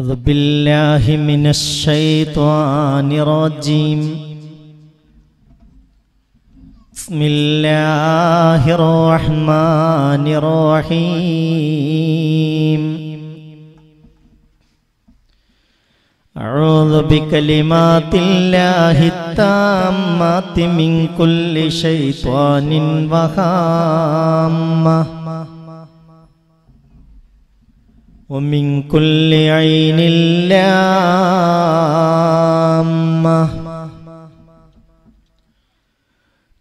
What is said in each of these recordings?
أعوذ بالله من الشيطان الرجيم. بسم الله الرحمن الرحيم. أعوذ بكلمات الله التامات من كل شيطان وهامة. ومن كل عين لامة.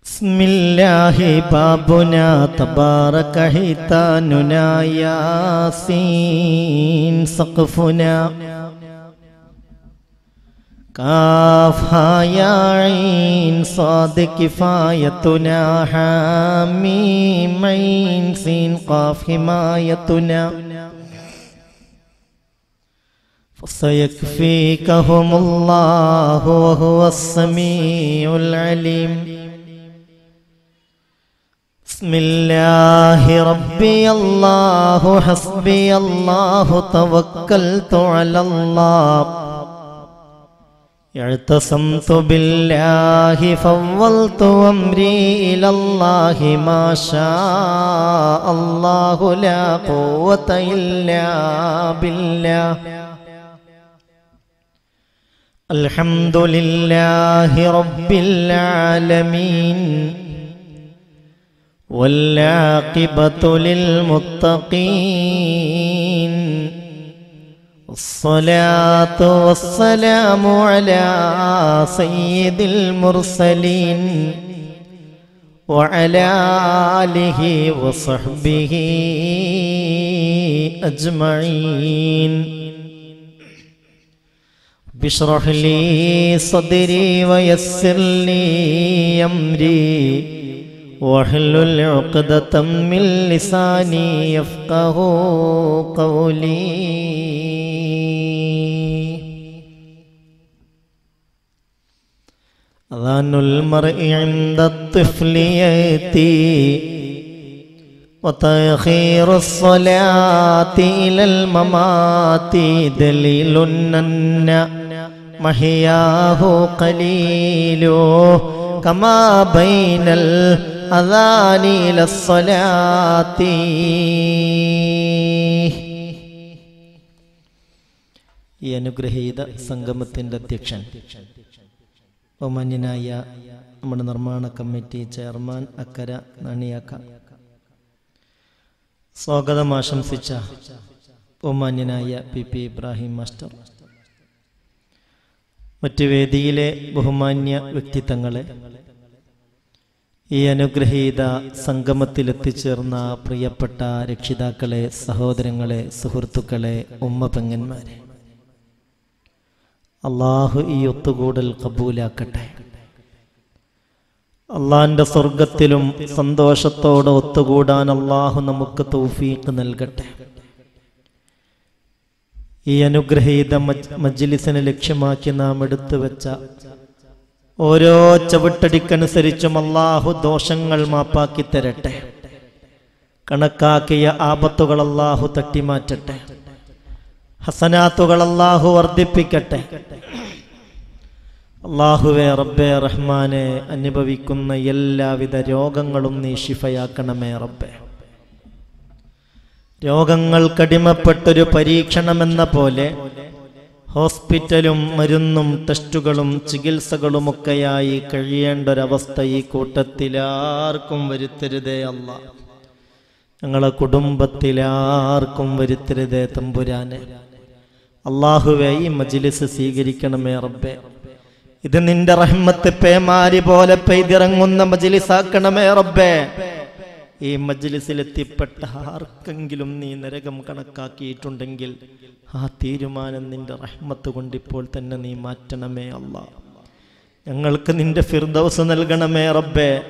بسم الله بابنا تبارك حيتاننا ياسين سقفنا. كافها يا عين صاد كفايتنا. حاميم عين سين قاف حمايتنا. فسيكفيكهم الله وهو السميع العليم. بسم الله ربي الله حسبي الله توكلت على الله. اعتصمت بالله فوضت امري إلى الله. ما شاء الله لا قوه الا بالله. الحمد لله رب العالمين والعاقبة للمتقين الصلاة والسلام على سيد المرسلين وعلى آله وصحبه أجمعين بشرح لي صدري ويسر لي أمري واحلل عقدة من لساني يفقه قولي أذان المرء عند الطفل يأتي وتأخير الصلاة إلى الممات دليل أن محياه قليل كما بين الأذان إلى الصلاة ഈ അനുഗ്രഹീത സംഗമത്തിൻ്റെ അധ്യക്ഷൻ ബഹുമാന്യനായ നമ്മുടെ നിർമ്മാണ കമ്മിറ്റി ചെയർമാൻ അക്കര നണിയാക്ക സ്വാഗതം ആശംസിച്ച ബഹുമാന്യനായ പി പി ഇബ്രാഹിം മാസ്റ്റർ മറ്റു വേദിയിലെ ബഹുമാന്യ വ്യക്തിത്വങ്ങളെ ഈ അനുഗ്രഹീത സംഗമത്തിലെത്തിച്ചേർന്ന പ്രിയപ്പെട്ട രക്ഷിതാക്കളെ സഹോദരങ്ങളെ സുഹൃത്തുക്കളെ ഉമ്മ പെങ്ങന്മാരെ അള്ളാഹു ഈ ഒത്തുകൂടൽ കബൂലാക്കട്ടെ. അള്ളാന്റെ സ്വർഗത്തിലും സന്തോഷത്തോടെ ഒത്തുകൂടാൻ അള്ളാഹു നമുക്ക് തൗഫീഖ് നൽകട്ടെ. ഈ അനുഗ്രഹീത മജ്ലിസിനെ ലക്ഷ്യമാക്കി നാം എടുത്തു വെച്ച ഓരോ ചവിട്ടടിക്കനുസരിച്ചും അള്ളാഹു ദോഷങ്ങൾ മാപ്പാക്കി തരട്ടെ. കണക്കാക്കിയ ആപത്തുകൾ അള്ളാഹു തട്ടിമാറ്റട്ടെ. ഹസനാത്തുകൾ അള്ളാഹു വർദ്ധിപ്പിക്കട്ടെ. അള്ളാഹുവെ റബ്ബെ റഹ്മാനെ അനുഭവിക്കുന്ന എല്ലാവിധ രോഗങ്ങളും നീ ഷിഫയാക്കണമേ റബ്ബെ. രോഗങ്ങൾക്കടിമപ്പെട്ടൊരു പരീക്ഷണമെന്ന പോലെ ഹോസ്പിറ്റലും മരുന്നും ടെസ്റ്റുകളും ചികിത്സകളുമൊക്കെയായി കഴിയേണ്ട ഒരവസ്ഥ ഈ കൂട്ടത്തിലാർക്കും വരുത്തരുതേ അല്ല. ഞങ്ങളെ കുടുംബത്തിലാർക്കും വരുത്തരുതേ തമ്പുരാനെ. അള്ളാഹുവെ ഈ മജിലിസ് സ്വീകരിക്കണമേ റബ്ബെ. ഇത് നിന്റെ റഹ്മത്ത് പേമാരി പോലെ പെയ്തിറങ്ങുന്ന മജിലിസാക്കണമേ റബ്ബേ. ഈ മജ്ലിസിലെത്തിപ്പെട്ട ആർക്കെങ്കിലും നീ നരകം കണക്കാക്കിയിട്ടുണ്ടെങ്കിൽ ആ തീരുമാനം നിന്റെ റഹ്മത്ത് കൊണ്ട് ഇപ്പോൾ തന്നെ നീ മാറ്റണമേ അല്ല. ഞങ്ങൾക്ക് നിന്റെ ഫിർദൗസ് നൽകണമേ റബ്ബേ.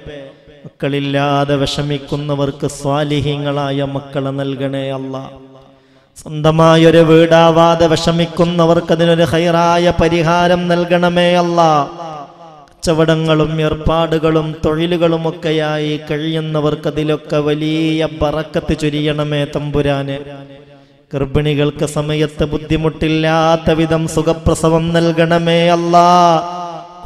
മക്കളില്ലാതെ വിഷമിക്കുന്നവർക്ക് സ്വാലിഹ്യങ്ങളായ മക്കളെ നൽകണേ അല്ല. സ്വന്തമായൊരു വീടാവാതെ വിഷമിക്കുന്നവർക്ക് അതിനൊരു ഹൈറായ പരിഹാരം നൽകണമേ അല്ല. കച്ചവടങ്ങളും ഏർപ്പാടുകളും തൊഴിലുകളുമൊക്കെയായി കഴിയുന്നവർക്ക് അതിലൊക്കെ വലിയ ബറക്കത്ത് ചൊരിയണമേ തമ്പുരാന്. ഗർഭിണികൾക്ക് സമയത്ത് ബുദ്ധിമുട്ടില്ലാത്ത വിധം സുഖപ്രസവം നൽകണമേ അല്ലാ.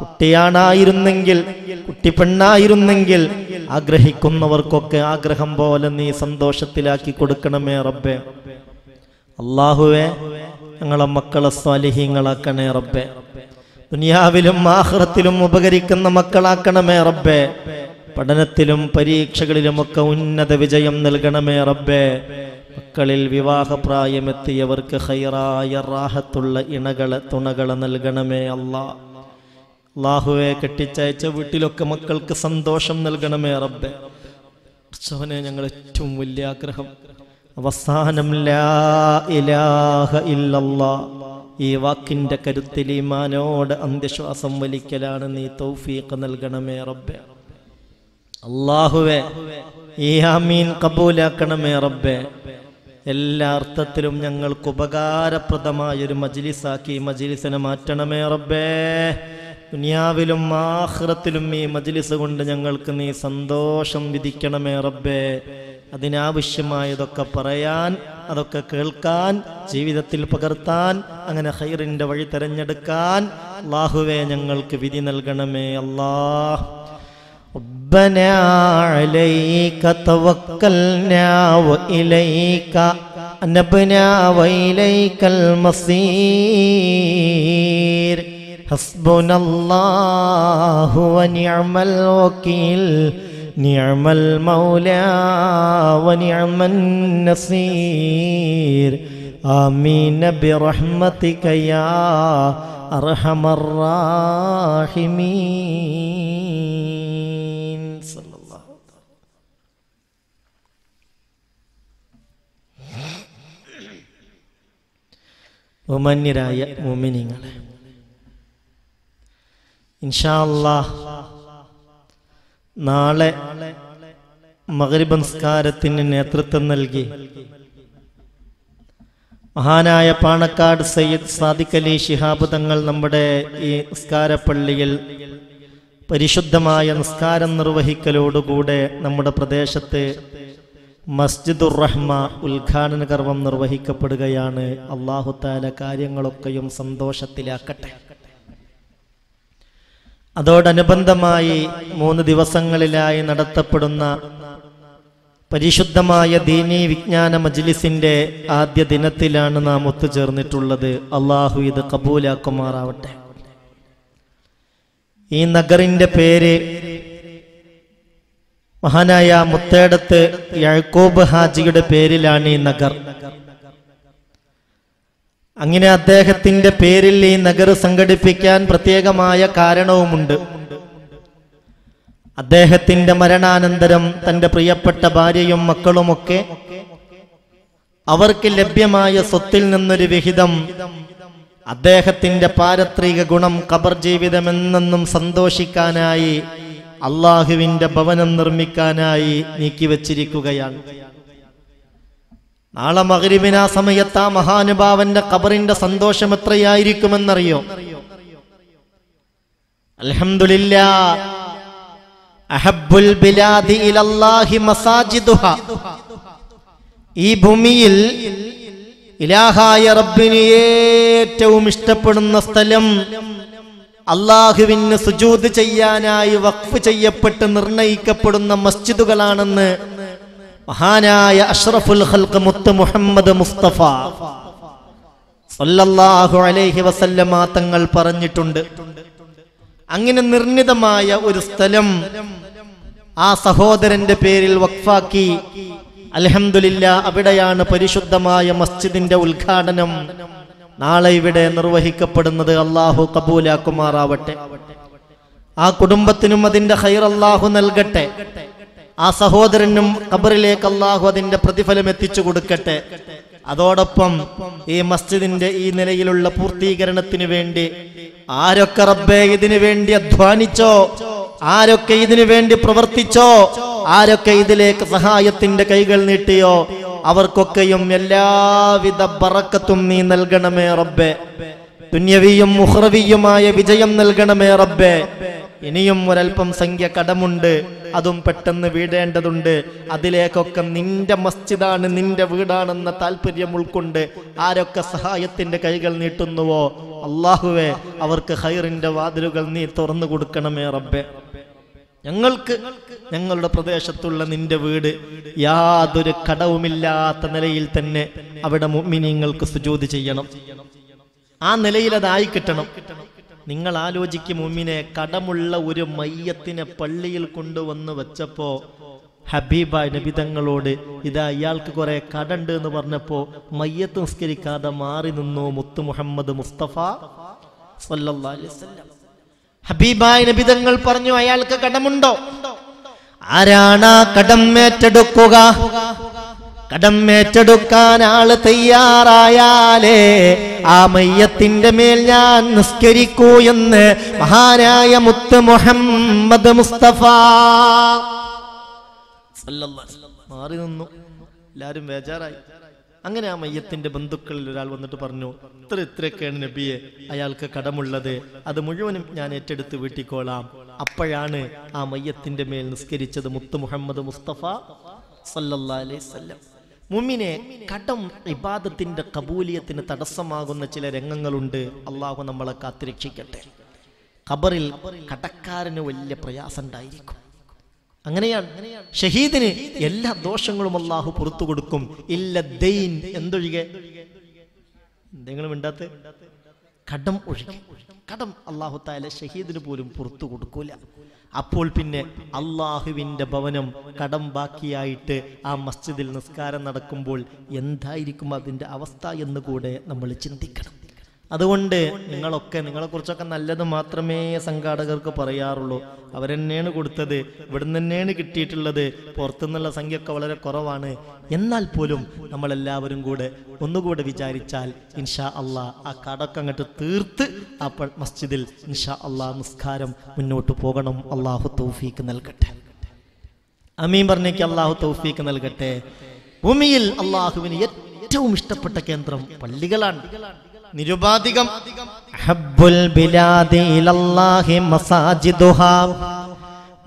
കുട്ടിയാണായിരുന്നെങ്കിൽ കുട്ടി പെണ്ണായിരുന്നെങ്കിൽ ആഗ്രഹിക്കുന്നവർക്കൊക്കെ ആഗ്രഹം പോലെ നീ സന്തോഷത്തിലാക്കി കൊടുക്കണമേ റബ്ബെ. അള്ളാഹുവെ ഞങ്ങളെ മക്കളെ സ്വാലിഹീങ്ങളാക്കണേ റബ്ബെ. ദുനിയാവിലും ആഹ്റത്തിലും ഉപകരിക്കുന്ന മക്കളാക്കണമേ റബ്ബേ. പഠനത്തിലും പരീക്ഷകളിലുമൊക്കെ ഉന്നത വിജയം നൽകണമേ റബ്ബേ. മക്കളിൽ വിവാഹ പ്രായമെത്തിയവർക്ക് ഹൈറായ റാഹത്തുള്ള ഇണകളെ തുണകളെ നൽകണമേ അല്ലാ. അള്ളാഹുവെ കെട്ടിച്ചയച്ച വീട്ടിലൊക്കെ മക്കൾക്ക് സന്തോഷം നൽകണമേ റബ്ബെ. കർഷവനെ ഞങ്ങൾ ഏറ്റവും വലിയ ആഗ്രഹം. അവസാനം ലാ ഇലാഹ ഇല്ലല്ലാ. ഈ വാക്കിന്റെ കരുത്തിൽ ഈമാനോട് അന്ത്യശ്വാസം വലിക്കലാണ് നീ തൗഫീഖ് നൽകണമേ റബ്ബെ. അള്ളാഹുവെ ഈ ആമീൻ കബൂലാക്കണമേ റബ്ബെ. എല്ലാ അർത്ഥത്തിലും ഞങ്ങൾക്ക് ഉപകാരപ്രദമായ ഒരു മജ്ലിസാക്കി മജ്ലിസിനെ മാറ്റണമേ റബ്ബേ. ദുനിയാവിലും ആഹ്റത്തിലും ഈ മജ്ലിസ് കൊണ്ട് ഞങ്ങൾക്ക് നീ സന്തോഷം വിധിക്കണമേ റബ്ബേ. അതിനാവശ്യമായതൊക്കെ പറയാൻ അതൊക്കെ കേൾക്കാൻ ജീവിതത്തിൽ പകർത്താൻ അങ്ങനെ ഹൈറിന്റെ വഴി തെരഞ്ഞെടുക്കാൻ അള്ളാഹുവെ ഞങ്ങൾക്ക് വിധി നൽകണമേ അല്ലാഹ് ربنا عليك توكلنا وإليك أنبنا وإليك المصير حسبنا الله ونعم الوكيل نعم المولى ونعم النصير آمين برحمتك يا أرحم الراحمين صلى الله عليه وسلم ബഹുമാന്യരായ മോമിനിങ്ങളെ ഇൻഷാല്ലാ നാളെ മകരിബ് സംസ്കാരത്തിന് നേതൃത്വം നൽകി. മഹാനായ പാണക്കാട് സയ്യിദ് സാദിഖ് അലി ശിഹാബ് തങ്ങൾ നമ്മുടെ ഈ നിസ്കാരപ്പള്ളിയിൽ പരിശുദ്ധമായ നിസ്കാരം നിർവഹിക്കലോടുകൂടെ നമ്മുടെ പ്രദേശത്ത് മസ്ജിദുർ റഹ്മ ഉദ്ഘാടന കർമ്മം നിർവഹിക്കപ്പെടുകയാണ് അള്ളാഹുത്താല കാര്യങ്ങളൊക്കെയും സന്തോഷത്തിലാക്കട്ടെ. അതോടനുബന്ധമായി മൂന്ന് ദിവസങ്ങളിലായി നടത്തപ്പെടുന്ന പരിശുദ്ധമായ ദീനി വിജ്ഞാന മജ്ലിസിന്റെ ആദ്യ ദിനത്തിലാണ് നാം ഒത്തുചേർന്നിട്ടുള്ളത്. അള്ളാഹു ഇത് കബൂലാക്കുമാറാവട്ടെ. ഈ നഗറിന്റെ പേര് മഹാനായ മുത്തേടത്ത് യഴക്കോബ് ഹാജിയുടെ പേരിലാണ് ഈ നഗർ. അങ്ങനെ അദ്ദേഹത്തിന്റെ പേരിൽ ഈ നഗർ സംഘടിപ്പിക്കാൻ പ്രത്യേകമായ കാരണവുമുണ്ട്. അദ്ദേഹത്തിന്റെ മരണാനന്തരം തന്റെ പ്രിയപ്പെട്ട ഭാര്യയും മക്കളുമൊക്കെ അവർക്ക് ലഭ്യമായ സ്വത്തിൽ നിന്നൊരു വിഹിതം അദ്ദേഹത്തിന്റെ പാരത്രിക ഗുണം കബർ ജീവിതമെന്നെന്നും സന്തോഷിക്കാനായി അള്ളാഹുവിന്റെ ഭവനം നിർമ്മിക്കാനായി നീക്കിവച്ചിരിക്കുകയാണ്. നാളെ മകരിബിന സമയത്ത് ആ മഹാനുഭാവന്റെ കബറിന്റെ സന്തോഷം എത്രയായിരിക്കുമെന്നറിയോ? ബിലാദി മസാജിദുഹ. ഈ ഭൂമിയിൽ ഇലാഹായ റബ്ബിന് ഏറ്റവും ഇഷ്ടപ്പെടുന്ന സ്ഥലം അള്ളാഹുവിന് സുജൂത് ചെയ്യാനായി വഖഫ് ചെയ്യപ്പെട്ട് നിർണയിക്കപ്പെടുന്ന മസ്ജിദുകളാണെന്ന് മഹാനായ അഷ്റഫുൽ ഖൽഖ് മുത്ത് മുഹമ്മദ് മുസ്തഫ സല്ലല്ലാഹു അലൈഹി വസല്ലമ തങ്ങൾ പറഞ്ഞിട്ടുണ്ട്. അങ്ങനെ നിർണിതമായ ഒരു സ്ഥലം ആ സഹോദരന്റെ പേരിൽ വഖഫാക്കി. അൽഹംദുലില്ല അവിടെയാണ് പരിശുദ്ധമായ മസ്ജിദിന്റെ ഉദ്ഘാടനം. നാളെ ഇവിടെ നിർവഹിക്കപ്പെടുന്നത് അള്ളാഹു കബൂലാക്കുമാറാവട്ടെ. ആ കുടുംബത്തിനും അതിന്റെ ഹൈർ അള്ളാഹു നൽകട്ടെ. ആ സഹോദരനും ഖബറിലേക്ക് അള്ളാഹു അതിന്റെ പ്രതിഫലം എത്തിച്ചു കൊടുക്കട്ടെ. അതോടൊപ്പം ഈ മസ്ജിദിന്റെ ഈ നിലയിലുള്ള പൂർത്തീകരണത്തിന് വേണ്ടി ആരൊക്കെ റബ്ബെ ഇതിനു വേണ്ടി അധ്വാനിച്ചോ? ആരൊക്കെ ഇതിനു വേണ്ടി പ്രവർത്തിച്ചോ? ആരൊക്കെ ഇതിലേക്ക് സഹായത്തിന്റെ കൈകൾ നീട്ടിയോ? അവർക്കൊക്കെയും എല്ലാവിധ പറക്കത്തും നീ നൽകണമേ റബ്ബെ. തുന്യവിയും മുഹ്റവിയുമായ വിജയം നൽകണമേ റബ്ബെ. ഇനിയും ഒരൽപ്പം സംഖ്യ കടമുണ്ട്. അതും പെട്ടെന്ന് വീടേണ്ടതുണ്ട് അതിലേക്കൊക്കെ നിന്റെ മസ്ജിദാണ് നിന്റെ വീടാണെന്ന താല്പര്യം ഉൾക്കൊണ്ട് ആരൊക്കെ സഹായത്തിന്റെ കൈകൾ നീട്ടുന്നുവോ? അള്ളാഹുവെ അവർക്ക് ഹൈറിന്റെ വാതിലുകൾ നീ തുറന്നു കൊടുക്കണമേ റബ്ബെ. ഞങ്ങൾക്ക് ഞങ്ങളുടെ പ്രദേശത്തുള്ള നിന്റെ വീട് യാതൊരു കടവുമില്ലാത്ത നിലയിൽ തന്നെ അവിടെ മുഅ്മിനീങ്ങൾക്ക് സുജോതി ചെയ്യണം. ആ നിലയിൽ അതായി കിട്ടണം. നിങ്ങൾ ആലോചിക്കും ഉമ്മിനെ കടമുള്ള ഒരു മയ്യത്തിനെ പള്ളിയിൽ കൊണ്ടുവന്ന് വെച്ചപ്പോ ഹബീബ നബിതങ്ങളോട് ഇതാ ഇയാൾക്ക് കുറെ കടണ്ട് എന്ന് പറഞ്ഞപ്പോ മയ്യത്ത് നിസ്കരിക്കാതെ മാറി നിന്നു മുത്തു മുഹമ്മദ് മുസ്തഫ ഹബീബായ നബിതങ്ങൾ പറഞ്ഞു അയാൾക്ക് കടമുണ്ടോ? ആരാണ് ആ കടം ഏറ്റെടുക്കുക? കടം ഏറ്റെടുക്കാൻ ആൾ തയ്യാറായാലേ ആ മയ്യത്തിന്റെ മേൽ ഞാൻ നിസ്കരിക്കൂ എന്ന് മഹാനായ മുത്ത് മുഹമ്മദ് മുസ്തഫ. മാറി നിന്നു. എല്ലാരും ബേജാറായി. അങ്ങനെ ആ മയ്യത്തിന്റെ ബന്ധുക്കളിൽ ഒരാൾ വന്നിട്ട് പറഞ്ഞു ഇത്ര ഇത്രയൊക്കെയാണ് നബിയെ അയാൾക്ക് കടമുള്ളത്. അത് മുഴുവനും ഞാൻ ഏറ്റെടുത്ത് വീട്ടിക്കോളാം. അപ്പോഴാണ് ആ മയ്യത്തിന്റെ മേൽ നിസ്കരിച്ചത് മുത്ത് മുഹമ്മദ് മുസ്തഫ സല്ലല്ലാ അലൈഹി വസല്ലം. മുമ്മിനെ കടം ഇബാദത്തിന്റെ കബൂലിയത്തിന് തടസ്സമാകുന്ന ചില രംഗങ്ങളുണ്ട്. അള്ളാഹു നമ്മളെ കാത്തിരക്ഷിക്കട്ടെ. ഖബറിൽ കടക്കാരന് വലിയ പ്രയാസം ഉണ്ടായിരിക്കും അങ്ങനെയാണ്. ഷഹീദിന് എല്ലാ ദോഷങ്ങളും അള്ളാഹു പുറത്തു കൊടുക്കും. ഇല്ല ദൈൻ എന്തൊഴികെ? എന്തെങ്കിലും ഇണ്ടാത്ത കടം ഒഴികെ. കടം അള്ളാഹു താല ഷഹീദിന് പോലും പുറത്തു കൊടുക്കൂല. അപ്പോൾ പിന്നെ അള്ളാഹുവിന്റെ ഭവനം കടം ബാക്കിയായിട്ട് ആ മസ്ജിദിൽ നിസ്കാരം നടക്കുമ്പോൾ എന്തായിരിക്കും അതിന്റെ അവസ്ഥ എന്ന് കൂടെ നമ്മൾ ചിന്തിക്കണം. അതുകൊണ്ട് നിങ്ങളൊക്കെ നിങ്ങളെക്കുറിച്ചൊക്കെ നല്ലത് മാത്രമേ സംഘാടകർക്ക് പറയാറുള്ളൂ. അവരെന്നെയാണ് കൊടുത്തത് ഇവിടുന്ന് തന്നെയാണ് കിട്ടിയിട്ടുള്ളത് പുറത്തുനിന്നുള്ള സംഖ്യയൊക്കെ വളരെ കുറവാണ്. എന്നാൽ പോലും നമ്മളെല്ലാവരും കൂടെ ഒന്നുകൂടെ വിചാരിച്ചാൽ ഇൻഷാ അള്ളാ ആ കടൊക്കെ അങ്ങോട്ട് തീർത്ത് ആ മസ്ജിദിൽ ഇൻഷാ അള്ളാ നിസ്കാരം മുന്നോട്ട് പോകണം. അള്ളാഹു തൗഫീക്ക് നൽകട്ടെ. അമീൻ പറഞ്ഞേക്ക് അള്ളാഹു തൗഫീക്ക് നൽകട്ടെ. ഭൂമിയിൽ അള്ളാഹുവിന് ഏറ്റവും ഇഷ്ടപ്പെട്ട കേന്ദ്രം പള്ളികളാണ്. നിരുപാധികം. ഹബ്ബുൽ ബിലാദി ഇലല്ലാഹി മസാജിദുഹാ.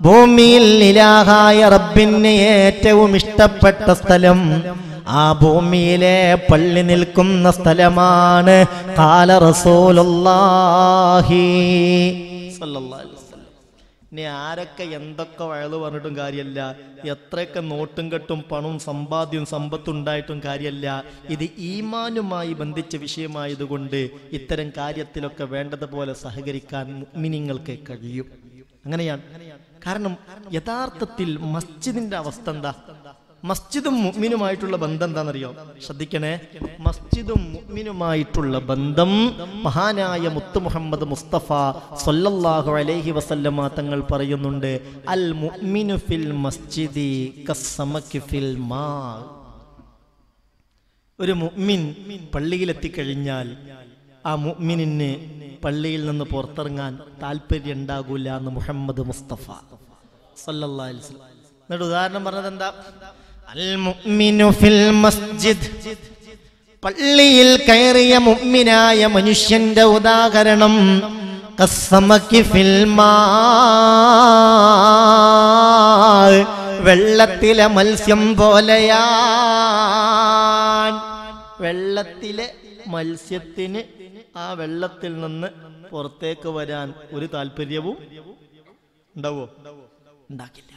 ഭൂമിയിൽ ഇലാഹായ റബ്ബിന് ഏറ്റവും ഇഷ്ടപ്പെട്ട സ്ഥലം ആ ഭൂമിയിലെ പള്ളി നിൽക്കുന്ന സ്ഥലമാണ്. കാല റസൂലുള്ളാഹി. സല്ലല്ലാഹു ഇനി ആരൊക്കെ എന്തൊക്കെ വയൽ പറഞ്ഞിട്ടും കാര്യമല്ല എത്രയൊക്കെ നോട്ടും കെട്ടും പണവും സമ്പാദ്യവും സമ്പത്തുണ്ടായിട്ടും കാര്യമല്ല ഇത് ഈമാനുമായി ബന്ധിച്ച വിഷയമായതുകൊണ്ട് ഇത്തരം കാര്യത്തിലൊക്കെ വേണ്ടതുപോലെ സഹകരിക്കാൻ മിനിങ്ങൾക്ക് കഴിയും. അങ്ങനെയാണ്. കാരണം യഥാർത്ഥത്തിൽ മസ്ജിദിന്റെ അവസ്ഥ എന്താ? മസ്ജിദും മുഅ്മിനുമായിട്ടുള്ള ബന്ധം എന്താണെന്നറിയോ ശ്രദ്ധിക്കണേ. മസ്ജിദും മുഅ്മിനുമായിട്ടുള്ള ബന്ധം മഹാനായ മുത്ത് മുഹമ്മദ് മുസ്തഫ സൊല്ലാഹു അലൈഹി വസല്ലമ തങ്ങൾ പറയുന്നുണ്ട് അൽ മുഅ്മിനു ഫിൽ മസ്ജിദി ഫിൽ മാ ഒരു മുഅ്മിൻ പള്ളിയിലെത്തിക്കഴിഞ്ഞാൽ ആ മുഅ്മിനിന് പള്ളിയിൽ നിന്ന് പുറത്തിറങ്ങാൻ താല്പര്യം ഉണ്ടാകൂല എന്ന് മുഹമ്മദ് മുസ്തഫ സല്ലല്ലാഹു അലൈഹി വസല്ലം. എന്നിട്ട് ഉദാഹരണം പറഞ്ഞത് എന്താ പള്ളിയിൽ കയറിയ മുമ്മിനായ മനുഷ്യന്റെ ഉദാഹരണം വെള്ളത്തിലെ മത്സ്യം പോലെയാ വെള്ളത്തിലെ മത്സ്യത്തിന് ആ വെള്ളത്തിൽ നിന്ന് പുറത്തേക്ക് വരാൻ ഒരു താല്പര്യവും ഉണ്ടാവോ? ഉണ്ടാക്കില്ല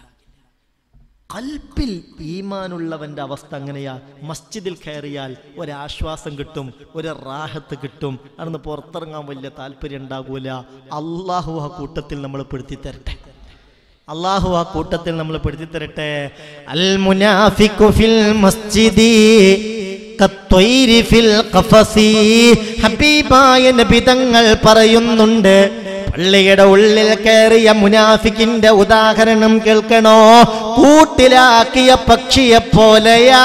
കൽപ്പിൽ ഈമാനുള്ളവന്റെ അവസ്ഥ അങ്ങനെയാ. മസ്ജിദിൽ കയറിയാൽ ഒരാശ്വാസം കിട്ടും ഒരു റാഹത്ത് കിട്ടും. അന്ന് പുറത്തിറങ്ങാൻ വലിയ താല്പര്യം ഉണ്ടാകൂല അള്ളാഹു ആ കൂട്ടത്തിൽ നമ്മൾ പെടുത്തി തരട്ടെ. അള്ളാഹു ആ കൂട്ടത്തിൽ നമ്മൾ പെടുത്തി തരട്ടെ. അൽ മുനാഫിഖു ഫിൽ മസ്ജിദി ഫിൽ ഖഫസി. ഹബീബായ നബി തങ്ങൾ പറയുന്നുണ്ട് പള്ളിയുടെ ഉള്ളിൽ കയറിയ മുനാഫിക്കിന്റെ ഉദാഹരണം കേൾക്കണോ? കൂട്ടിലാക്കിയ പക്ഷിയെ പോലെയാണ്.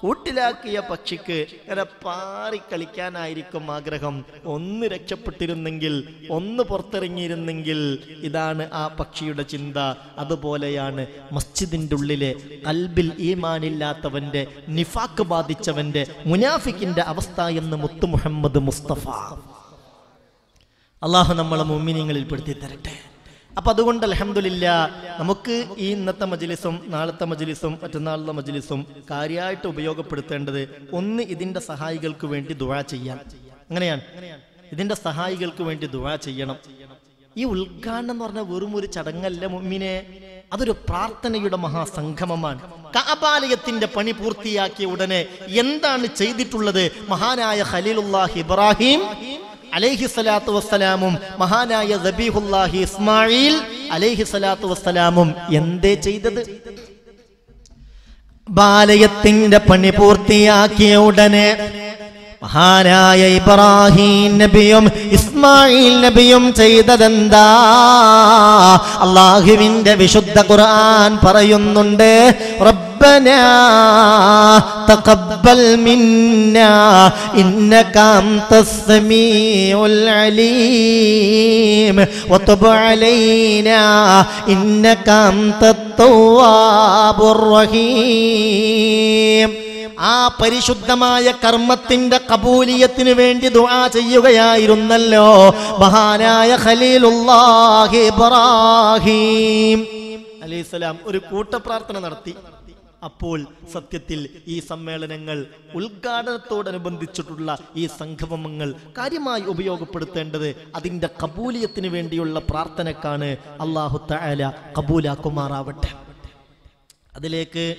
കൂട്ടിലാക്കിയ പക്ഷിക്ക് ഇങ്ങനെ പാറി കളിക്കാനായിരിക്കും ആഗ്രഹം. ഒന്ന് രക്ഷപ്പെട്ടിരുന്നെങ്കിൽ ഒന്ന് പുറത്തിറങ്ങിയിരുന്നെങ്കിൽ ഇതാണ് ആ പക്ഷിയുടെ ചിന്ത. അതുപോലെയാണ് മസ്ജിദിന്റെ ഉള്ളിലെ കൽബിൽ ഈമാനില്ലാത്തവന്റെ നിഫാക്ക് ബാധിച്ചവന്റെ മുനാഫിക്കിന്റെ അവസ്ഥ എന്ന് മുത്തു മുഹമ്മദ് മുസ്തഫ. അള്ളാഹു നമ്മളെ മുമ്മിനിങ്ങളിൽ പെടുത്തി തരട്ടെ അപ്പൊ അതുകൊണ്ട് അലഹമില്ല നമുക്ക് ഈ ഇന്നത്തെ മജ്ലിസും നാളത്തെ മജ്ലിസും മറ്റന്നാളത്തെ മജ്ലിസും കാര്യമായിട്ട് ഉപയോഗപ്പെടുത്തേണ്ടത് ഒന്ന് ഇതിന്റെ സഹായികൾക്ക് വേണ്ടി ദുആ ചെയ്യാം അങ്ങനെയാണ് ഇതിന്റെ സഹായികൾക്ക് വേണ്ടി ദുആ ചെയ്യണം. ഈ ഉദ്ഘാടനം എന്ന് പറഞ്ഞാൽ വെറും ഒരു ചടങ്ങല്ല മുമ്മിനെ അതൊരു പ്രാർത്ഥനയുടെ മഹാസംഗമമാണ്. കാബാലയത്തിന്റെ പണി പൂർത്തിയാക്കിയ ഉടനെ എന്താണ് ചെയ്തിട്ടുള്ളത്? മഹാനായ ഖലീലുല്ലാഹി ഇബ്രാഹിം അലൈഹി സ്വലാത്തു വസ്സലാമും മഹാനായ സബീഹുല്ലാഹി ഇസ്മായിൽ അലൈഹി സ്വലാത്തു വസ്സലാമും എന്തേ ചെയ്തത്? ബാലയത്തിന്റെ പണി പൂർത്തിയാക്കിയ ഉടനെ മഹാനായ ഇബ്രാഹിം നബിയും ഇസ്മായിൽ നബിയും ചെയ്തതെന്താ അള്ളാഹുവിന്റെ വിശുദ്ധ ഖുർആൻ പറയുന്നുണ്ട് ربنا تقبل منا إنك أنت السميع العليم وتب علينا إنك أنت التواب الرحيم ആ പരിശുദ്ധമായ കർമ്മത്തിന്റെ കബൂലിയത്തിന് വേണ്ടി ദുആ ചെയ്യുകയായിരുന്നല്ലോ. മഹാനായ ഖലീലുല്ലാഹി ഇബ്രാഹിം. അലൈഹിസ്സലാം ഒരു കൂട്ടപ്രാർത്ഥന നടത്തി. അപ്പോൾ സത്യത്തിൽ ഈ സമ്മേളനങ്ങൾ ഉദ്ഘാടനത്തോടനുബന്ധിച്ചിട്ടുള്ള ഈ സംഗമങ്ങൾ കാര്യമായി ഉപയോഗപ്പെടുത്തേണ്ടത് അതിന്റെ കബൂലിയത്തിന് വേണ്ടിയുള്ള പ്രാർത്ഥനക്കാണ് അള്ളാഹു തആല. കബൂലാക്കുമാറാവട്ടെ. അതിലേക്ക്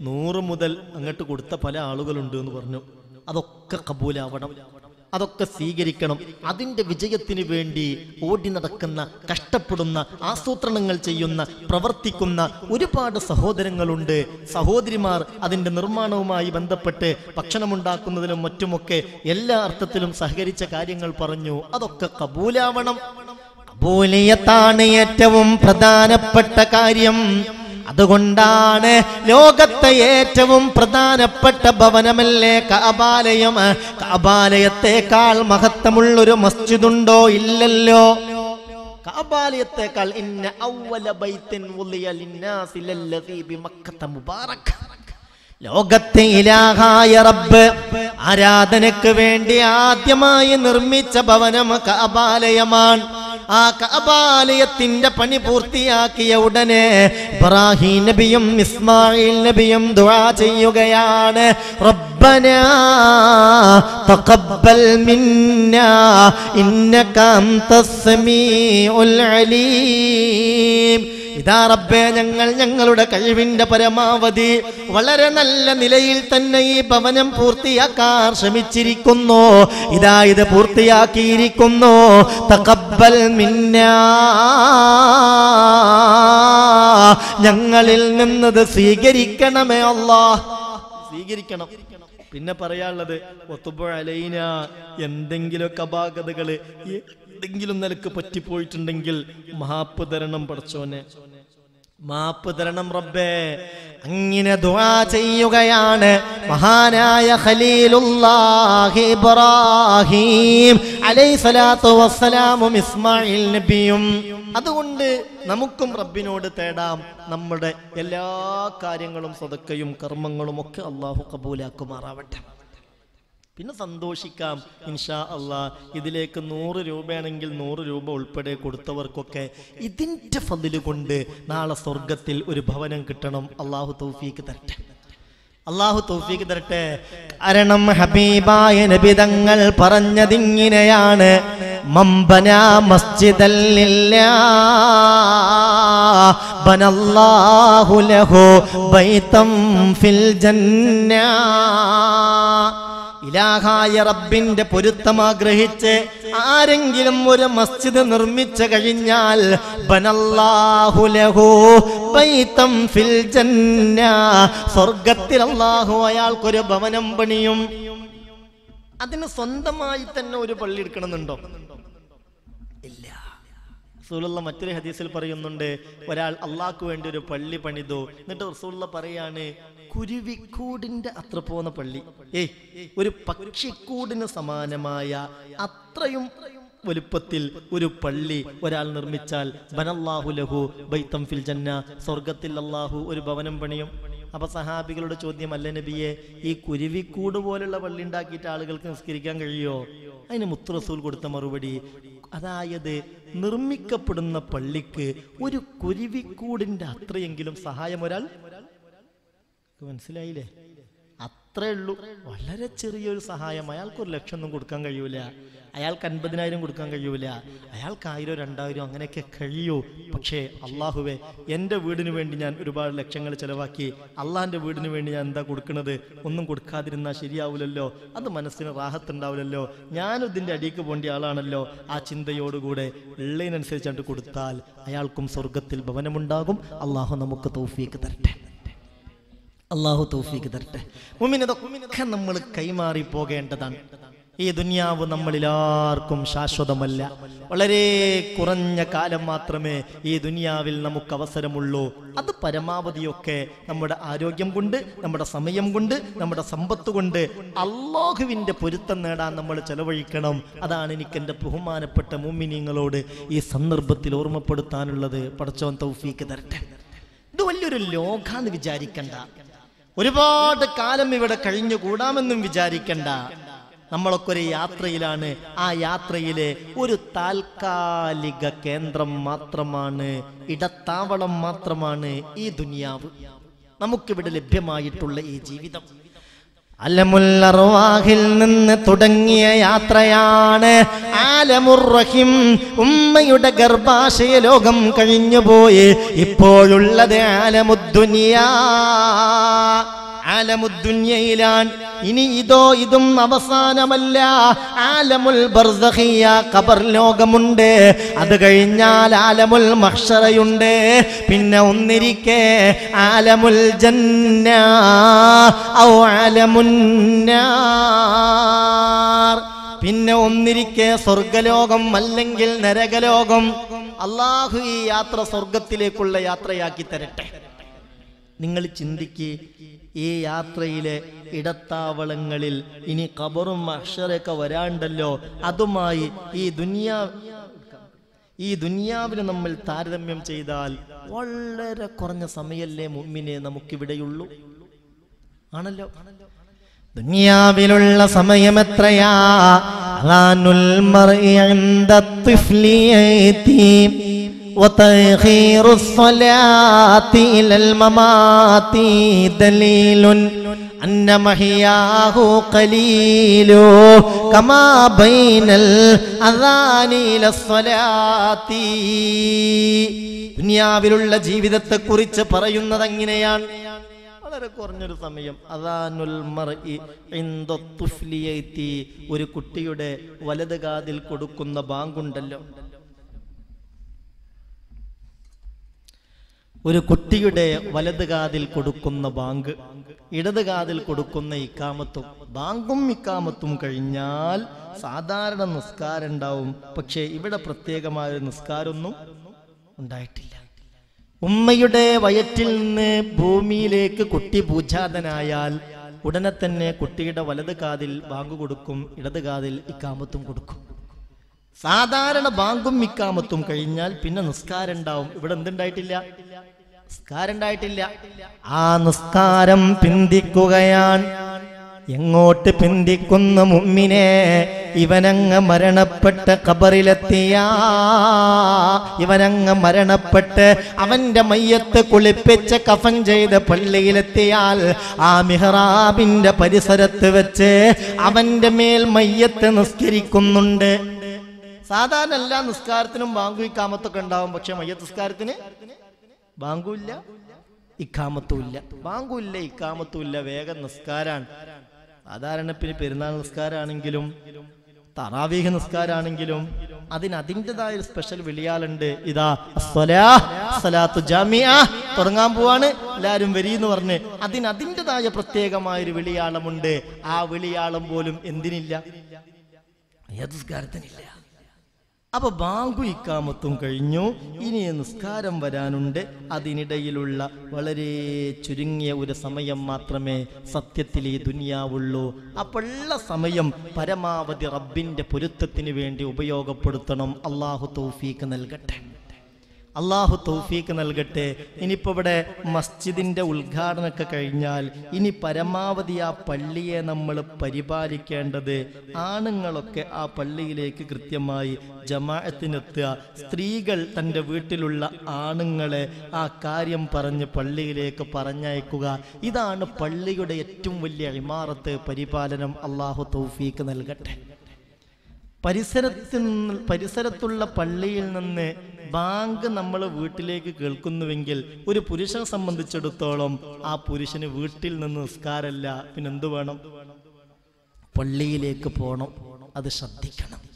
നൂറ് മുതൽ അങ്ങോട്ട് കൊടുത്ത പല ആളുകളുണ്ട് എന്ന് പറഞ്ഞു. അതൊക്കെ കബൂലാവണം. അതൊക്കെ സ്വീകരിക്കണം. അതിന്റെ വിജയത്തിന് വേണ്ടി ഓടി നടക്കുന്ന കഷ്ടപ്പെടുന്ന ആസൂത്രണങ്ങൾ ചെയ്യുന്ന പ്രവർത്തിക്കുന്ന ഒരുപാട് സഹോദരങ്ങളുണ്ട്. സഹോദരിമാർ അതിന്റെ നിർമ്മാണവുമായി ബന്ധപ്പെട്ട് ഭക്ഷണമുണ്ടാക്കുന്നതിനും മറ്റുമൊക്കെ എല്ലാ അർത്ഥത്തിലും സഹകരിച്ച കാര്യങ്ങൾ പറഞ്ഞു. അതൊക്കെ കബൂലാവണം. ഏറ്റവും പ്രധാനപ്പെട്ട കാര്യം. അതുകൊണ്ടാണ് ലോകത്തെ ഏറ്റവും പ്രധാനപ്പെട്ട ഭവനമല്ലേ കാബാലയം കാബാലയത്തെക്കാൾ മഹത്വമുള്ളൊരു മസ്ജിദുണ്ടോ ഇല്ലല്ലോ? കാബാലയത്തെക്കാൾ ഇന്ന അവല ബൈത്തിൻ വുളിയ ലിന്നാസി ലല്ലദീ ബിമക്കത മുബാറക. ലോകത്തെ ഇലാഹായ റബ്ബ് ആരാധനക്ക് വേണ്ടി ആദ്യമായി നിർമ്മിച്ച ഭവനം കഅബാലയമാണ്. ആ കബാലയത്തിന്റെ പണി പൂർത്തിയാക്കിയ ഉടനെ ഇബ്രാഹിം നബിയും ഇസ്മായിൽ നബിയും ദുആ ചെയ്യുകയാണ്. റബ്ബനാ തഖബ്ബൽ മിന്നാ ഇന്നക അൻതസ് അലീം. ഇതാ റബ്ബേ ഞങ്ങൾ ഞങ്ങളുടെ കഴിവിന്റെ പരമാവധി വളരെ നല്ല നിലയിൽ തന്നെ ഈ ഭവനം പൂർത്തിയാക്കാൻ ശ്രമിച്ചിരിക്കുന്നു. ഇതാ ഇത് പൂർത്തിയാക്കിയിരിക്കുന്നു. തകബ്ബൽ മിന്ന. ഞങ്ങളിൽ നിന്നത് സ്വീകരിക്കണമേ അല്ലാ സ്വീകരിക്കണം. പിന്നെ പറയാനുള്ളത് ഒത്തുബോ അലൈന. എന്തെങ്കിലുമൊക്കെ അപാകതകൾ എന്തെങ്കിലും നിലയ്ക്ക് പറ്റിപ്പോയിട്ടുണ്ടെങ്കിൽ മാപ്പ് തരണം പടച്ചോനെ. മാപ്പ് തരണം റബ്ബേ. അങ്ങനെ ദുആ ചെയ്യുകയാണ് മഹാനായ ഖലീലുല്ലാഹി ഇബ്രാഹിം അലൈഹിസ്സലാത്തു വസ്സലാമും ഇസ്മായിൽ നബിയും. അതുകൊണ്ട് നമുക്കും റബ്ബിനോട് തേടാം. നമ്മുടെ എല്ലാ കാര്യങ്ങളും സ്വതക്കയും കർമ്മങ്ങളും ഒക്കെ അള്ളാഹു കബൂലാക്കുമാറാവട്ടെ. പിന്നെ സന്തോഷിക്കാം. ഇൻഷാ അള്ളാ ഇതിലേക്ക് നൂറ് രൂപയാണെങ്കിൽ നൂറ് രൂപ ഉൾപ്പെടെ കൊടുത്തവർക്കൊക്കെ ഇതിന്റെ ഫതിൽ കൊണ്ട് നാളെ സ്വർഗത്തിൽ ഒരു ഭവനം കിട്ടണം. അള്ളാഹു തൗഫീക്ക് തരട്ടെ. അള്ളാഹു തൗഫീക്ക് തരട്ടെ. കാരണം ഹബീബായ നബിതങ്ങൾ പറഞ്ഞതിങ്ങനെയാണ്. മമ്പന മസ്ജിദല്ലില്ല ലഹു ബൈതം ഫിൽ ജന്നാ. ഇലാഹായ റബ്ബിന്റെ പൊരുത്തം ആഗ്രഹിച്ച് ആരെങ്കിലും ഒരു മസ്ജിദ് നിർമ്മിച്ചു കഴിഞ്ഞാൽ ഫിൽ ജന്ന. സ്വർഗത്തിൽ അല്ലാഹു അയാൾക്കൊരു ഭവനം പണിയും. അതിന് സ്വന്തമായി തന്നെ ഒരു പള്ളി എടുക്കണമെന്നുണ്ടോ? ഇല്ല. റസൂലുള്ള മറ്റൊരു ഹദീസിൽ പറയുന്നുണ്ട് ഒരാൾ അള്ളാഹ്ക്ക് വേണ്ടി ഒരു പള്ളി പണിതു. എന്നിട്ട് റസൂലുള്ള പറയാണ് കുരുവിക്കൂടിന്റെ അത്ര പോന്ന പള്ളി. ഏയ് ഒരു പക്ഷിക്കൂടിന് സമാനമായ അത്രയും വലുപ്പത്തിൽ ഒരു പള്ളി ഒരാൾ നിർമ്മിച്ചാൽ ബനല്ലാഹു ലഹു ബൈത്തം ഫിൽ ജന്ന സ്വർഗത്തിൽ അള്ളാഹു ഒരു ഭവനം പണിയും. അപ്പൊ സഹാബികളുടെ ചോദ്യം അല്ല നബിയെ ഈ കുരുവിക്കൂട് പോലുള്ള പള്ളി ഉണ്ടാക്കിയിട്ട് ആളുകൾക്ക് നിസ്കരിക്കാൻ കഴിയോ? അതിന് മുത്തറസൂൽ കൊടുത്ത മറുപടി അതായത് നിർമ്മിക്കപ്പെടുന്ന പള്ളിക്ക് ഒരു കുരുവിക്കൂടിന്റെ അത്രയെങ്കിലും സഹായം ഒരാൾ മനസ്സിലായില്ലേ? അത്രേ ഉള്ളൂ. വളരെ ചെറിയൊരു സഹായം. അയാൾക്ക് ഒരു ലക്ഷം ഒന്നും കൊടുക്കാൻ കഴിയൂല. അയാൾക്ക് അൻപതിനായിരം കൊടുക്കാൻ കഴിയൂല. അയാൾക്ക് ആയിരം രണ്ടായിരം അങ്ങനെയൊക്കെ കഴിയൂ. പക്ഷേ അള്ളാഹുവെ എന്റെ വീടിന് വേണ്ടി ഞാൻ ഒരുപാട് ലക്ഷങ്ങൾ ചെലവാക്കി. അള്ളാഹിന്റെ വീടിന് വേണ്ടി ഞാൻ എന്താ കൊടുക്കുന്നത് ഒന്നും കൊടുക്കാതിരുന്നാൽ ശരിയാവില്ലല്ലോ അത് മനസ്സിന് റാഹത്തുണ്ടാവില്ലല്ലോ ഞാനും ഇതിന്റെ അടിക്ക് പോണ്ടി ആളാണല്ലോ. ആ ചിന്തയോടുകൂടെ ഉള്ളതിനനുസരിച്ചായിട്ട് കൊടുത്താൽ അയാൾക്കും സ്വർഗത്തിൽ ഭവനമുണ്ടാകും. അള്ളാഹു നമുക്ക് തോഫിയേക്ക് തരട്ടെ. അള്ളാഹു തൗഫീക്ക് തരട്ടെ. മുമ്മിന് ഇതൊക്കെ നമ്മൾ കൈമാറി പോകേണ്ടതാണ്. ഈ ദുനിയാവ് നമ്മളിലാർക്കും ശാശ്വതമല്ല. വളരെ കുറഞ്ഞ കാലം മാത്രമേ ഈ ദുനിയാവിൽ നമുക്ക് അവസരമുള്ളൂ. അത് പരമാവധിയൊക്കെ നമ്മുടെ ആരോഗ്യം കൊണ്ട് നമ്മുടെ സമയം കൊണ്ട് നമ്മുടെ സമ്പത്ത് കൊണ്ട് അള്ളാഹുവിന്റെ പൊരുത്തം നേടാൻ നമ്മൾ ചെലവഴിക്കണം. അതാണ് എനിക്ക് എന്റെ ബഹുമാനപ്പെട്ട മുമ്മിനിങ്ങളോട് ഈ സന്ദർഭത്തിൽ ഓർമ്മപ്പെടുത്താനുള്ളത്. പടച്ചോൻ തൗഫീക്ക് തരട്ടെ. ഇത് വലിയൊരു ലോകാന്ന് വിചാരിക്കണ്ട. ഒരുപാട് കാലം ഇവിടെ കഴിഞ്ഞുകൂടാമെന്നും വിചാരിക്കണ്ട. നമ്മളൊക്കെ ഒരു യാത്രയിലാണ്. ആ യാത്രയിലെ ഒരു താൽക്കാലിക കേന്ദ്രം മാത്രമാണ്. ഇടത്താവളം മാത്രമാണ് ഈ ദുനിയാവ്. നമുക്കിവിടെ ലഭ്യമായിട്ടുള്ള ഈ ജീവിതം. അലമുല്ലർവാഹിൽ നിന്ന് തുടങ്ങിയ യാത്രയാണ് ആലമുറഹിം. ഉമ്മയുടെ ഗർഭാശയ ലോകം കഴിഞ്ഞുപോയി. ഇപ്പോഴുള്ളത് ആലമുദ്ദുനിയാ ആലമുദ്ദുന്യയിലാണ് ഇനി ഇതോ ഇതും അവസാനമല്ല. ആലമുൽ ബർസഖിയ ഖബർ ലോകമുണ്ട്. അത് കഴിഞ്ഞാൽ ആലമുൽ മഹ്ഷറയുണ്ട്. പിന്നെ ഒന്നിരിക്കെ ആലമുൽ ജന്ന ഔ ആലമുന്നാർ പിന്നെ ഒന്നിരിക്കെ സ്വർഗലോകം അല്ലെങ്കിൽ നരകലോകം. അള്ളാഹു ഈ യാത്ര സ്വർഗത്തിലേക്കുള്ള യാത്രയാക്കി തരട്ടെ. നിങ്ങൾ ചിന്തിക്ക് ഈ യാത്രയിലെ ഇടത്താവളങ്ങളിൽ ഇനി കബറും അക്ഷരൊക്കെ വരാണ്ടല്ലോ. അതുമായി ഈ ദുനിയാ ഈ ദുനിയാവിനെ നമ്മൾ താരതമ്യം ചെയ്താൽ വളരെ കുറഞ്ഞ സമയല്ലേ മുമ്മിനെ നമുക്കിവിടെയുള്ളൂ? ആണല്ലോ. ദുനിയാവിലുള്ള സമയം എത്രയാ? മർഇ ഇൻദ الطفل يتيم وتأخير الصلاة إلى الممات دليل أن محياه قليل كما بين الأذان إلى الصلاة ദുനിയാവിലുള്ള ജീവിതത്തെക്കുറിച്ച് പറയുന്നത് എങ്ങനെയാണ് വളരെ കുറഞ്ഞൊരു സമയം അതാനുൽ മർഇ ഇൻദ തുഫ്ലിയത്തി ഒരു കുട്ടിയുടെ വലത് കാതിൽ കൊടുക്കുന്ന ബാങ്കുണ്ടല്ലോ ഒരു കുട്ടിയുടെ വലത് കാതിൽ കൊടുക്കുന്ന ബാങ്ക് ഇടത് കാതിൽ കൊടുക്കുന്ന ഇക്കാമത്തും ബാങ്കും ഇക്കാമത്തും കഴിഞ്ഞാൽ സാധാരണ നിസ്കാരം ഉണ്ടാവും. പക്ഷേ ഇവിടെ പ്രത്യേകമായ ഒരു നിസ്കാരമൊന്നും ഉണ്ടായിട്ടില്ല. ഉമ്മയുടെ വയറ്റിൽ നിന്ന് ഭൂമിയിലേക്ക് കുട്ടി പൂജാതനായാൽ ഉടനെ തന്നെ കുട്ടിയുടെ വലത് കാതിൽ ബാങ്ക് കൊടുക്കും ഇടത് കാതിൽ ഇക്കാമത്തും കൊടുക്കും. സാധാരണ ബാങ്കും മിക്കാമത്തും കഴിഞ്ഞാൽ പിന്നെ നിസ്കാരം ഉണ്ടാവും. ഇവിടെ എന്തുണ്ടായിട്ടില്ല? നിസ്കാരം ഉണ്ടായിട്ടില്ല. ആ നിസ്കാരം പിന്തിക്കുകയാണ്. എങ്ങോട്ട് പിന്തിക്കുന്ന മുമ്മിനെ ഇവനങ്ങ് മരണപ്പെട്ട കബറിലെത്തിയ ഇവനങ്ങ് മരണപ്പെട്ട് അവന്റെ മയ്യത്ത് കുളിപ്പിച്ച് കഫൻ ചെയ്ത് പള്ളിയിലെത്തിയാൽ ആ മിഹ്റാബിന്റെ പരിസരത്ത് വെച്ച് അവന്റെ മേൽ മയ്യത്ത് നിസ്കരിക്കുന്നുണ്ട്. സാധാരണ എല്ലാ നിസ്കാരത്തിനും ബാങ്കു ഇക്കാമത്തൊക്കെ ഉണ്ടാവും പക്ഷെ മയ്യത്ത് നിസ്കാരത്തിന് ബാങ്കുമില്ല ഇക്കാമത്തുമില്ല ബാങ്കുമില്ല ഇക്കാമത്തുമില്ല വേഗം നിസ്കാരാണ്. സാധാരണ പിന്നെ പെരുന്നാൾ നിസ്കാരാണെങ്കിലും തറാവീഹ് നിസ്കാരാണെങ്കിലും അതിന് അതിന്റെതായ ഒരു സ്പെഷ്യൽ വിളിയാളുണ്ട്. ഇതാ ജാമിയ അസ്സലാത്തു ജാമിഅ തുടങ്ങാൻ പോവാണ് എല്ലാവരും വരിയെന്ന് പറഞ്ഞ്. അതിന് അതിന്റെതായ പ്രത്യേകമായ ഒരു വിളിയാളമുണ്ട്. ആ വിളിയാളം പോലും എന്തിനില്ല? നിസ്കാരത്തിനില്ല അപ്പൊ ബാങ്കു ഇക്കാമത്തും കഴിഞ്ഞു. ഇനി നിസ്കാരം വരാനുണ്ട്. അതിനിടയിലുള്ള വളരെ ചുരുങ്ങിയ ഒരു സമയം മാത്രമേ സത്യത്തിൽ ഈ ദുനിയാവുള്ളൂ. അപ്പോഴുള്ള സമയം പരമാവധി റബ്ബിന്റെ പൊരുത്തത്തിന് വേണ്ടി ഉപയോഗപ്പെടുത്തണം. അള്ളാഹു തൗഫീക്ക് നൽകട്ടെ. അള്ളാഹു തൗഫീക്ക് നൽകട്ടെ. ഇനിയിപ്പോൾ ഇവിടെ മസ്ജിദിന്റെ ഉദ്ഘാടനമൊക്കെ കഴിഞ്ഞാൽ ഇനി പരമാവധി ആ പള്ളിയെ നമ്മൾ പരിപാലിക്കേണ്ടത് ആണുങ്ങളൊക്കെ ആ പള്ളിയിലേക്ക് കൃത്യമായി ജമാഅത്തിനെത്തുക. സ്ത്രീകൾ തന്റെ വീട്ടിലുള്ള ആണുങ്ങളെ ആ കാര്യം പറഞ്ഞ് പള്ളിയിലേക്ക് പറഞ്ഞയക്കുക. ഇതാണ് പള്ളിയുടെ ഏറ്റവും വലിയ ഇമാറത്ത് പരിപാലനം. അള്ളാഹു തൗഫീക്ക് നൽകട്ടെ. പരിസരത്തിൽ പരിസരത്തുള്ള പള്ളിയിൽ നിന്ന് ബാങ്ക് നമ്മൾ വീട്ടിലേക്ക് കേൾക്കുന്നുവെങ്കിൽ ഒരു പുരുഷനെ സംബന്ധിച്ചിടത്തോളം ആ പുരുഷന് വീട്ടിൽ നിന്ന് നിസ്കാരമല്ല. പിന്നെ എന്തു വേണം? പള്ളിയിലേക്ക് പോകണം അത് ശ്രദ്ധിക്കണം.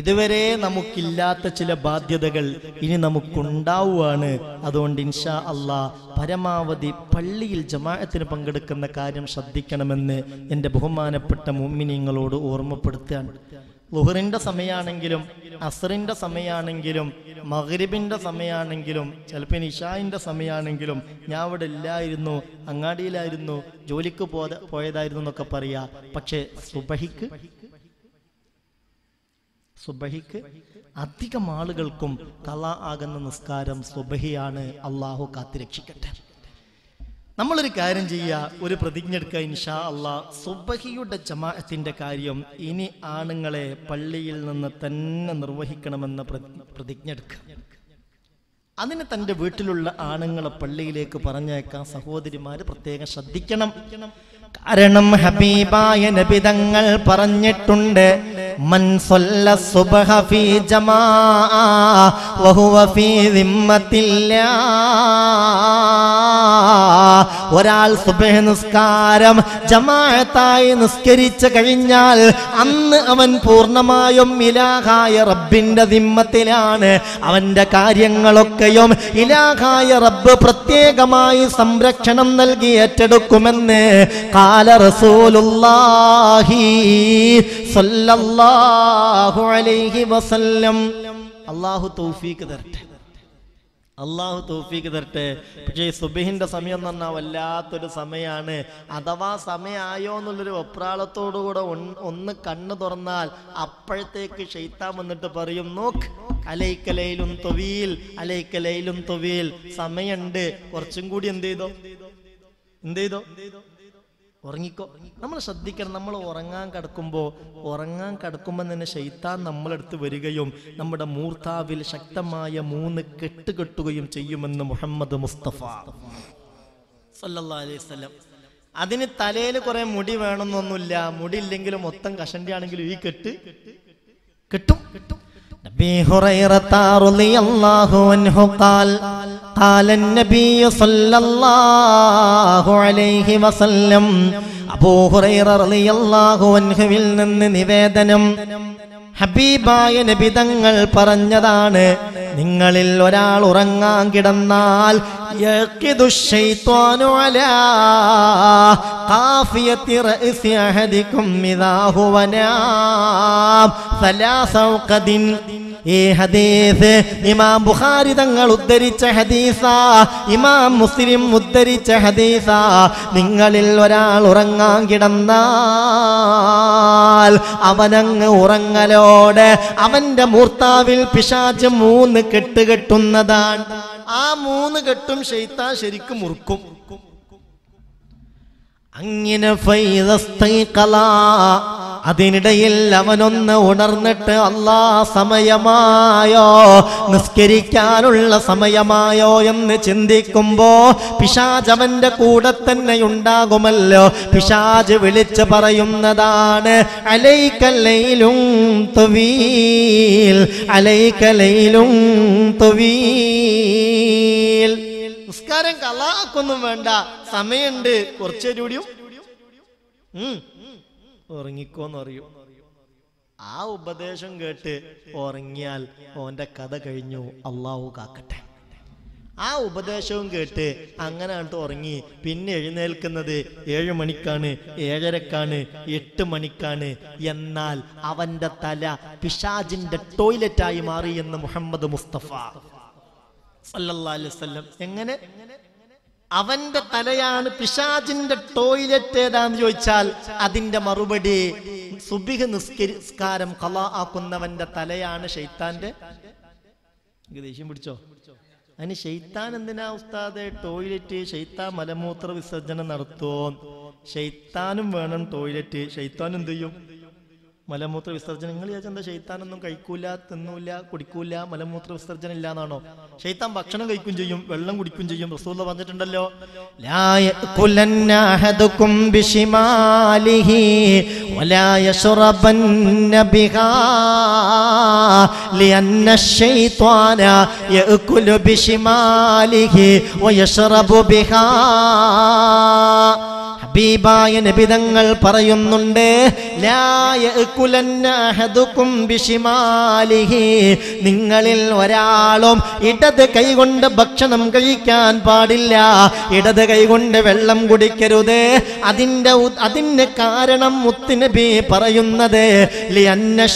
ഇതുവരെ നമുക്കില്ലാത്ത ചില ബാധ്യതകൾ ഇനി നമുക്കുണ്ടാവുകയാണ്. അതുകൊണ്ട് ഇൻഷാ അള്ളാ പരമാവധി പള്ളിയിൽ ജമാഅത്തിന് പങ്കെടുക്കുന്ന കാര്യം ശ്രദ്ധിക്കണമെന്ന് എന്റെ ബഹുമാനപ്പെട്ട മുമ്മിനിങ്ങളോട് ഓർമ്മപ്പെടുത്തുകയാണ്. ലുഹറിന്റെ സമയമാണെങ്കിലും അസറിന്റെ സമയമാണെങ്കിലും മഗ്രിബിന്റെ സമയമാണെങ്കിലും ചിലപ്പോൾ ഇഷായിന്റെ സമയമാണെങ്കിലും ഞാൻ അവിടെ ഇല്ലായിരുന്നു അങ്ങാടിയിലായിരുന്നു ജോലിക്ക് പോയതായിരുന്നു എന്നൊക്കെ പറയാ. പക്ഷേ സുബഹിക്ക് സുബഹിക്ക് അധികം ആളുകൾക്കും കല ആകുന്ന നിസ്കാരം സുബഹിയാണ് അള്ളാഹു കാത്തിരക്ഷിക്കട്ടെ നമ്മളൊരു കാര്യം ചെയ്യുക ഒരു പ്രതിജ്ഞ എടുക്കുക ഇൻഷാ അള്ളാ സുബഹിയുടെ ജമാഅത്തിന്റെ കാര്യം ഇനി ആണുങ്ങളെ പള്ളിയിൽ നിന്ന് തന്നെ നിർവഹിക്കണമെന്ന പ്രതിജ്ഞ എടുക്കുക. അതിന് തന്റെ വീട്ടിലുള്ള ആണുങ്ങളെ പള്ളിയിലേക്ക് പറഞ്ഞേക്കാൻ സഹോദരിമാര് പ്രത്യേകം ശ്രദ്ധിക്കണം. കാരണം ഹബീബായ നബിതങ്ങൾ പറഞ്ഞിട്ടുണ്ട് മൻ സല്ല ഫീ ജമാഅ വഹുവ ഫീ ദിമ്മത്തില്ലാ. ഒരാൾ സുബഹ നിസ്കാരം ജമാഅത്തായി നിസ്കരിച്ചു കഴിഞ്ഞാൽ അന്ന് അവൻ പൂർണമായും ഇലാഹായ റബ്ബിന്റെ ദിമ്മത്തിലാണ്. അവന്റെ കാര്യങ്ങളൊക്കെയും ഇലാഹായ റബ്ബ് പ്രത്യേകമായി സംരക്ഷണം നൽകി ഏറ്റെടുക്കുമെന്ന് കാല റസൂലുല്ലാഹി സല്ലല്ലാഹു അലൈഹി വസല്ലം. അള്ളാഹു തൗഫീഖ് തരട്ടെ. അള്ളാഹു തോഫീക്ക് തരട്ടെ. പക്ഷേ ഈ സുബഹിന്റെ സമയം എന്ന് പറഞ്ഞാൽ വല്ലാത്തൊരു സമയമാണ് അഥവാ സമയമായോ എന്നുള്ളൊരു ഒപ്രാളത്തോടുകൂടെ ഒന്ന് കണ്ണു തുറന്നാൽ അപ്പോഴത്തേക്ക് ഷെയ്ത്താൻ വന്നിട്ട് പറയും നോക്ക് അലൈക്കലയിലും തൊവിയിൽ അലൈക്കലയിലും തൊവിയിൽ സമയമുണ്ട് കുറച്ചും കൂടി എന്ത് ചെയ്തോ? എന്ത് ചെയ്തോ? ഉറങ്ങിക്കോ. നമ്മൾ ശ്രദ്ധിക്കണം നമ്മൾ ഉറങ്ങാൻ കിടക്കുമ്പോൾ ഉറങ്ങാൻ കിടക്കുമ്പോൾ തന്നെ ശൈത്താൻ നമ്മളെടുത്ത് വരികയും നമ്മുടെ മൂർത്താവിൽ ശക്തമായ മൂന്ന് കെട്ട് കെട്ടുകയും ചെയ്യുമെന്ന് മുഹമ്മദ് മുസ്തഫ. സല്ലല്ലാഹു അലൈഹി സ്വലം അതിന് തലയിൽ കുറെ മുടി വേണമെന്നൊന്നുമില്ല. മുടി ഇല്ലെങ്കിലും മൊത്തം കഷണ്ടി ആണെങ്കിലും ഈ കെട്ട് കെട്ടും. ഖാൽ قال النبي صلى الله عليه وسلم അബൂ ഹുറൈറ റളിയല്ലാഹു അൻഹുവിൽ നിന്ന് നിവേദനം ഹബീബായ നബി തങ്ങൾ പറഞ്ഞതാണ് നിങ്ങളിൽ ഒരാൾ ഉറങ്ങാൻ കിടന്നാൽ ഈ ഹദീസ് ഇമാം ബുഖാരി തങ്ങൾ ഉദ്ധരിച്ച ഹദീസ ഇമാം മുസ്ലിം ഉദ്ധരിച്ച ഹദീസ നിങ്ങളിൽ ഒരാൾ ഉറങ്ങാൻ കിടന്നാൽ അവനങ്ങ് ഉറങ്ങലോടെ അവന്റെ മൂർത്താവിൽ പിശാച്ച് മൂന്ന് കെട്ട് കെട്ടുന്നതാണ് ആ മൂന്ന് കെട്ടും ഷെയ്ത്താൻ ശരിക്കും മുറുക്കും അങ്ങനെ ഫൈദസ്തൈഖല. അതിനിടയിൽ അവനൊന്ന് ഉണർന്നിട്ട് അല്ലാ സമയമായോ? നിസ്കരിക്കാനുള്ള സമയമായോ എന്ന് ചിന്തിക്കുമ്പോ പിശാജ് അവന്റെ കൂടെ തന്നെ ഉണ്ടാകുമല്ലോ. പിശാജ് വിളിച്ച് പറയുന്നതാണ് അലൈക്കലയിലും തുവീൽ അലൈക്കലയിലും നിസ്കാരം കലാക്കൊന്നും വേണ്ട. സമയമുണ്ട് കുറച്ചേരൂടിയും ഉം. ഉറങ്ങിക്കോന്ന് അറിയും ആ ഉപദേശം കേട്ട് ഉറങ്ങിയാൽ ഓന്റെ കഥ കഴിഞ്ഞു. അള്ളാഹു കാക്കട്ടെ. ആ ഉപദേശവും കേട്ട് അങ്ങനെ അങ്ങോട്ട് ഉറങ്ങി. പിന്നെ എഴുന്നേൽക്കുന്നത് ഏഴ് മണിക്കാണ് ഏഴരക്കാണ് എട്ട് മണിക്കാണ്. എന്നാൽ അവന്റെ തല പിശാജിന്റെ ടോയ്ലറ്റായി മാറി എന്ന് മുഹമ്മദ് മുസ്തഫ. സല്ലല്ലാഹു അലൈഹി എങ്ങനെ? അവന്റെ തലയാണ് പിശാജിന്റെ ടോയ്ലറ്റ് ഏതാന്ന് ചോദിച്ചാൽ അതിന്റെ മറുപടി സുബിഹ് നിസ്കരിസ്കാരം കല ആക്കുന്നവന്റെ തലയാണ് ഷെയ്ത്താന്റെ ദേഷ്യം പിടിച്ചോ? അതിന് ഷെയ്ത്താൻ എന്തിനാ ഉസ്താദെ ടോയ്ലറ്റ് ഷെയ്ത്താൻ മലമൂത്ര വിസർജനം നടത്തുമോ ഷെയ്ത്താനും വേണം ടോയ്ലറ്റ് ഷെയ്ത്താൻ എന്ത് ചെയ്യും? മലമൂത്ര വിസർജനം നിങ്ങൾ ചോദിച്ചാൽ എന്താ ഷെയ്ത്താനൊന്നും കഴിക്കൂല തിന്നൂല കുടിക്കൂല മലമൂത്ര വിസർജനം ഇല്ല എന്നാണോ ശൈത്താൻ ഭക്ഷണം കഴിക്കും ചെയ്യും വെള്ളം കുടിക്കും ചെയ്യും. റസൂല പറഞ്ഞിട്ടുണ്ടല്ലോ ഹബീബായ നബിതങ്ങൾ പറയുന്നുണ്ട് നിങ്ങളിൽ ഒരാളും ഇടത് കൈകൊണ്ട് ഭക്ഷണം കഴിക്കാൻ പാടില്ല. ഇടത് കൈകൊണ്ട് വെള്ളം കുടിക്കരുത്. അതിന്റെ അതിന് കാരണം മുത്തിനബി പറയുന്നത് ലിയന്ന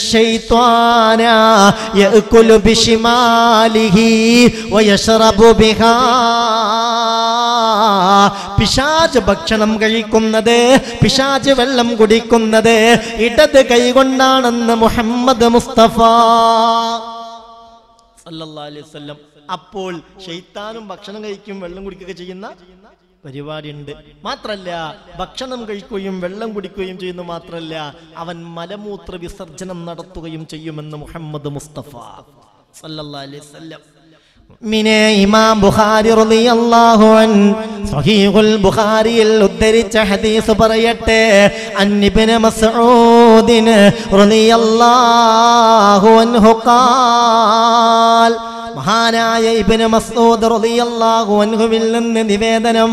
പിശാജ് ഭക്ഷണം കഴിക്കുന്നത് പിശാജ് വെള്ളം കുടിക്കുന്നത് ഇടത് കൈകൊണ്ടാണെന്ന് മുഹമ്മദ് മുസ്തഫ. അപ്പോൾ ഷെയ്ത്താനും ഭക്ഷണം കഴിക്കും വെള്ളം കുടിക്കുകയൊക്കെ ചെയ്യുന്ന പരിപാടിയുണ്ട്. മാത്രല്ല ഭക്ഷണം കഴിക്കുകയും വെള്ളം കുടിക്കുകയും ചെയ്യുന്നു മാത്രല്ല അവൻ മലമൂത്ര വിസർജനം നടത്തുകയും ചെയ്യുമെന്ന് മുഹമ്മദ് മുസ്തഫ. സല്ലല്ലാ അലൈഹി വസല്ലം. മിനെ ഇമാം ബുഖാരി റളിയല്ലാഹു അൻ സഹീഹുൽ ബുഖാരിയിൽ ഉദ്ധരിച്ച ഹദീസ് പറയട്ടെ. അന്നിബ്നു മസ്ഊദിൻ റളിയല്ലാഹു അൻഹു ഖാൽ മഹാനായ ഇബ്നു മസ്ഊദ് റളിയല്ലാഹു അൻഹുവിൽ നിന്ന് നിവേദനം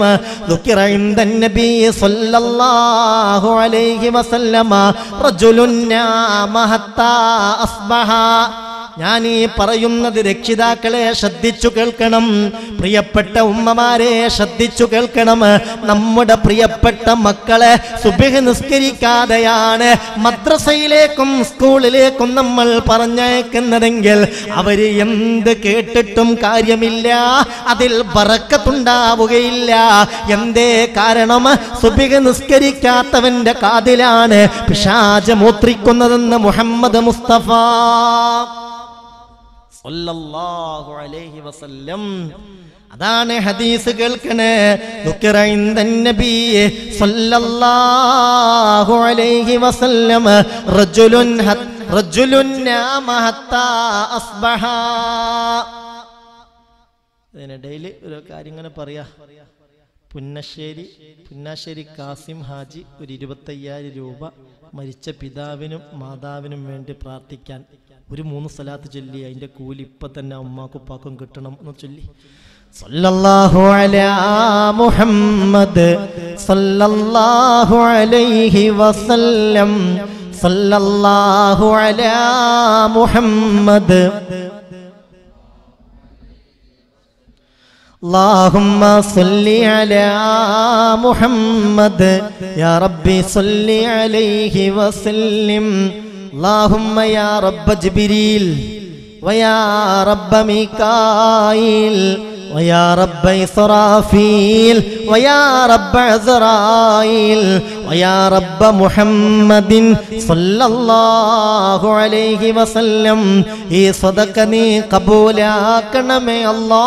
ദുക്കിറ ഇൻദൻ നബി സ്വല്ലല്ലാഹു അലൈഹി വസല്ലമ റജുലുൻ നാമ ഹത്താ അസ്ബഹ. ഞാൻ ഈ പറയുന്നത് രക്ഷിതാക്കളെ ശ്രദ്ധിച്ചു കേൾക്കണം. പ്രിയപ്പെട്ട ഉമ്മമാരെ ശ്രദ്ധിച്ചു കേൾക്കണം. നമ്മുടെ പ്രിയപ്പെട്ട മക്കളെ സുബിഹ് നിസ്കരിക്കാതെയാണ് മദ്രസയിലേക്കും സ്കൂളിലേക്കും നമ്മൾ പറഞ്ഞയക്കുന്നതെങ്കിൽ അവർ എന്ത് കേട്ടിട്ടും കാര്യമില്ല. അതിൽ വറക്കത്തുണ്ടാവുകയില്ല എന്തേ കാരണം? സുബിഹ് നിസ്കരിക്കാത്തവന്റെ കാതിലാണ് പിശാജ മൂത്രിക്കുന്നതെന്ന് മുഹമ്മദ് മുസ്തഫ. സല്ലല്ലാഹു അലൈഹി വസല്ലം. അതാണ് ഹദീസ് കേൾക്കണേ. സല്ലല്ലാഹു അലൈഹി വസല്ലം. റജുലുൻ റജുലുൻ അസ്ബഹ. ഒരു കാര്യം ഇങ്ങനെ പറയാ. പുന്നശ്ശേരി പുന്നാശ്ശേരി കാസിം ഹാജി ഒരു ഇരുപത്തയ്യായിരം രൂപ മരിച്ച പിതാവിനും മാതാവിനും വേണ്ടി പ്രാർത്ഥിക്കാൻ. ഒരു മൂന്ന് സ്ഥലത്ത് ചൊല്ലി അതിന്റെ കൂലി ഇപ്പൊ തന്നെ ഉമ്മാക്കും ഉപ്പാക്കും കിട്ടണം എന്ന് ചൊല്ലി സല്ലല്ലാഹു അലാ മുഹമ്മദ് സല്ലല്ലാഹു അലൈഹി വസല്ലം സല്ലല്ലാഹു അലാ മുഹമ്മദ് اللهم صل على محمد يا ربي صل عليه وسلم اللهم يا رب جبريل ويا رب ميكائيل ويا رب إسرافيل ويا رب عزرائيل ويا رب محمد صلى الله عليه وسلم ഈ സ്വതക്ക നീ കബൂലാക്കണമേ അല്ലാ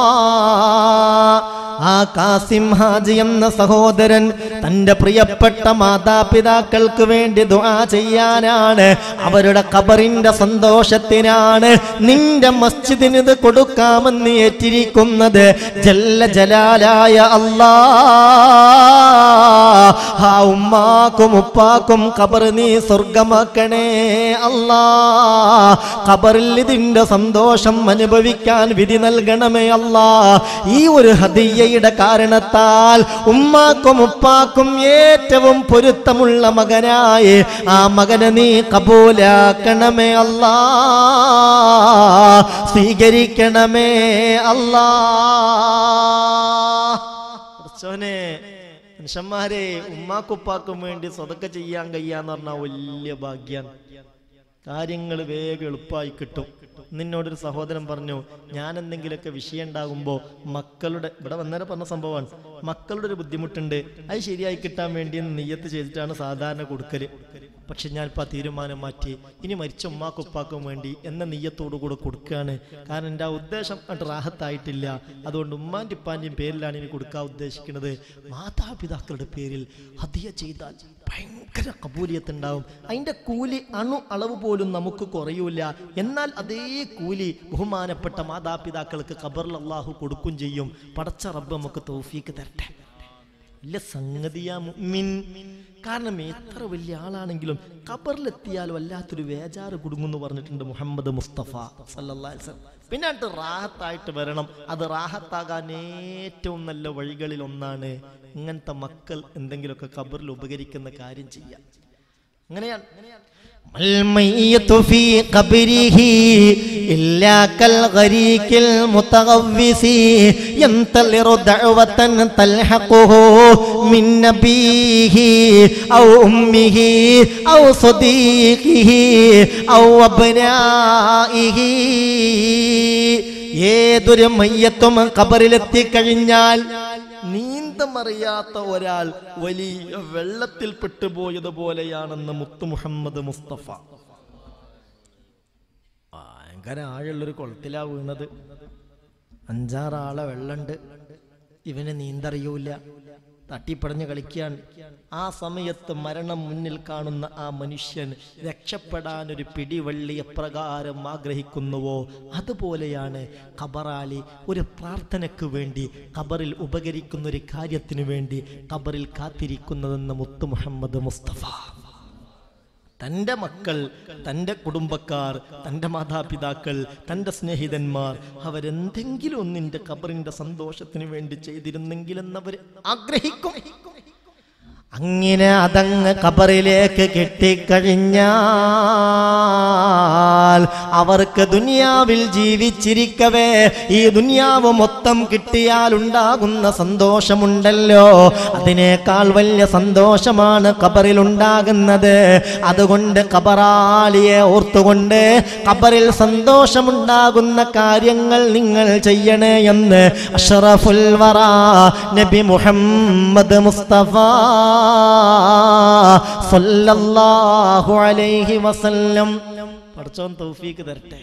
ആ കാസിം ഹാജി എന്ന സഹോദരൻ തന്റെ പ്രിയപ്പെട്ട മാതാപിതാക്കൾക്ക് വേണ്ടി ദുആ ചെയ്യാനാണ്. അവരുടെ കബറിന്റെ സന്തോഷത്തിനാണ് നിന്റെ മസ്ജിദിന് ഇത് കൊടുക്കാമെന്ന് ഏറ്റിരിക്കുന്നത്. ജല്ല ജലാലായ അല്ലാ ആ ഉമ്മാക്കും ഉപ്പാക്കും കബർ നീ സ്വർഗമാക്കണേ അല്ലാ കബറിൽ ഇതിന്റെ സന്തോഷം അനുഭവിക്കാൻ വിധി നൽകണമേ അല്ലാ ഈ ഒരു ഹദിയയുടെ കാരണത്താൽ ഉമ്മാക്കും ഉപ്പാക്കും ഏറ്റവും പൊരുത്തമുള്ള മകനായി. ആ മകനെ നീ കബൂലാക്കണമേ അല്ലാ. സ്വീകരിക്കണമേ അല്ലാ. മനുഷ്യന്മാരെ ഉമ്മാക്കുപ്പാക്കും വേണ്ടി സ്വതക്ക ചെയ്യാൻ കഴിയാന്ന് പറഞ്ഞാൽ വലിയ ഭാഗ്യാണ്. കാര്യങ്ങൾ വേഗം എളുപ്പമായി കിട്ടും. നിന്നോടൊരു സഹോദരൻ പറഞ്ഞു ഞാൻ എന്തെങ്കിലുമൊക്കെ വിഷയം ഉണ്ടാകുമ്പോൾ മക്കളുടെ ഇവിടെ വന്നേരം പറഞ്ഞ സംഭവമാണ്. മക്കളുടെ ഒരു ബുദ്ധിമുട്ടുണ്ട്. അത് ശരിയായി കിട്ടാൻ വേണ്ടി നെയ്യത്ത് ചെയ്തിട്ടാണ് സാധാരണ കൊടുക്കൽ. പക്ഷെ ഞാനിപ്പോൾ ആ തീരുമാനം മാറ്റി. ഇനി മരിച്ച ഉമ്മാക്കുപ്പാക്കും വേണ്ടി എന്ന നെയ്യത്തോടു കൂടെ കൊടുക്കുകയാണ് കാരണം എന്റെ ആ ഉദ്ദേശം അത് റാഹത്തായിട്ടില്ല. അതുകൊണ്ട് ഉമ്മാന്റെ ഉപ്പാന്റെയും പേരിലാണ് ഇനി കൊടുക്കാൻ ഉദ്ദേശിക്കുന്നത്. മാതാപിതാക്കളുടെ പേരിൽ ഹദിയ ചെയ്താൽ ഭയങ്കര കബൂലിയത്ത് ഉണ്ടാവും അതിന്റെ കൂലി അണു അളവ് പോലും നമുക്ക് കുറയൂല. എന്നാൽ അതേ കൂലി ബഹുമാനപ്പെട്ട മാതാപിതാക്കൾക്ക് ഖബറിൽ അള്ളാഹു കൊടുക്കും ചെയ്യും. പടച്ച റബ്ബ് നമുക്ക് തൗഫീക്ക് തരട്ടെ. വലിയ സംഗതിയാ മുഅ്മിൻ. കാരണം എത്ര വലിയ ആളാണെങ്കിലും കബറിലെത്തിയാൽ വല്ലാത്തൊരു വേജാറ് കുടുങ്ങുന്നു പറഞ്ഞിട്ടുണ്ട് മുഹമ്മദ് മുസ്തഫ സല്ലല്ലാഹു അലൈഹി വസല്ലം. പിന്നെ അത് റാഹത്തായിട്ട് വരണം. അത് റാഹത്താകാൻ ഏറ്റവും നല്ല വഴികളിൽ ഒന്നാണ് ഇങ്ങനത്തെ മക്കൾ എന്തെങ്കിലുമൊക്കെ കബറിൽ ഉപകരിക്കുന്ന കാര്യം ചെയ്യാം അങ്ങനെയാണ് الميت في قبره إلا كالغريق المتغوث ينتظر دعوة تلحقه من نبيه أو أمه أو صديقه أو أبنائه ഏതൊരു മയ്യത്തും കബറിലെത്തി കഴിഞ്ഞാൽ നീന്തമറിയാത്ത ഒരാൾ വലിയ വെള്ളത്തിൽ പെട്ടുപോയതുപോലെയാണെന്ന് മുത്തു മുഹമ്മദ് മുസ്തഫ. ഭയങ്കര ആഴുള്ളൊരു കുളത്തിലാ വീണത്. അഞ്ചാറാളെ വെള്ളമുണ്ട് ഇവന് നീന്തറിയൂല. തട്ടിപ്പടഞ്ഞ് കളിക്കാൻ. ആ സമയത്ത് മരണം മുന്നിൽ കാണുന്ന ആ മനുഷ്യൻ രക്ഷപ്പെടാൻ ഒരു പിടിവള്ളി എപ്രകാരം ആഗ്രഹിക്കുന്നുവോ? അതുപോലെയാണ് ഖബറാലി ഒരു പ്രാർത്ഥനയ്ക്ക് വേണ്ടി ഖബറിൽ ഉപകരിക്കുന്ന ഒരു കാര്യത്തിനു വേണ്ടി ഖബറിൽ കാത്തിരിക്കുന്നതെന്ന് മുത്തു മുഹമ്മദ് മുസ്തഫ. തന്റെ മക്കൾ തന്റെ കുടുംബക്കാർ തന്റെ മാതാപിതാക്കൾ തന്റെ സ്നേഹിതന്മാർ അവരെന്തെങ്കിലും ഒന്നിന്റെ കബറിന്റെ സന്തോഷത്തിന് വേണ്ടി ചെയ്തിരുന്നെങ്കിലെന്നവർ ആഗ്രഹിക്കും. അങ്ങനെ അതങ്ങ് കബറിലേക്ക് കെട്ടിക്കഴിഞ്ഞാൽ അവർക്ക് ദുനിയാവിൽ ജീവിച്ചിരിക്കവേ ഈ ദുനിയാവ് മൊത്തം കിട്ടിയാൽ ഉണ്ടാകുന്ന സന്തോഷമുണ്ടല്ലോ. അതിനേക്കാൾ വലിയ സന്തോഷമാണ് കബറിൽ ഉണ്ടാകുന്നത്. അതുകൊണ്ട് കബറാലിയെ ഓർത്തുകൊണ്ട് കബറിൽ സന്തോഷമുണ്ടാകുന്ന കാര്യങ്ങൾ നിങ്ങൾ ചെയ്യണേ എന്ന് അഷറഫുൽ വറ നബി മുഹമ്മദ് മുസ്തഫ അലൈഹി വസല്ലം. പഠിച്ചോൻ തൗഫീക്ക് തരട്ടെ.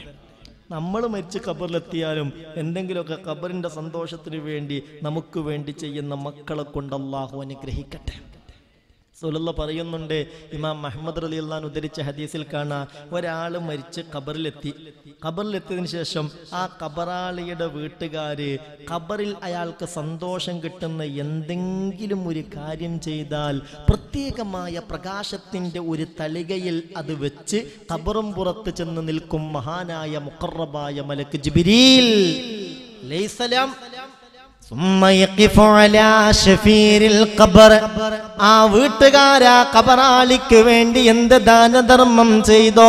നമ്മൾ മരിച്ച് കബറിലെത്തിയാലും എന്തെങ്കിലുമൊക്കെ കബറിന്റെ സന്തോഷത്തിന് വേണ്ടി നമുക്ക് വേണ്ടി ചെയ്യുന്ന മക്കളെ കൊണ്ട് അള്ളാഹു അനുഗ്രഹിക്കട്ടെ. സുലുള്ള പറയുന്നുണ്ട് ഇമാം മുഹമ്മദ് അലി അള്ളഹാൻ ഉദ്ധരിച്ച ഹദീസിൽ കാണാം ഒരാൾ മരിച്ച് ഖബറിലെത്തി. ഖബറിലെത്തിയതിനു ശേഷം ആ ഖബറാളിയുടെ വീട്ടുകാര് ഖബറിൽ അയാൾക്ക് സന്തോഷം കിട്ടുന്ന എന്തെങ്കിലും ഒരു കാര്യം ചെയ്താൽ പ്രത്യേകമായ പ്രകാശത്തിന്റെ ഒരു തളികയിൽ അത് വെച്ച് ഖബറും പുറത്ത് ചെന്ന് നിൽക്കും മഹാനായ മുഖറബായ മലക്ക് ജിബിരിൽ. ലൈസലാം ആ വീട്ടുകാരാ കബറാളിക്ക് വേണ്ടി എന്ത് ദാനധർമ്മം ചെയ്തോ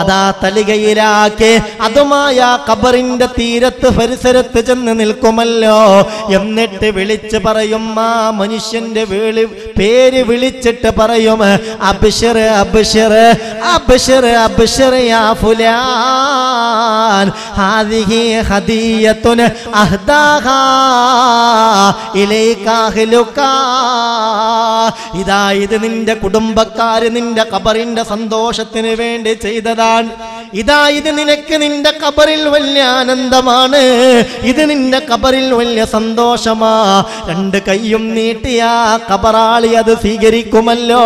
അതാ തലികയിലാക്കി. അതുമായ കബറിന്റെ തീരത്ത് പരിസരത്ത് ചെന്ന് നിൽക്കുമല്ലോ. എന്നിട്ട് വിളിച്ച് പറയും ആ മനുഷ്യന്റെ വിളി പേര് വിളിച്ചിട്ട് പറയും അബിഷർ അബിഷർ അബിഷർ അബ്ഷിർ ഫുലാൻ. ഹാദിഹി ഹദിയത്തുൻ അഹ്ദാഹാ ഇതാ ഇത് നിന്റെ കുടുംബക്കാര് നിന്റെ കബറിന്റെ സന്തോഷത്തിന് വേണ്ടി ചെയ്തതാണ്. ഇതാ ഇത് നിനക്ക് നിന്റെ കബറിൽ വലിയ ആനന്ദമാണ്. ഇത് നിന്റെ കബറിൽ വലിയ സന്തോഷമാ. രണ്ട് കൈയും നീട്ടിയ കബറാളി അത് സ്വീകരിക്കുമല്ലോ.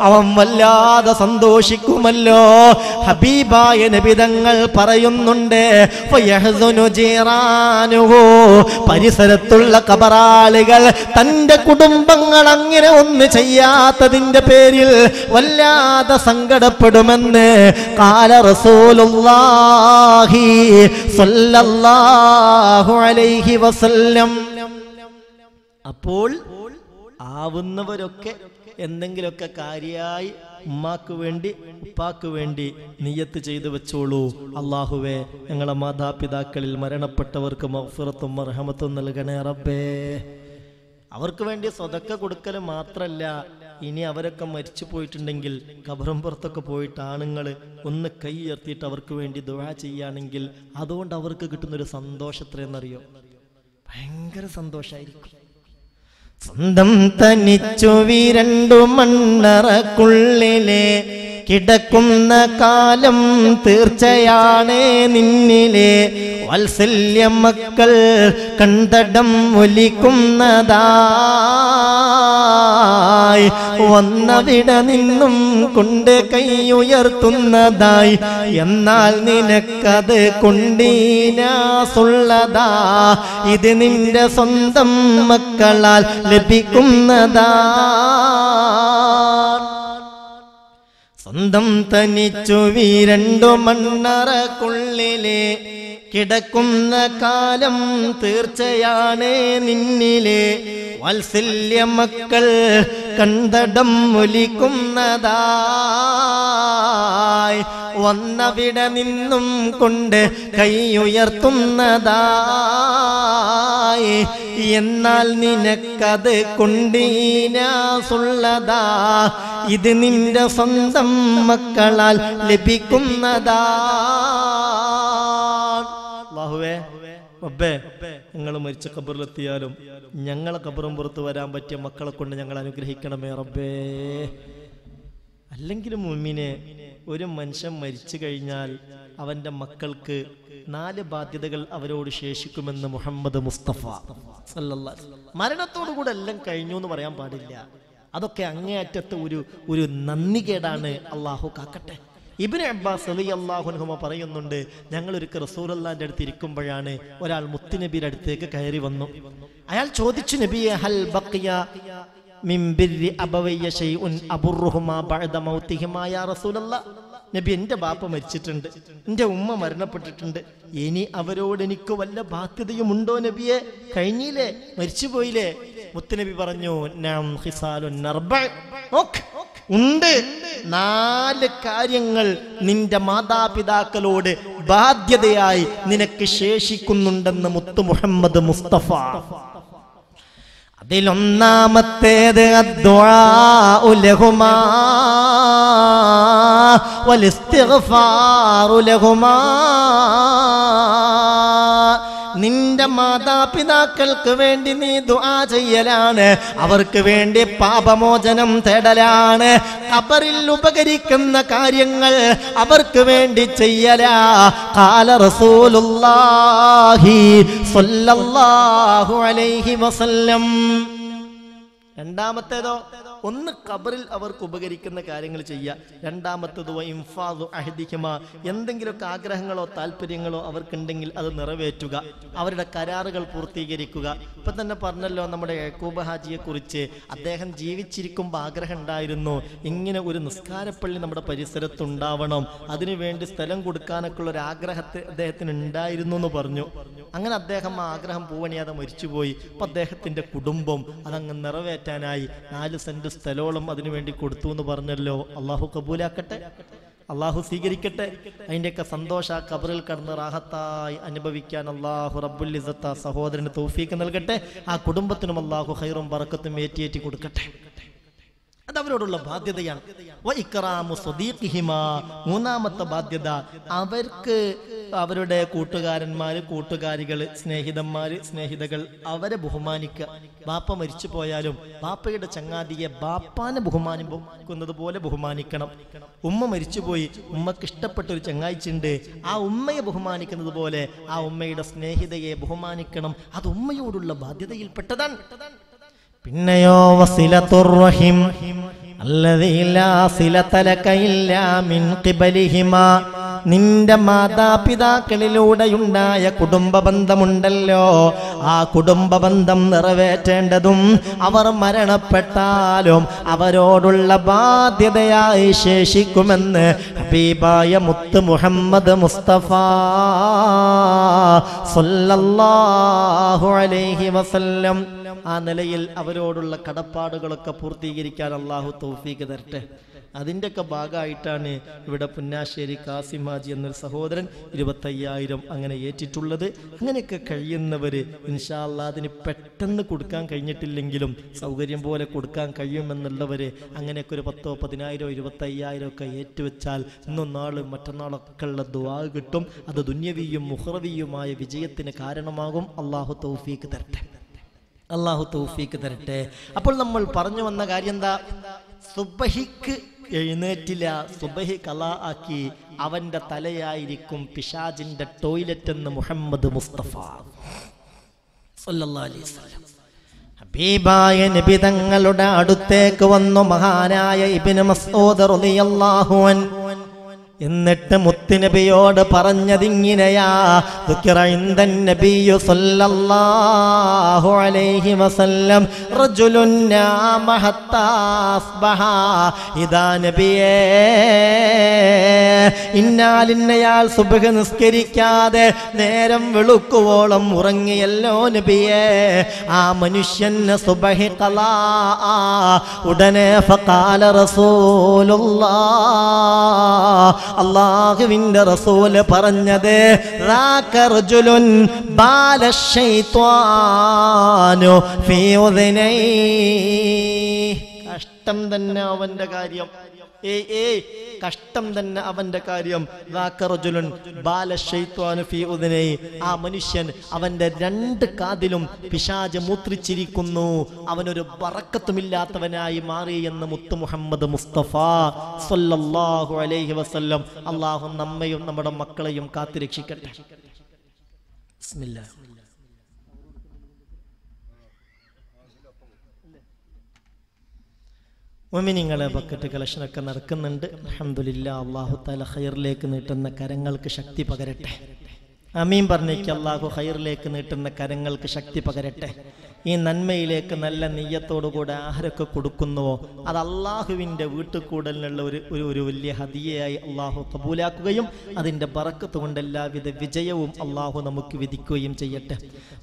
അവൻ വല്ലാതെ സന്തോഷിക്കുമല്ലോ. ഹബീബായ നബിതങ്ങൾ പറയുന്നുണ്ട് ജീറാനുഹു. പരിസരത്തുള്ള കബറാളികൾ തന്റെ കുടുംബങ്ങൾ അങ്ങനെ ഒന്ന് ചെയ്യാത്തതിന്റെ പേരിൽ വല്ലാതെ സങ്കടപ്പെടുമെന്ന് കാല റസൂലുള്ളാഹി അലൈഹി വസല്ലം. അപ്പോൾ ആവുന്നവരൊക്കെ എന്തെങ്കിലുമൊക്കെ കാര്യമായി ഉമ്മാക്ക് വേണ്ടി ഉപ്പാക്ക് വേണ്ടി നിയത്ത് ചെയ്തു വെച്ചോളൂ. അള്ളാഹുവെ ഞങ്ങളെ മാതാപിതാക്കളിൽ മരണപ്പെട്ടവർക്ക് മഫിറത്തും മർഹമത്തും നൽകണേ റബ്ബേ. അവർക്ക് വേണ്ടി സ്വതക്ക കൊടുക്കൽ മാത്രല്ല ഇനി അവരൊക്കെ മരിച്ചു പോയിട്ടുണ്ടെങ്കിൽ കബറും പുറത്തൊക്കെ പോയിട്ട് ആണുങ്ങൾ ഒന്ന് കൈ ഉയർത്തിയിട്ട് അവർക്ക് വേണ്ടി ദുഴ ചെയ്യുകയാണെങ്കിൽ അതുകൊണ്ട് അവർക്ക് കിട്ടുന്നൊരു സന്തോഷത്രയെന്നറിയോ ഭയങ്കര സന്തോഷമായിരിക്കും സ്വന്തം തനിച്ചു വിരണ്ടു മണ്ണറക്കുള്ളിലെ കിടക്കുന്ന കാലം തീർച്ചയാണ് നിന്നിലെ വാത്സല്യ മക്കൾ കണ്ടടം ഒലിക്കുന്നതായി. വന്നവിട നിന്നും കൊണ്ട് കൈയുയർത്തുന്നതായി. എന്നാൽ നിനക്കത് കൊണ്ടീനാസുള്ളതാ. ഇത് നിന്റെ സ്വന്തം മക്കളാൽ ലഭിക്കുന്നതാ. സ്വന്തം തനിച്ചു വീരണ്ടു മണ്ണറക്കുള്ളിലെ കിടക്കുന്ന കാലം തീർച്ചയാണ് നിന്നിലെ. വാത്സല്യ മക്കൾ കണ്ടടം ഒലിക്കുന്നതായി. വന്നവിടെ നിന്നും കൊണ്ട് കൈ ഉയർത്തുന്നതായി എന്നാൽ നിനക്കത് കൊണ്ടീനാസുള്ളതാ. ഇത് നിന്റെ സ്വന്തം മക്കളാൽ ലഭിക്കുന്നതാ. റബ്ബേ ഞങ്ങൾ മരിച്ച കബറിലെത്തിയാലും ഞങ്ങളെ കബറും പുറത്ത് വരാൻ പറ്റിയ മക്കളെ കൊണ്ട് ഞങ്ങൾ അനുഗ്രഹിക്കണമേ റബ്ബേ. അല്ലെങ്കിലും മുമ്മിനെ ഒരു മനുഷ്യൻ മരിച്ചു കഴിഞ്ഞാൽ അവന്റെ മക്കൾക്ക് നാല് ബാധ്യതകൾ അവരോട് ശേഷിക്കുമെന്ന് മുഹമ്മദ് മുസ്തഫ വസല്ലം. മരണത്തോടുകൂടെ എല്ലാം കഴിഞ്ഞു എന്ന് പറയാൻ പാടില്ല. അതൊക്കെ അങ്ങേയറ്റത്തെ ഒരു ഒരു നന്ദികേടാണ് അള്ളാഹു കാക്കട്ടെ. ഇബിന് അബ്ബാസ് അലി അള്ളാഹുനുഹമ പറയുന്നുണ്ട് ഞങ്ങൾ ഒരു റസൂലല്ലാന്റെ അടുത്ത് ഇരിക്കുമ്പോഴാണ് ഒരാൾ മുത്തുനബിയുടെ അടുത്തേക്ക് കയറി വന്നു. അയാൾ ചോദിച്ചു നബിയെ ഹൽ ബക്കിയ മിംബിരി അബവയ്യ ശൈഉൻ അബുറുഹുമാ ബഅദ മൗതിഹിമാ യാ റസൂലല്ലാ നബി എന്റെ ബാപ്പ മരിച്ചിട്ടുണ്ട് എന്റെ ഉമ്മ മരണപ്പെട്ടിട്ടുണ്ട്. ഇനി അവരോട് എനിക്ക് വല്ല ബാധ്യതയും ബാധ്യതയുമുണ്ടോ നബിയെ? കഴിഞ്ഞില്ലേ? മരിച്ചുപോയില്ലേ? മുത്തുനബി പറഞ്ഞു ഉണ്ട്. നാല് കാര്യങ്ങൾ നിന്റെ മാതാപിതാക്കളോട് ബാധ്യതയായി നിനക്ക് ശേഷിക്കുന്നുണ്ടെന്ന് മുത്തു മുഹമ്മദ് മുസ്തഫ. അതിലൊന്നാമത്തേത് അദ്ദുആഉ ലഹുമാ വലിസ്തിഗ്ഫാറു ലഹുമാ നിന്റെ മാതാപിതാക്കൾക്ക് വേണ്ടി നീ ദുആ ചെയ്യലാണ്. അവർക്ക് വേണ്ടി പാപമോചനം തേടലാണ്. ഖബറിൽ ഉപകരിക്കുന്ന കാര്യങ്ങൾ അവർക്ക് വേണ്ടി ചെയ്യലാ. റസൂലുള്ളാഹി അലൈഹി വസല്ലം. രണ്ടാമത്തേതോ? ഒന്ന് ഖബറിൽ അവർക്ക് ഉപകരിക്കുന്ന കാര്യങ്ങൾ ചെയ്യുക. രണ്ടാമത്തത് ഇംഫാദു അഹദിഹിമ. എന്തെങ്കിലുമൊക്കെ ആഗ്രഹങ്ങളോ താല്പര്യങ്ങളോ അവർക്കുണ്ടെങ്കിൽ അത് നിറവേറ്റുക. അവരുടെ കരാറുകൾ പൂർത്തീകരിക്കുക. ഇപ്പം തന്നെ പറഞ്ഞല്ലോ നമ്മുടെ യക്കൂബ് ഹാജിയെ കുറിച്ച് അദ്ദേഹം ജീവിച്ചിരിക്കുമ്പോൾ ആഗ്രഹം ഉണ്ടായിരുന്നു. ഇങ്ങനെ ഒരു നിസ്കാരപ്പള്ളി നമ്മുടെ പരിസരത്തുണ്ടാവണം. അതിനുവേണ്ടി സ്ഥലം കൊടുക്കാനൊക്കെ ഉള്ള ഒരു ആഗ്രഹത്തെ അദ്ദേഹത്തിന് ഉണ്ടായിരുന്നു എന്ന് പറഞ്ഞു. അങ്ങനെ അദ്ദേഹം ആ ആഗ്രഹം പൂവണിയാതെ മരിച്ചുപോയി. അപ്പൊ അദ്ദേഹത്തിന്റെ കുടുംബം അതങ്ങ് നിറവേറ്റാനായി. നാല് സെന്റ് സ്ഥലോളം അതിനുവേണ്ടി കൊടുത്തു എന്ന് പറഞ്ഞല്ലോ. അള്ളാഹു കബൂലാക്കട്ടെ. അള്ളാഹു സ്വീകരിക്കട്ടെ. അതിന്റെയൊക്കെ സന്തോഷ കബറിൽ കടന്ന് റാഹത്തായി അനുഭവിക്കാൻ അള്ളാഹു ആ സഹോദരന് തൗഫീക്ക് നൽകട്ടെ. ആ കുടുംബത്തിനും അള്ളാഹു ഹൈറും പറക്കത്തും ഏറ്റിയേറ്റി കൊടുക്കട്ടെ. അത് അവരോടുള്ള ബാധ്യതയാണ്. മൂന്നാമത്തെ ബാധ്യത അവർക്ക് അവരുടെ കൂട്ടുകാരന്മാര് കൂട്ടുകാരികൾ സ്നേഹിതന്മാര് സ്നേഹിതകൾ അവരെ ബഹുമാനിക്കുക ബാപ്പ മരിച്ചു പോയാലും ബാപ്പയുടെ ചങ്ങാതിയെ ബാപ്പാനെ ബഹുമാനിക്കുന്നത് പോലെ ബഹുമാനിക്കണം. ഉമ്മ മരിച്ചുപോയി ഉമ്മക്ക് ഇഷ്ടപ്പെട്ട ഒരു ചങ്ങായിച്ചുണ്ട്. ആ ഉമ്മയെ ബഹുമാനിക്കുന്നത് പോലെ ആ ഉമ്മയുടെ സ്നേഹിതയെ ബഹുമാനിക്കണം. അത് ഉമ്മയോടുള്ള ബാധ്യതയിൽപ്പെട്ടതാണ്. പിന്നെയോ വസിലത്തുറഹിം നിന്റെ മാതാപിതാക്കളിലൂടെയുണ്ടായ കുടുംബ ബന്ധമുണ്ടല്ലോ ആ കുടുംബ ബന്ധം നിറവേറ്റേണ്ടതും അവർ മരണപ്പെട്ടാലും അവരോടുള്ള ബാധ്യതയായി ശേഷിക്കുമെന്ന് ഹബീബായ മുത്ത് മുഹമ്മദ് മുസ്തഫ അലൈഹി വസല്ലം ആ നിലയിൽ അവരോടുള്ള കടപ്പാടുകളൊക്കെ പൂർത്തീകരിക്കാൻ അള്ളാഹു തൗഫീക്ക് തരട്ടെ. അതിന്റെയൊക്കെ ഭാഗമായിട്ടാണ് ഇവിടെ പുന്നാശ്ശേരി കാസിമാജി എന്നൊരു സഹോദരൻ ഇരുപത്തയ്യായിരം അങ്ങനെ ഏറ്റിട്ടുള്ളത്. അങ്ങനെയൊക്കെ കഴിയുന്നവര് ഇൻഷാല്ല അതിന് പെട്ടെന്ന് കൊടുക്കാൻ കഴിഞ്ഞിട്ടില്ലെങ്കിലും സൗകര്യം പോലെ കൊടുക്കാൻ കഴിയുമെന്നുള്ളവര് അങ്ങനെയൊക്കെ ഒരു പത്തോ പതിനായിരോ ഇരുപത്തയ്യായിരം ഒക്കെ ഏറ്റുവെച്ചാൽ ഇന്നും നാളും മറ്റന്നാളൊക്കെ ഉള്ള ദുവാ കിട്ടും. അത് ദുന്യവിയും മുഹറവിയുമായ വിജയത്തിന് കാരണമാകും. അള്ളാഹു തൗഫീക്ക് തരട്ടെ. അള്ളാഹു തൗഫീക്ക് തരട്ടെ. അപ്പോൾ നമ്മൾ പറഞ്ഞു വന്ന കാര്യം എന്താ? സുബഹിക്ക് എഴുന്നേറ്റില്ല സുബഹി കല ആക്കി അവന്റെ തലയായിരിക്കും പിശാജിന്റെ ടോയ്ലറ്റ് എന്ന് മുഹമ്മദ് മുസ്തഫ. ഹബീബായ നബി തങ്ങളുടെ അടുത്തേക്ക് വന്നു മഹാനായ ഇബ്നു മസ്ഊദ് റളിയല്ലാഹു എന്നിട്ട് മുത്തുനബിയോട് പറഞ്ഞതിങ്ങനെയാ. ഇന്നാലിന്നയാൾ സുബഹ് നിസ്കരിക്കാതെ നേരം വെളുക്കുവോളം ഉറങ്ങിയല്ലോ നബിയേ. ആ മനുഷ്യന് സുബഹി കലാ. ഉടനെ ഫഖാല റസൂലുള്ളാ. അള്ളാഹുവിന്റെ റസൂൽ പറഞ്ഞത് കഷ്ടം തന്നെ അവന്റെ കാര്യം. ഏയ് കഷ്ടം തന്നെ അവന്റെ കാര്യം. ദാക്കറജുലുൻ ബാലശൈത്വാനു ഫീ ഉദനൈ. ആ മനുഷ്യൻ അവന്റെ രണ്ട് കാതിലും പിശാജ് മൂത്രിച്ചിരിക്കുന്നു. അവനൊരു ബറക്കത്തുമില്ലാത്തവനായി മാറി എന്ന് മുത്തു മുഹമ്മദ് മുസ്തഫ സല്ലല്ലാഹു അലൈഹി വസല്ലം. അള്ളാഹു നമ്മയും നമ്മുടെ മക്കളെയും കാത്തുരക്ഷിക്കട്ടെ. ബിസ്മില്ലാഹ്. ഒമിനിങ്ങളെ ബക്കറ്റ് കളക്ഷനൊക്കെ നടക്കുന്നുണ്ട്. അഹമ്മദില്ല അള്ളാഹു താല ഹൈറിലേക്ക് നീട്ടുന്ന കരങ്ങൾക്ക് ശക്തി പകരട്ടെ. അമീൻ പറഞ്ഞേക്ക് അള്ളാഹു ഹൈറിലേക്ക് നീട്ടുന്ന കരങ്ങൾക്ക് ശക്തി പകരട്ടെ. ഈ നന്മയിലേക്ക് നല്ല നെയ്യത്തോടുകൂടെ ആഹാരമൊക്കെ കൊടുക്കുന്നുവോ? അത് അള്ളാഹുവിന്റെ വീട്ടുകൂടലിനുള്ള ഒരു ഒരു ഒരു വലിയ ഹദിയയായി അള്ളാഹു കബൂലാക്കുകയും അതിന്റെ പറക്കത്ത് കൊണ്ട് എല്ലാവിധ വിജയവും അള്ളാഹു നമുക്ക് വിധിക്കുകയും ചെയ്യട്ടെ.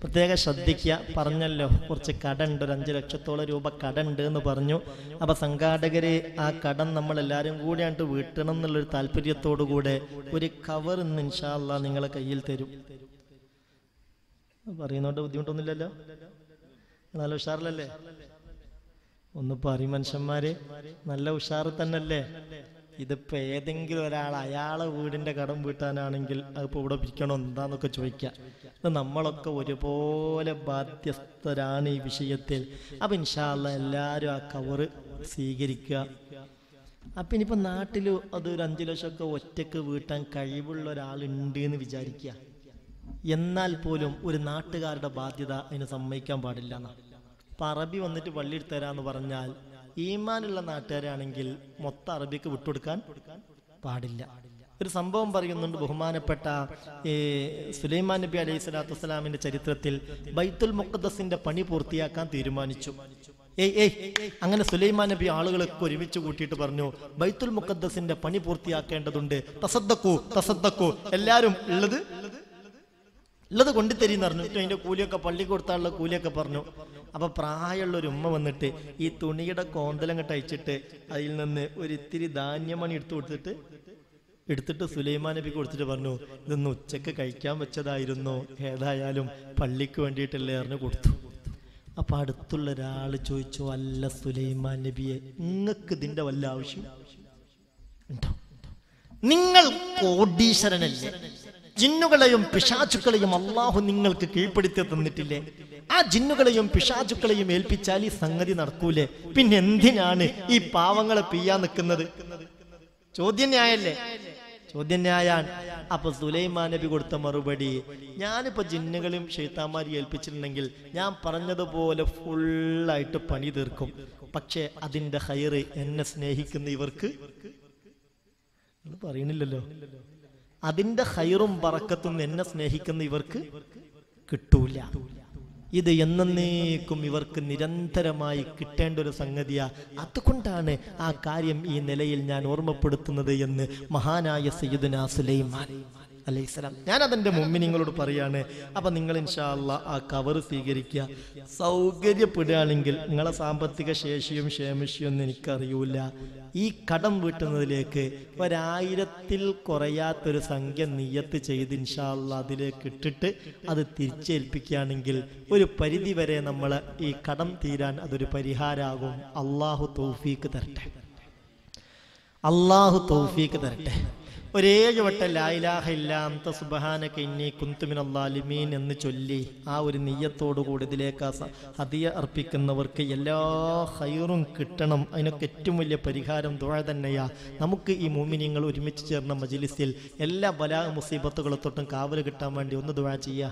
പ്രത്യേകം ശ്രദ്ധിക്കുക. പറഞ്ഞല്ലോ കുറച്ച് കടണ്ട് ഒരു അഞ്ച് ലക്ഷത്തോളം രൂപ കടണ്ട് എന്ന് പറഞ്ഞു. അപ്പോൾ സംഘാടകരെ ആ കടം നമ്മൾ എല്ലാവരും ആണ്ട് വീട്ടണം എന്നുള്ളൊരു താല്പര്യത്തോടു കൂടെ ഒരു കവർ ഇന്ന് ഇൻഷാല്ല നിങ്ങളെ കയ്യിൽ തരും. പറയുന്നോണ്ട് ബുദ്ധിമുട്ടൊന്നുമില്ലല്ലോ? നല്ല ഉഷാറിലല്ലേ? ഒന്ന് പറയും മനുഷ്യന്മാര് നല്ല ഉഷാർ തന്നല്ലേ? ഇതിപ്പോ ഏതെങ്കിലും ഒരാൾ അയാളെ വീടിന്റെ കടം വീട്ടാനാണെങ്കിൽ അതിപ്പോ ഇവിടെ പിരിക്കണോ എന്താന്നൊക്കെ ചോദിക്കാം. ഇത് നമ്മളൊക്കെ ഒരുപോലെ ബാധ്യസ്ഥരാണ് ഈ വിഷയത്തിൽ. അപ്പൊ ഇൻഷാല്ല എല്ലാരും ആ കവറ് സ്വീകരിക്കുക. അപ്പൊ ഇനിയിപ്പോ നാട്ടിൽ അത് ഒരു അഞ്ചു ലക്ഷമൊക്കെ ഒറ്റയ്ക്ക് വീട്ടാൻ കഴിവുള്ള ഒരാളുണ്ട് എന്ന് വിചാരിക്കുക. എന്നാൽ പോലും ഒരു നാട്ടുകാരുടെ ബാധ്യത അതിന് സമ്മതിക്കാൻ പാടില്ല എന്നാണ്. ഇപ്പൊ അറബി വന്നിട്ട് പള്ളി എടുത്തരാന്ന് പറഞ്ഞാൽ ഈമാനുള്ള നാട്ടുകാരാണെങ്കിൽ മൊത്തം അറബിക്ക് വിട്ടുകൊടുക്കാൻ പാടില്ല. ഒരു സംഭവം പറയുന്നുണ്ട് ബഹുമാനപ്പെട്ട സുലൈമാൻ നബി അലൈഹി സ്വലാത്തു വസ്സലാമിന്റെ ചരിത്രത്തിൽ ബൈത്തുൽ മുഖദ്ദസിന്റെ പണി പൂർത്തിയാക്കാൻ തീരുമാനിച്ചു. ഏയ് ഏയ് അങ്ങനെ സുലൈമാൻ നബി ആളുകളൊക്കെ ഒരുമിച്ച് കൂട്ടിയിട്ട് പറഞ്ഞു ബൈത്തുൽ മുഖദ്ദസിന്റെ പണി പൂർത്തിയാക്കേണ്ടതുണ്ട്. തസദ്ദക്കു തസദ്ദക്കു എല്ലാരും ഉള്ളത്? ഉള്ളത് കൊണ്ടുതരീന്ന് പറഞ്ഞു. അതിന്റെ കൂലിയൊക്കെ പള്ളി കൊടുത്താനുള്ള കൂലിയൊക്കെ പറഞ്ഞു. അപ്പൊ പ്രായമുള്ള ഒരു ഉമ്മ വന്നിട്ട് ഈ തുണിയുടെ കോന്തലങ്ങട്ട് അയച്ചിട്ട് അതിൽ നിന്ന് ഒരിത്തിരി ധാന്യമണി എടുത്തു കൊടുത്തിട്ട് എടുത്തിട്ട് സുലൈമാൻ നബി കൊടുത്തിട്ട് പറഞ്ഞു ഇതൊന്ന് ഉച്ചയ്ക്ക് കഴിക്കാൻ വെച്ചതായിരുന്നു. ഏതായാലും പള്ളിക്ക് വേണ്ടിയിട്ടല്ലേ അറിഞ്ഞു കൊടുത്തു. അപ്പൊ അടുത്തുള്ള ഒരാൾ ചോദിച്ചു അല്ല സുലൈമാൻ നബിയെ നിങ്ങൾക്ക് ഇതിന്റെ വല്ല ആവശ്യം? നിങ്ങൾ കോടീശ്വരനല്ലേ. ജിന്നുകളെയും പിശാചുക്കളെയും അള്ളാഹു നിങ്ങൾക്ക് കീഴ്പ്പെടുത്തി തന്നിട്ടില്ലേ. ആ ജിന്നുകളെയും പിശാചുക്കളെയും ഏൽപ്പിച്ചാൽ ഈ സംഗതി നടക്കൂലേ? പിന്നെ എന്തിനാണ് ഈ പാവങ്ങളെ പിയ്യാൻ നിൽക്കുന്നത്? ചോദ്യം ന്യായല്ലേ ചോദ്യം ന്യായാണ് അപ്പൊ സുലൈമാൻ നബി കൊടുത്ത മറുപടി ഞാനിപ്പോ ജിന്നുകളും ഷെയ്ത്താമാരി ഏൽപ്പിച്ചിട്ടുണ്ടെങ്കിൽ ഞാൻ പറഞ്ഞതുപോലെ ഫുള്ളായിട്ട് പണി തീർക്കും. പക്ഷേ അതിന്റെ ഹൈറ് എന്നെ സ്നേഹിക്കുന്ന ഇവർക്ക് പറയണില്ലല്ലോ. അതിന്റെ ഹൈറും പറക്കത്തും എന്നെ സ്നേഹിക്കുന്ന ഇവർക്ക് കിട്ടൂല. ഇത് എന്നേക്കും ഇവർക്ക് നിരന്തരമായി കിട്ടേണ്ട ഒരു സംഗതിയാ. അതുകൊണ്ടാണ് ആ കാര്യം ഈ നിലയിൽ ഞാൻ ഓർമ്മപ്പെടുത്തുന്നത് എന്ന് മഹാനായ സയ്യിദ് സുലൈമാൻ. അലൈഹിസ്സലാം ഞാൻ അതെന്റെ മുമ്പിൽ നിങ്ങളോട് പറയാണ് അപ്പൊ നിങ്ങൾ ഇൻഷാല്ല ആ കവർ സ്വീകരിക്കുക. സൗകര്യപ്പെടുകയാണെങ്കിൽ നിങ്ങളെ സാമ്പത്തിക ശേഷിയും ക്ഷേമശിയും ഒന്നും എനിക്കറിയൂല. ഈ കടം വീട്ടുന്നതിലേക്ക് ഒരായിരത്തിൽ കുറയാത്തൊരു സംഖ്യ നിയത്ത് ചെയ്ത് ഇൻഷാല്ല അതിലേക്ക് ഇട്ടിട്ട് അത് തിരിച്ചേൽപ്പിക്കുകയാണെങ്കിൽ ഒരു പരിധി വരെ നമ്മൾ ഈ കടം തീരാൻ അതൊരു പരിഹാരമാകും അള്ളാഹു തൗഫീക്ക് തരട്ടെ. അള്ളാഹു തൗഫീക്ക് തരട്ടെ. ഒരേഴ് വട്ടം ലായിലാഹ ഇല്ലാത്ത സുബഹാനക ഇന്നി കുന്തുമിൻ അള്ളാലിമീൻ എന്ന് ചൊല്ലി ആ ഒരു നെയ്യത്തോടു കൂടി ഇതിലേക്ക് ഹദിയ അർപ്പിക്കുന്നവർക്ക് എല്ലാ ഹൈറും കിട്ടണം. അതിനൊക്കെ ഏറ്റവും വലിയ പരിഹാരം ദുഴ തന്നെയാ. നമുക്ക് ഈ മൂമിനിങ്ങൾ ഒരുമിച്ച് ചേർന്ന മജിലിസിൽ എല്ലാ ബലാ മുസീബത്തുകളെ തൊട്ടും കാവൽ കിട്ടാൻ വേണ്ടി ഒന്ന് ദുഴ ചെയ്യാ.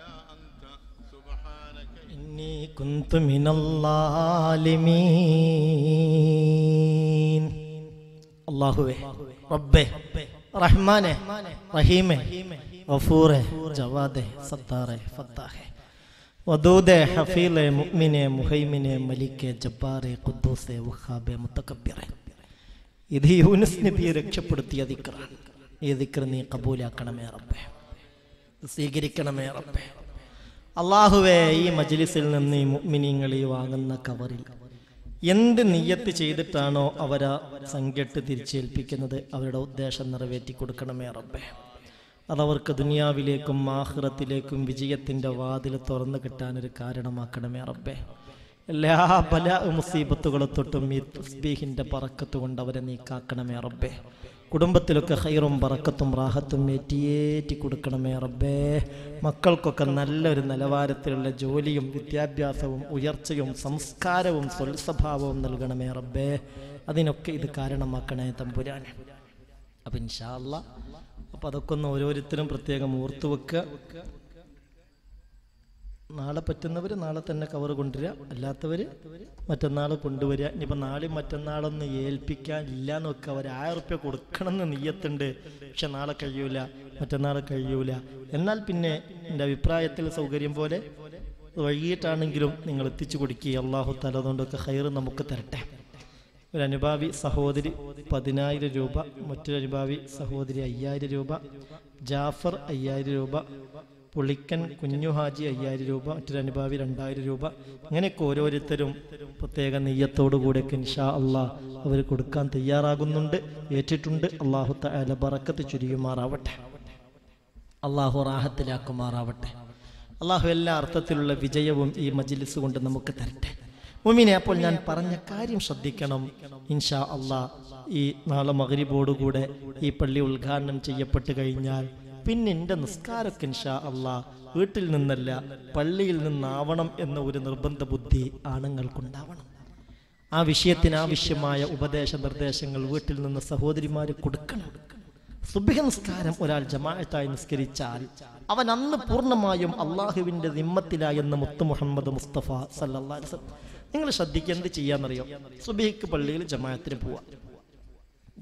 إله إلا أنت سبحانك إني كنت من الظالمين അള്ളാഹുവേ റബ്ബേ റഹ്മാനെ റഹീമെ ഗഫൂറെ ജവാദെ സത്താറെ ഫത്താഹെ വദൂദെ ഹഫീലെ മുഅ്മിനെ മുഹൈമിനെ മലിക്കെ ജബ്ബാറെ ഖുദ്ദൂസെ വഹാബെ മുത്തക്കബ്ബിറെ ഇത് യൂനുസ് നബിയെ രക്ഷപ്പെടുത്തിയ ദിക്റാണ് ഈ ദിക്ർ നീ കബൂലാക്കണമേ റബ്ബേ സ്വീകരിക്കണമേ റബ്ബേ. അള്ളാഹുവേ ഈ മജ്ലിസിൽ നിന്ന് ഈ മുഗ്മിനിങ്ങൾ ഈ വാങ്ങുന്ന കവറിൽ എന്ത് നിയ്യത്ത് ചെയ്തിട്ടാണോ അവരാ സംഘട്ട് തിരിച്ചേൽപ്പിക്കുന്നത്? അവരുടെ ഉദ്ദേശം നിറവേറ്റി കൊടുക്കണമേ റബ്ബേ. അതവർക്ക് ദുനിയാവിലേക്കും ആഹ്റത്തിലേക്കും വിജയത്തിന്റെ വാതിൽ തുറന്നു കിട്ടാനൊരു കാരണമാക്കണമേ റബ്ബേ. എല്ലാ പല മുസീബത്തുകളെ തൊട്ടും ഈ തസ്ബീഹിന്റെ പറക്കത്തുകൊണ്ട് അവരെ നീക്കാക്കണമേ റബ്ബേ. കുടുംബത്തിലൊക്കെ ഹൈറും പറക്കത്തും റാഹത്തും ഏറ്റിയേറ്റി കൊടുക്കണമേ റബ്ബേ. മക്കൾക്കൊക്കെ നല്ലൊരു നിലവാരത്തിലുള്ള ജോലിയും വിദ്യാഭ്യാസവും ഉയർച്ചയും സംസ്കാരവും സ്വൽസ്വഭാവവും നൽകണമേ റബ്ബേ. അതിനൊക്കെ ഇത് കാരണമാക്കണേ തമ്പുരാൻ അപ്പം ഇൻഷാല്ല അപ്പം അതൊക്കെ ഒന്ന് ഓരോരുത്തരും പ്രത്യേകം ഓർത്തു വെക്കുക. നാളെ പറ്റുന്നവർ നാളെ തന്നെ കവർ കൊണ്ടുവരിക. അല്ലാത്തവർ മറ്റന്നാൾ കൊണ്ടുവരിക. ഇനിയിപ്പോൾ നാളെയും മറ്റന്നാളൊന്ന് ഏൽപ്പിക്കാൻ ഇല്ല എന്ന് വെക്കുക അവർ ആയിരം റുപ്യ കൊടുക്കണം എന്ന് നീയത്തുണ്ട് പക്ഷെ നാളെ കഴിയൂല. മറ്റന്നാൾ കഴിയൂല. എന്നാൽ പിന്നെ എന്റെ അഭിപ്രായത്തിൽ സൗകര്യം പോലെ വൈകിട്ടാണെങ്കിലും നിങ്ങൾ എത്തിച്ചു കൊടുക്കുക അള്ളാഹു തല അതുകൊണ്ടൊക്കെ ഹൈർ നമുക്ക് തരട്ടെ. ഒരു അനുഭാവി സഹോദരി പതിനായിരം രൂപ മറ്റൊരു അനുഭാവി സഹോദരി അയ്യായിരം രൂപ ജാഫർ അയ്യായിരം രൂപ പുളിക്കൻ കുഞ്ഞുഹാജി അയ്യായിരം രൂപ മറ്റൊരനുഭാവി രണ്ടായിരം രൂപ. ഇങ്ങനെയൊക്കെ ഓരോരുത്തരും പ്രത്യേക നെയ്യത്തോടു കൂടെ ഇൻഷാ അള്ളാഹ് അവർ കൊടുക്കാൻ തയ്യാറാകുന്നുണ്ട്. ഏറ്റിട്ടുണ്ട്. അള്ളാഹു തആല ബറക്കത്ത് ചുരിയുമാറാവട്ടെ. അള്ളാഹു റാഹത്തിലാക്കുമാറാവട്ടെ. അള്ളാഹു എല്ലാ അർത്ഥത്തിലുള്ള വിജയവും ഈ മജിലിസ് കൊണ്ട് നമുക്ക് തരട്ടെ. മുമിനെ അപ്പോൾ ഞാൻ പറഞ്ഞ കാര്യം ശ്രദ്ധിക്കണം. ഇൻഷാ അള്ളാ ഈ നാളെ മകരിബോടുകൂടെ ഈ പള്ളി ഉദ്ഘാടനം ചെയ്യപ്പെട്ട് കഴിഞ്ഞാൽ പിന്നെ എന്റെ നിസ്കാരമൊക്കെ ഇൻഷാ അള്ളാ വീട്ടിൽ നിന്നല്ല പള്ളിയിൽ നിന്നാവണം എന്ന ഒരു നിർബന്ധ ബുദ്ധി ആണുങ്ങൾക്കുണ്ടാവണം. ആ വിഷയത്തിനാവശ്യമായ ഉപദേശ നിർദ്ദേശങ്ങൾ വീട്ടിൽ നിന്ന് സഹോദരിമാര് കൊടുക്കണം. സുബിഹ നിസ്കാരം ഒരാൾ ജമാഅത്തായി നിസ്കരിച്ചാൽ അവൻ അന്ന് പൂർണമായും അള്ളാഹുവിന്റെ നിമ്മത്തിലായെന്ന് മുത്തു മുഹമ്മദ് മുസ്തഫ സല്ലാ നിങ്ങൾ ശ്രദ്ധിക്കുക എന്ത് ചെയ്യാന്നറിയോ? സുബിഹിക്ക് പള്ളിയിൽ ജമാഅത്തിന് പോവാം.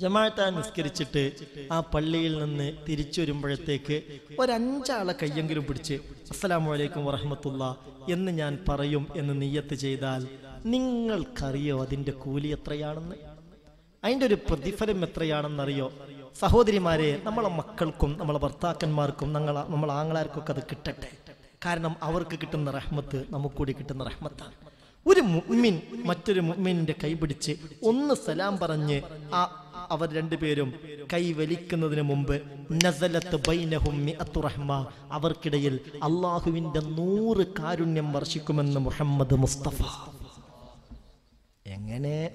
ജമാഅത്തായി നിസ്കരിച്ചിട്ട് ആ പള്ളിയിൽ നിന്ന് തിരിച്ചു വരുമ്പോഴത്തേക്ക് ഒരഞ്ചാളെ കയ്യെങ്കിലും പിടിച്ച് അസ്സലാമു അലൈക്കും വറഹമത്തുള്ള എന്ന് ഞാൻ പറയും എന്ന് നീയത്ത് ചെയ്താൽ നിങ്ങൾക്കറിയോ അതിന്റെ കൂലി എത്രയാണെന്ന്? അതിന്റെ ഒരു പ്രതിഫലം എത്രയാണെന്നറിയോ? സഹോദരിമാരെ നമ്മളെ മക്കൾക്കും നമ്മളെ ഭർത്താക്കന്മാർക്കും നമ്മളെ നമ്മളെ ആങ്ങളാർക്കൊക്കെ അത് കിട്ടട്ടെ. കാരണം അവർക്ക് കിട്ടുന്ന റഹ്മത്ത് നമുക്കൂടി കിട്ടുന്ന റഹ്മത്താണ്. ഒരു മുഅ്മിൻ മറ്റൊരു മുഅ്മിനിന്റെ കൈ പിടിച്ച് ഒന്ന് സലാം പറഞ്ഞ് ആ അവർ രണ്ടുപേരും കൈവലിക്കുന്നതിന് മുമ്പ് നസലത്ത് റഹ്മ. അവർക്കിടയിൽ അള്ളാഹുവിന്റെ നൂറ് കാരുണ്യം വർഷിക്കുമെന്ന് മുഹമ്മദ് മുസ്തഫ. എങ്ങനെ?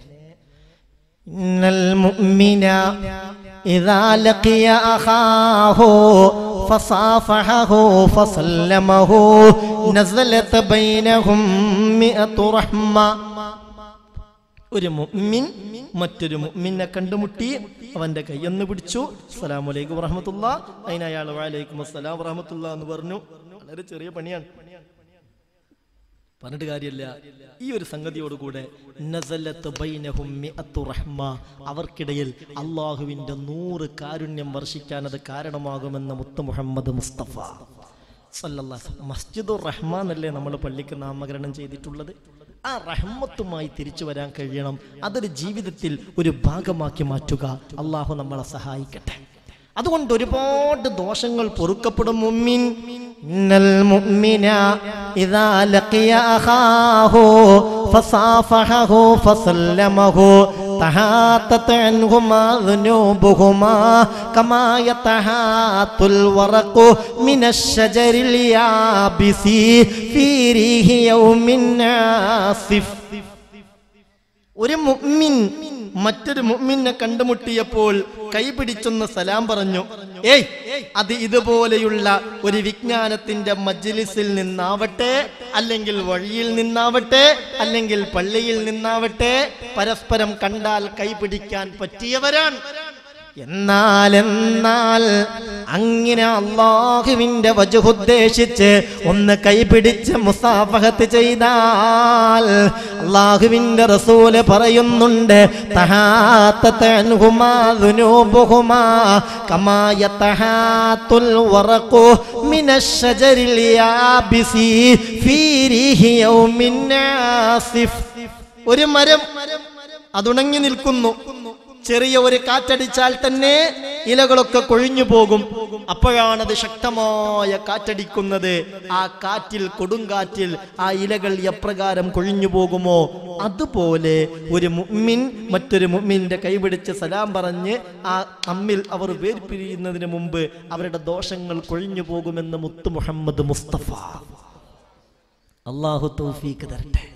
ഫസല്ലമഹു നസലത്ത് ബൈനഹും മിഅത്തു റഹ്മ. ഒരു മുഅ്മിൻ മറ്റൊരു മുഅ്മിനെ കണ്ടുമുട്ടി അവന്റെ കൈയൊന്ന് പിടിച്ചു. അസ്സലാമു അലൈക്കും വറഹമത്തുള്ള. അതിന് അയാൾ അസ്സലാം വറഹ്മത്തുള്ള എന്ന് പറഞ്ഞു. വളരെ ചെറിയ പണിയാണ്. പറഞ്ഞിട്ട് കാര്യമില്ല. ഈ ഒരു സംഗതിയോടുകൂടെ അവർക്കിടയിൽ അള്ളാഹുവിന്റെ നൂറ് കാരുണ്യം വർഷിക്കാൻ അത് കാരണമാകുമെന്ന മുത്ത് മുഹമ്മദ് മുസ്തഫ. സല്ലല്ലാഹു മസ്ജിദുർ റഹ്മാൻ അല്ലേ നമ്മൾ പള്ളിക്ക് നാമകരണം ചെയ്തിട്ടുള്ളത്? ആ റഹ്മത്തുമായി തിരിച്ചു വരാൻ കഴിയണം. അതൊരു ജീവിതത്തിൽ ഒരു ഭാഗമാക്കി മാറ്റുക. അള്ളാഹു നമ്മളെ സഹായിക്കട്ടെ. അതുകൊണ്ട് ഒരുപാട് ദോഷങ്ങൾ പൊറുക്കപ്പെടും മുമ്മിൻ. ഇന്നൽ മുഅ്മിന ഇദാ ലഖിയ അഖാഹു ഫസല്ലമഹു تحاتت عنهما ذنوبهما كما يتحات الورق من الشجر اليابس في ريح يوم عاصف ഒരു മുഅ്മിൻ മറ്റൊരു മുഅ്മിനെ കണ്ടുമുട്ടിയപ്പോൾ കൈപിടിച്ചൊന്ന് സലാം പറഞ്ഞു ഏയ് അത് ഇതുപോലെയുള്ള ഒരു വിജ്ഞാനത്തിന്റെ മജ്ലിസിൽ നിന്നാവട്ടെ അല്ലെങ്കിൽ വഴിയിൽ നിന്നാവട്ടെ അല്ലെങ്കിൽ പള്ളിയിൽ നിന്നാവട്ടെ പരസ്പരം കണ്ടാൽ കൈപിടിക്കാൻ പറ്റിയവരാണ്. എന്നാൽ എന്നാൽ അങ്ങനെ അള്ളാഹുവിന്റെ വജുഹുദ്ദേശിച്ച് ഒന്ന് കൈപിടിച്ച് മുസാഫഹത്ത് ചെയ്താൽ അള്ളാഹുവിന്റെ റസൂൽ പറയുന്നുണ്ട് ഒരു മരം അതുണങ്ങി നിൽക്കുന്നു ചെറിയ ഒരു കാറ്റടിച്ചാൽ തന്നെ ഇലകളൊക്കെ കൊഴിഞ്ഞു പോകും. അപ്പോഴാണത് ശക്തമായ കാറ്റടിക്കുന്നത്. ആ കാറ്റിൽ കൊടുങ്കാറ്റിൽ ആ ഇലകൾ എപ്രകാരം കൊഴിഞ്ഞു പോകുമോ? അതുപോലെ ഒരു മുമ്മിൻ മറ്റൊരു മുഅ്മിന്റെ കൈപിടിച്ച് സലാം പറഞ്ഞ് ആ തമ്മിൽ അവർ വേർപിരിയുന്നതിന് മുമ്പ് അവരുടെ ദോഷങ്ങൾ കൊഴിഞ്ഞു പോകുമെന്ന് മുത്തു മുഹമ്മദ് മുസ്തഫ. അള്ളാഹു തൗഫീക്ക് തരട്ടെ.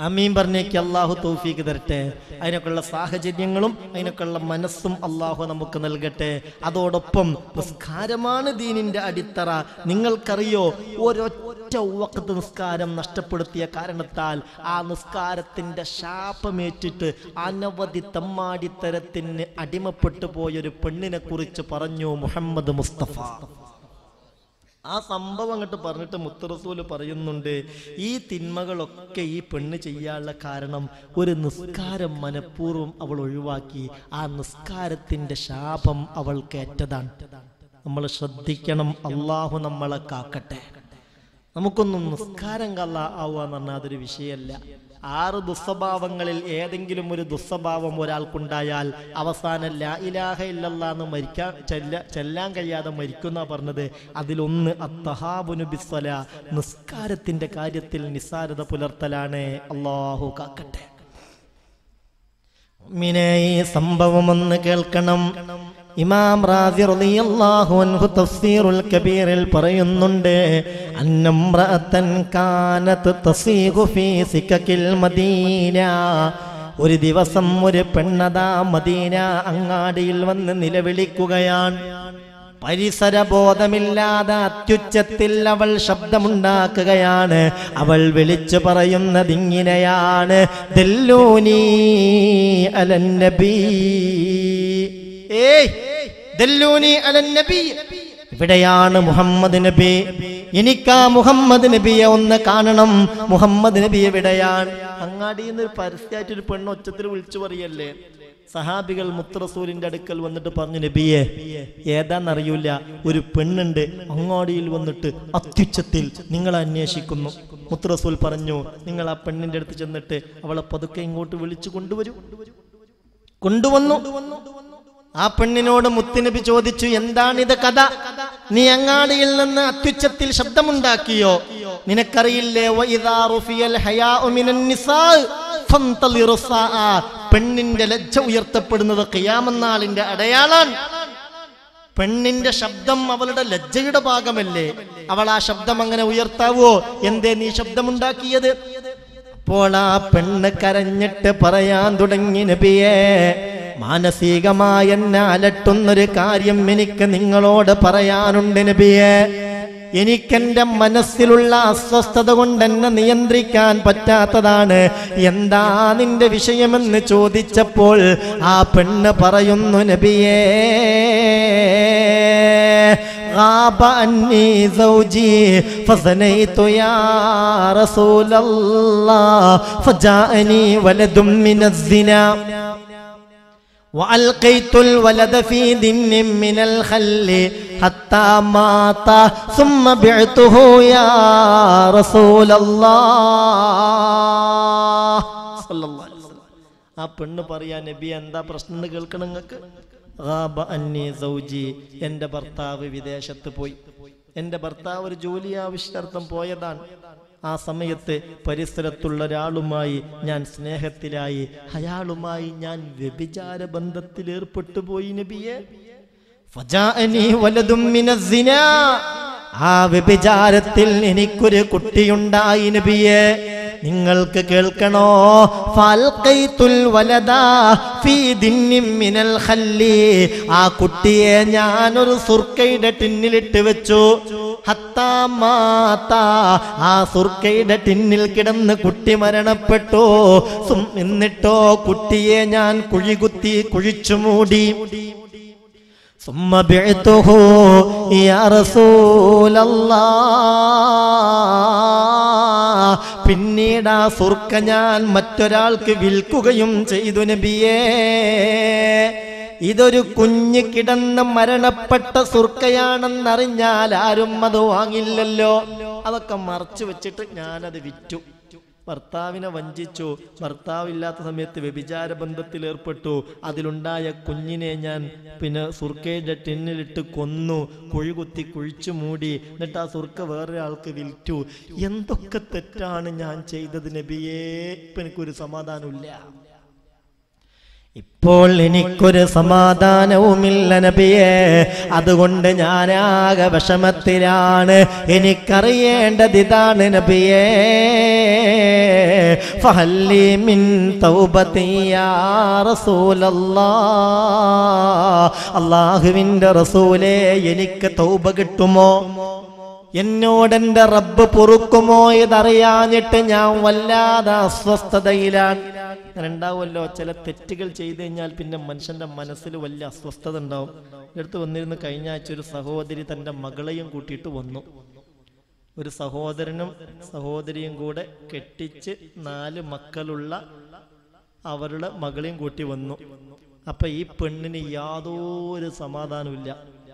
അമീൻ പറഞ്ഞേക്ക് അള്ളാഹു തൗഫീക്ക് തരട്ടെ. അതിനൊക്കെയുള്ള സാഹചര്യങ്ങളും അതിനൊക്കെയുള്ള മനസ്സും അള്ളാഹു നമുക്ക് നൽകട്ടെ. അതോടൊപ്പം നിസ്കാരമാണ് ദീനിന്റെ അടിത്തറ. നിങ്ങൾക്കറിയോ ഒരൊറ്റ വക്കത്ത് നിസ്കാരം നഷ്ടപ്പെടുത്തിയ കാരണത്താൽ ആ നിസ്കാരത്തിന്റെ ശാപമേറ്റിട്ട് അനവധി തമ്മാടിത്തരത്തിന് അടിമപ്പെട്ടു പോയൊരു പെണ്ണിനെ കുറിച്ച് പറഞ്ഞു മുഹമ്മദ് മുസ്തഫ. ആ സംഭവം അങ്ങോട്ട് പറഞ്ഞിട്ട് മുത്തറസൂൽ പറയുന്നുണ്ട് ഈ തിന്മകളൊക്കെ ഈ പെണ്ണ് ചെയ്യാനുള്ള കാരണം ഒരു നിസ്കാരം മനഃപൂർവം അവൾ ഒഴിവാക്കി ആ നിസ്കാരത്തിന്റെ ശാപം അവൾക്ക് ഏറ്റതാണ് നമ്മൾ ശ്രദ്ധിക്കണം അള്ളാഹു നമ്മളെ കാക്കട്ടെ. നമുക്കൊന്നും നിസ്കാരം കള്ള ആവുക എന്ന് പറഞ്ഞാൽ അതൊരു വിഷയമല്ല ആറ് ദുസ്വഭാവങ്ങളിൽ ഏതെങ്കിലും ഒരു ദുസ്വഭാവം ഒരാൾക്കുണ്ടായാൽ അവസാനം ലാ ഇലാഹ ഇല്ലല്ലാന്ന് മരിക്കാൻ ചെല്ല ചെല്ലാൻ കഴിയാതെ മരിക്കുന്ന പറഞ്ഞത്. അതിലൊന്ന് അത്തഹാബുനു ബിസ്വല നിസ്കാരത്തിന്റെ കാര്യത്തിൽ നിസ്സാരത പുലർത്തലാണ്. അള്ളാഹു കാക്കട്ടെ. മിനെ സംഭവം ഒന്ന് കേൾക്കണം. ഇമാം റാസി റളിയല്ലാഹു അൻഹു തഫ്സീറുൽ കബീറിൽ പറയുന്നുണ്ട് അന്നംറഅത്തൻ കാനത്ത് തസീഹു ഫീ സിക്കക്കിൽ മദീന. ഒരു ദിവസം ഒരു പെണ്ണതാ മദീന അങ്ങാടിയിൽ വന്ന് നിലവിളിക്കുകയാണ്. പരിസരബോധമില്ലാതെ അത്യുച്ചത്തിൽ അവൾ ശബ്ദമുണ്ടാക്കുകയാണ്. അവൾ വിളിച്ചു പറയുന്നത് ഇങ്ങനെയാണ് ദല്ലൂനി അലന്നബീ ഏയ്! ഇവിടെയാണ് മുഹമ്മദ് നബി. എനിക്കാ മുഹമ്മദ് നബിയെ ഒന്ന് കാണണം. മുഹമ്മദ് നബി എവിടെയാണ്? അങ്ങാടിയിൽ ഒരു പരസ്യമായിട്ട് ഒരു പെണ്ണ് ഒച്ചത്തിൽ വിളിച്ചു പറയല്ലേ? സഹാബികൾ മുത്തറസൂലിന്റെ അടുക്കൽ വന്നിട്ട് പറഞ്ഞു നബിയെ ഏതാന്നറിയൂല ഒരു പെണ്ണുണ്ട് അങ്ങാടിയിൽ വന്നിട്ട് അത്യുച്ചത്തിൽ നിങ്ങളെ അന്വേഷിക്കുന്നു. മുത്തറസൂൽ പറഞ്ഞു നിങ്ങൾ ആ പെണ്ണിന്റെ അടുത്ത് ചെന്നിട്ട് അവളെ പതുക്കെ ഇങ്ങോട്ട് വിളിച്ചു കൊണ്ടുവരൂ. കൊണ്ടുവന്നു. ആ പെണ്ണിനോട് മുത്തുനബി ചോദിച്ചു എന്താണിത് കഥ? നീ അങ്ങാടിയിൽ നിന്ന് അത്യുച്ചത്തിൽ ശബ്ദമുണ്ടാക്കിയോ? നിനക്കറിയില്ലേ പെണ്ണിന്റെ ലജ്ജ ഉയർത്തപ്പെടുന്നത് കിയാമന്നാളിന്റെ അടയാളാണ്. പെണ്ണിന്റെ ശബ്ദം അവളുടെ ലജ്ജയുടെ ഭാഗമല്ലേ? അവൾ ആ ശബ്ദം അങ്ങനെ ഉയർത്താവോ? എന്തേ നീ ശബ്ദമുണ്ടാക്കിയത്? അപ്പോൾ ആ പെണ്ണ് കരഞ്ഞിട്ട് പറയാൻ തുടങ്ങി നബിയെ മാനസികമായി എന്നെ അലട്ടുന്നൊരു കാര്യം എനിക്ക് നിങ്ങളോട് പറയാനുണ്ട് നബിയെ എനിക്കെന്റെ മനസ്സിലുള്ള അസ്വസ്ഥത കൊണ്ട് എന്നെ നിയന്ത്രിക്കാൻ പറ്റാത്തതാണ് എന്താ നിന്റെ വിഷയമെന്ന് ചോദിച്ചപ്പോൾ ആ പെണ്ണ് പറയുന്നു നബിയേ غاب عني زوجي فزنيت يا رسول الله فجاءني ولد من الزنا وألقيت الولد في دن من الخل حتى مات ثم بعته يا رسول الله صلى الله عليه وسلم ആ പെണ്ണ് പറയാ നബി എന്താ പ്രശ്നം എന്ന് കേൾക്കണം നിങ്ങൾക്ക് ഗാബ അന്നി സൗജി എൻ്റെ ഭർത്താവ് വിദേശത്ത് പോയി എന്റെ ഭർത്താവ് ഒരു ജോലി ആവശ്യാർത്ഥം പോയതാണ്. ആ സമയത്ത് പരിസരത്തുള്ള ഒരാളുമായി ഞാൻ സ്നേഹത്തിലായി. അയാളുമായി ഞാൻ വ്യഭിചാര ബന്ധത്തിൽ ഏർപ്പെട്ടു പോയി നബിയെ. ആ വ്യഭിചാരത്തിൽ എനിക്കൊരു കുട്ടിയുണ്ടായി നബിയെ. നിങ്ങൾക്ക് കേൾക്കണോ ഫൽഖൈതുൽ വലദാ ഫീ ദിന്നിൻ മിനൽ ഖല്ലി ആ കുട്ടിയെ ഞാനൊരു സുർക്കയുടെ ടിന്നിലിട്ട് വെച്ചു ഹത്താ മാതാ ആ സുർക്കയുടെ ടിന്നിൽ കിടന്ന് കുട്ടി മരണപ്പെട്ടു സും- എന്നിട്ടോ കുട്ടിയെ ഞാൻ കുഴികുത്തി കുഴിച്ചു മൂടി ثم بعته يا رسول الله പിന്നീട് ആ സുർക്ക ഞാൻ മറ്റൊരാൾക്ക് വിൽക്കുകയും ചെയ്തു നബിയേ. ഇതൊരു കുഞ്ഞ് കിടന്ന് മരണപ്പെട്ട സുർക്കയാണെന്നറിഞ്ഞാൽ ആരും അത് വാങ്ങില്ലല്ലോ. അതൊക്കെ മറച്ചു വെച്ചിട്ട് ഞാനത് വിറ്റു. ഭർത്താവിനെ വഞ്ചിച്ചു. ഭർത്താവില്ലാത്ത സമയത്ത് വ്യഭിചാര ബന്ധത്തിലേർപ്പെട്ടു അതിലുണ്ടായ കുഞ്ഞിനെ ഞാൻ പിന്നെ സുർക്കയുടെ ടിന്നിലിട്ട് കൊന്നു. കുഴികുത്തി കുഴിച്ചു മൂടി. എന്നിട്ട് ആ സുർക്ക വേറൊരാൾക്ക് വിൽറ്റു. എന്തൊക്കെ തെറ്റാണ് ഞാൻ ചെയ്തത് നബിയേ? ഇപ്പം എനിക്കൊരു സമാധാനമില്ല ഇപ്പോൾ എനിക്കൊരു സമാധാനവുമില്ല നബിയേ. അതുകൊണ്ട് ഞാനാകെ വിഷമത്തിലാണ്. എനിക്കറിയേണ്ടത് ഇതാണ് നബിയേ. മിൻ അള്ളാഹുവിന്റെ റസൂലേ എനിക്ക് തൗബ കിട്ടുമോ? എന്നോടെന്റെ റബ്ബ് പൊറുക്കുമോ ഇതറിയാഞ്ഞിട്ട് ഞാൻ വല്ലാതെ അസ്വസ്ഥതയിലാണ്. ഉണ്ടാവുമല്ലോ ചില തെറ്റുകൾ ചെയ്തു കഴിഞ്ഞാൽ പിന്നെ മനുഷ്യന്റെ മനസ്സിൽ വലിയ അസ്വസ്ഥത ഉണ്ടാവും. എടുത്ത് വന്നിരുന്ന് കഴിഞ്ഞ ആഴ്ച ഒരു സഹോദരി തന്റെ മകളെയും കൂട്ടിയിട്ട് വന്നു. ഒരു സഹോദരനും സഹോദരിയും കൂടെ കെട്ടിച്ച് നാല് മക്കളുള്ള അവരുടെ മകളെയും കൂട്ടി വന്നു. അപ്പൊ ഈ പെണ്ണിന് യാതൊരു സമാധാനമില്ല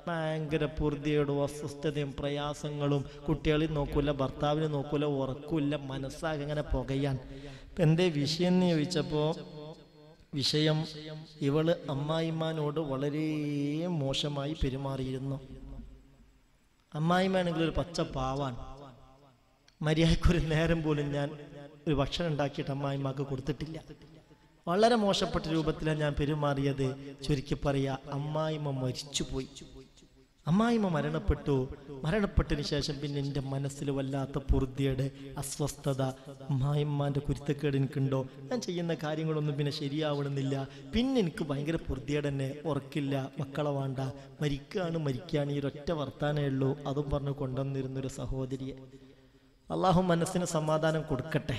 ഭയങ്കര പൂർത്തിയോടും അസ്വസ്ഥതയും പ്രയാസങ്ങളും. കുട്ടികളെ നോക്കൂല ഭർത്താവിനെ നോക്കൂല ഉറക്കൂല മനസ്സാകെ ഇങ്ങനെ പുകയാൻ. എന്തേ വിഷയം എന്ന് ചോദിച്ചപ്പോ വിഷയം ഇവൾ അമ്മായിമാനോട് വളരെ മോശമായി പെരുമാറിയിരുന്നു. അമ്മായിമാണെങ്കിൽ ഒരു പച്ച പാവാൻ മര്യാദക്കൊരു നേരം പോലും ഞാൻ ഒരു ഭക്ഷണം ഉണ്ടാക്കിയിട്ട് അമ്മായിമാക്ക് കൊടുത്തിട്ടില്ല. വളരെ മോശപ്പെട്ട രൂപത്തിലാണ് ഞാൻ പെരുമാറിയത്. ചുരുക്കി പറയാ അമ്മായിമ്മ മരിച്ചുപോയി. അമ്മായിമ്മ മരണപ്പെട്ടു. മരണപ്പെട്ടതിന് ശേഷം പിന്നെ എന്റെ മനസ്സിൽ വല്ലാത്ത പൂർത്തിയുടെ അസ്വസ്ഥത. അമ്മായിമ്മാന്റെ കുരുത്തക്കേട് എനിക്കുണ്ടോ? ഞാൻ ചെയ്യുന്ന കാര്യങ്ങളൊന്നും പിന്നെ ശരിയാവണമെന്നില്ല. പിന്നെ എനിക്ക് ഭയങ്കര പൂർത്തിയുടെ തന്നെ. ഉറക്കില്ല. മക്കളെ വേണ്ട. മരിക്കുകയാണ് മരിക്കുകയാണ് ഈ ഒരൊറ്റ വർത്താനേ ഉള്ളൂ. അതും പറഞ്ഞ് കൊണ്ടുവന്നിരുന്നൊരു സഹോദരിയെ. അള്ളാഹു മനസ്സിന് സമാധാനം കൊടുക്കട്ടെ.